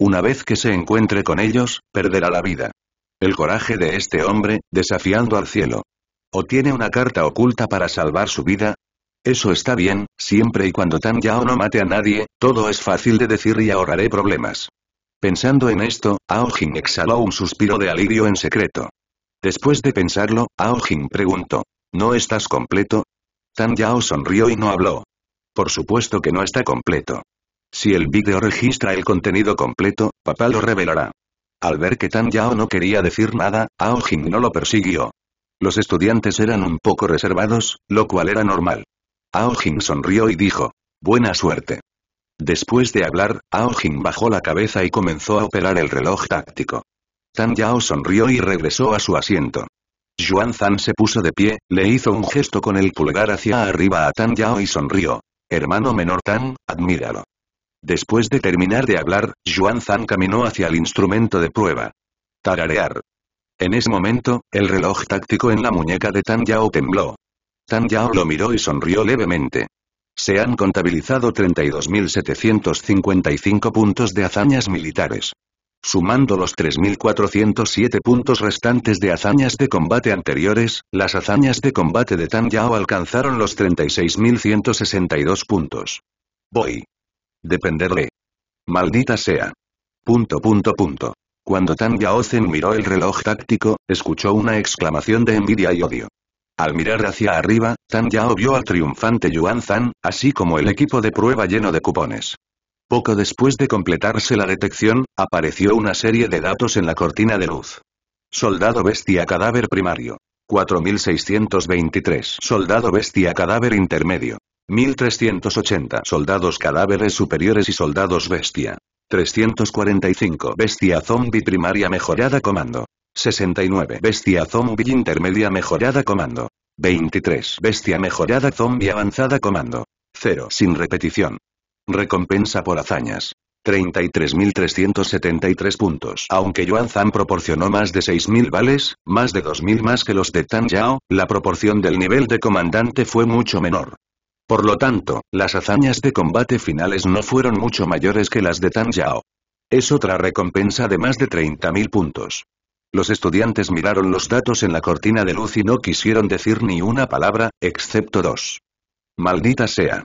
Una vez que se encuentre con ellos, perderá la vida. El coraje de este hombre, desafiando al cielo. ¿O tiene una carta oculta para salvar su vida? Eso está bien, siempre y cuando Tan Yao no mate a nadie, todo es fácil de decir y ahorraré problemas. Pensando en esto, Aojin exhaló un suspiro de alivio en secreto. Después de pensarlo, Aojin preguntó. ¿No estás completo? Tan Yao sonrió y no habló. Por supuesto que no está completo. Si el vídeo registra el contenido completo, papá lo revelará. Al ver que Tan Yao no quería decir nada, Aojin no lo persiguió. Los estudiantes eran un poco reservados, lo cual era normal. Aojin sonrió y dijo, buena suerte. Después de hablar, Aojin bajó la cabeza y comenzó a operar el reloj táctico. Tan Yao sonrió y regresó a su asiento. Yuan Zan se puso de pie, le hizo un gesto con el pulgar hacia arriba a Tan Yao y sonrió. Hermano menor Tan, admíralo. Después de terminar de hablar, Yuan Zan caminó hacia el instrumento de prueba. Tararear. En ese momento, el reloj táctico en la muñeca de Tan Yao tembló. Tan Yao lo miró y sonrió levemente. Se han contabilizado 32.755 puntos de hazañas militares. Sumando los 3.407 puntos restantes de hazañas de combate anteriores, las hazañas de combate de Tan Yao alcanzaron los 36.162 puntos. Voy. Dependerle. Maldita sea. Punto punto punto. Cuando Tan Yaozen miró el reloj táctico, escuchó una exclamación de envidia y odio. Al mirar hacia arriba, Tan Yao vio al triunfante Yuan Zan, así como el equipo de prueba lleno de cupones. Poco después de completarse la detección, apareció una serie de datos en la cortina de luz. Soldado bestia cadáver primario. 4623. Soldado bestia cadáver intermedio. 1380. Soldados cadáveres superiores y soldados bestia. 345. Bestia zombie primaria mejorada comando. 69. Bestia zombie intermedia mejorada comando. 23. Bestia mejorada zombie avanzada comando. 0. Sin repetición. Recompensa por hazañas. 33.373 puntos. Aunque Yuan Zan proporcionó más de 6.000 vales, más de 2.000 más que los de Tan Yao, la proporción del nivel de comandante fue mucho menor. Por lo tanto, las hazañas de combate finales no fueron mucho mayores que las de Tan Yao. Es otra recompensa de más de 30.000 puntos. Los estudiantes miraron los datos en la cortina de luz y no quisieron decir ni una palabra, excepto dos. Maldita sea.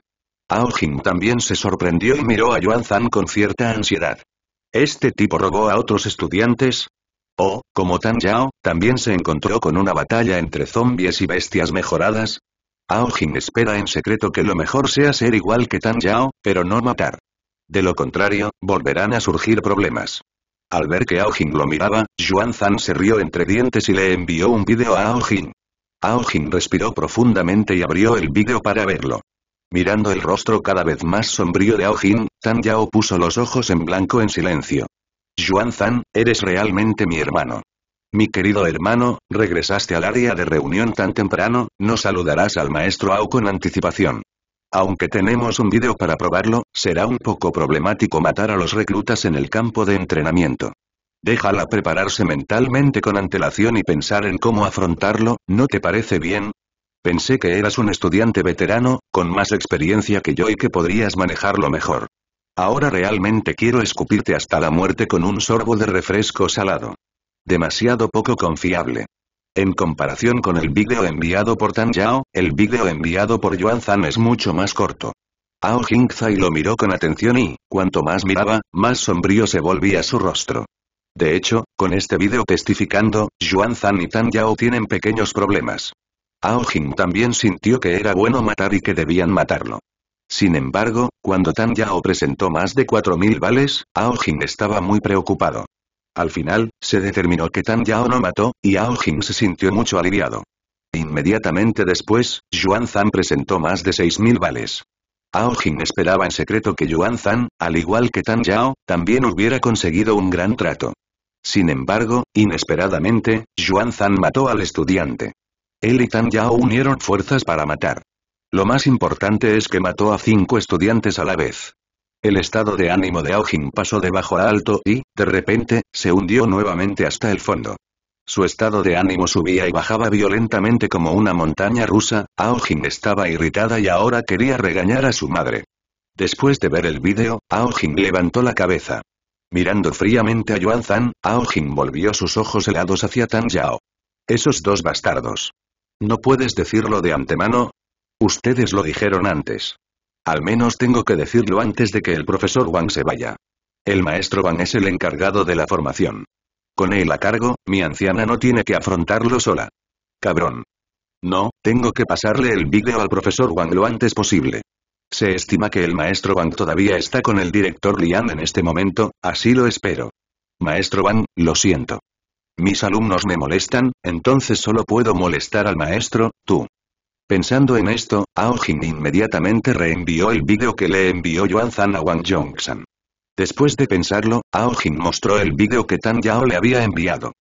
Aojin también se sorprendió y miró a Yuan Zan con cierta ansiedad. ¿Este tipo robó a otros estudiantes? O, como Tan Yao, también se encontró con una batalla entre zombies y bestias mejoradas. Aojin espera en secreto que lo mejor sea ser igual que Tan Yao, pero no matar. De lo contrario, volverán a surgir problemas. Al ver que Aojin lo miraba, Yuan Zan se rió entre dientes y le envió un vídeo a Aojin. Aojin respiró profundamente y abrió el vídeo para verlo. Mirando el rostro cada vez más sombrío de Aojin, Tan Yao puso los ojos en blanco en silencio. Yuan Zan, eres realmente mi hermano. Mi querido hermano, regresaste al área de reunión tan temprano, no saludarás al maestro Ao con anticipación. Aunque tenemos un vídeo para probarlo, será un poco problemático matar a los reclutas en el campo de entrenamiento. Déjala prepararse mentalmente con antelación y pensar en cómo afrontarlo, ¿no te parece bien? Pensé que eras un estudiante veterano, con más experiencia que yo y que podrías manejarlo mejor. Ahora realmente quiero escupirte hasta la muerte con un sorbo de refresco salado. Demasiado poco confiable. En comparación con el vídeo enviado por Tan Yao, el vídeo enviado por Yuan Zan es mucho más corto. Ao Zai lo miró con atención y, cuanto más miraba, más sombrío se volvía su rostro. De hecho, con este vídeo testificando, Yuan Zan y Tan Yao tienen pequeños problemas. Aojin también sintió que era bueno matar y que debían matarlo. Sin embargo, cuando Tan Yao presentó más de 4.000 vales, Aojin estaba muy preocupado. Al final, se determinó que Tan Yao no mató, y Ao Jin se sintió mucho aliviado. Inmediatamente después, Yuan Zan presentó más de 6.000 vales. Ao Jin esperaba en secreto que Yuan Zan, al igual que Tan Yao, también hubiera conseguido un gran trato. Sin embargo, inesperadamente, Yuan Zan mató al estudiante. Él y Tan Yao unieron fuerzas para matar. Lo más importante es que mató a cinco estudiantes a la vez. El estado de ánimo de Aojin pasó de bajo a alto y, de repente, se hundió nuevamente hasta el fondo. Su estado de ánimo subía y bajaba violentamente como una montaña rusa, Aojin estaba irritada y ahora quería regañar a su madre. Después de ver el vídeo, Aojin levantó la cabeza. Mirando fríamente a Yuan Zan, Aojin volvió sus ojos helados hacia Tan Yao. Esos dos bastardos. ¿No puedes decirlo de antemano? Ustedes lo dijeron antes. Al menos tengo que decirlo antes de que el profesor Wang se vaya. El maestro Wang es el encargado de la formación. Con él a cargo, mi anciana no tiene que afrontarlo sola. Cabrón. No, tengo que pasarle el vídeo al profesor Wang lo antes posible. Se estima que el maestro Wang todavía está con el director Lian en este momento, así lo espero. Maestro Wang, lo siento. Mis alumnos me molestan, entonces solo puedo molestar al maestro, tú. Pensando en esto, Aojin inmediatamente reenvió el vídeo que le envió Yuan Zan a Wang Yongsan. Después de pensarlo, Aojin mostró el vídeo que Tan Yao le había enviado.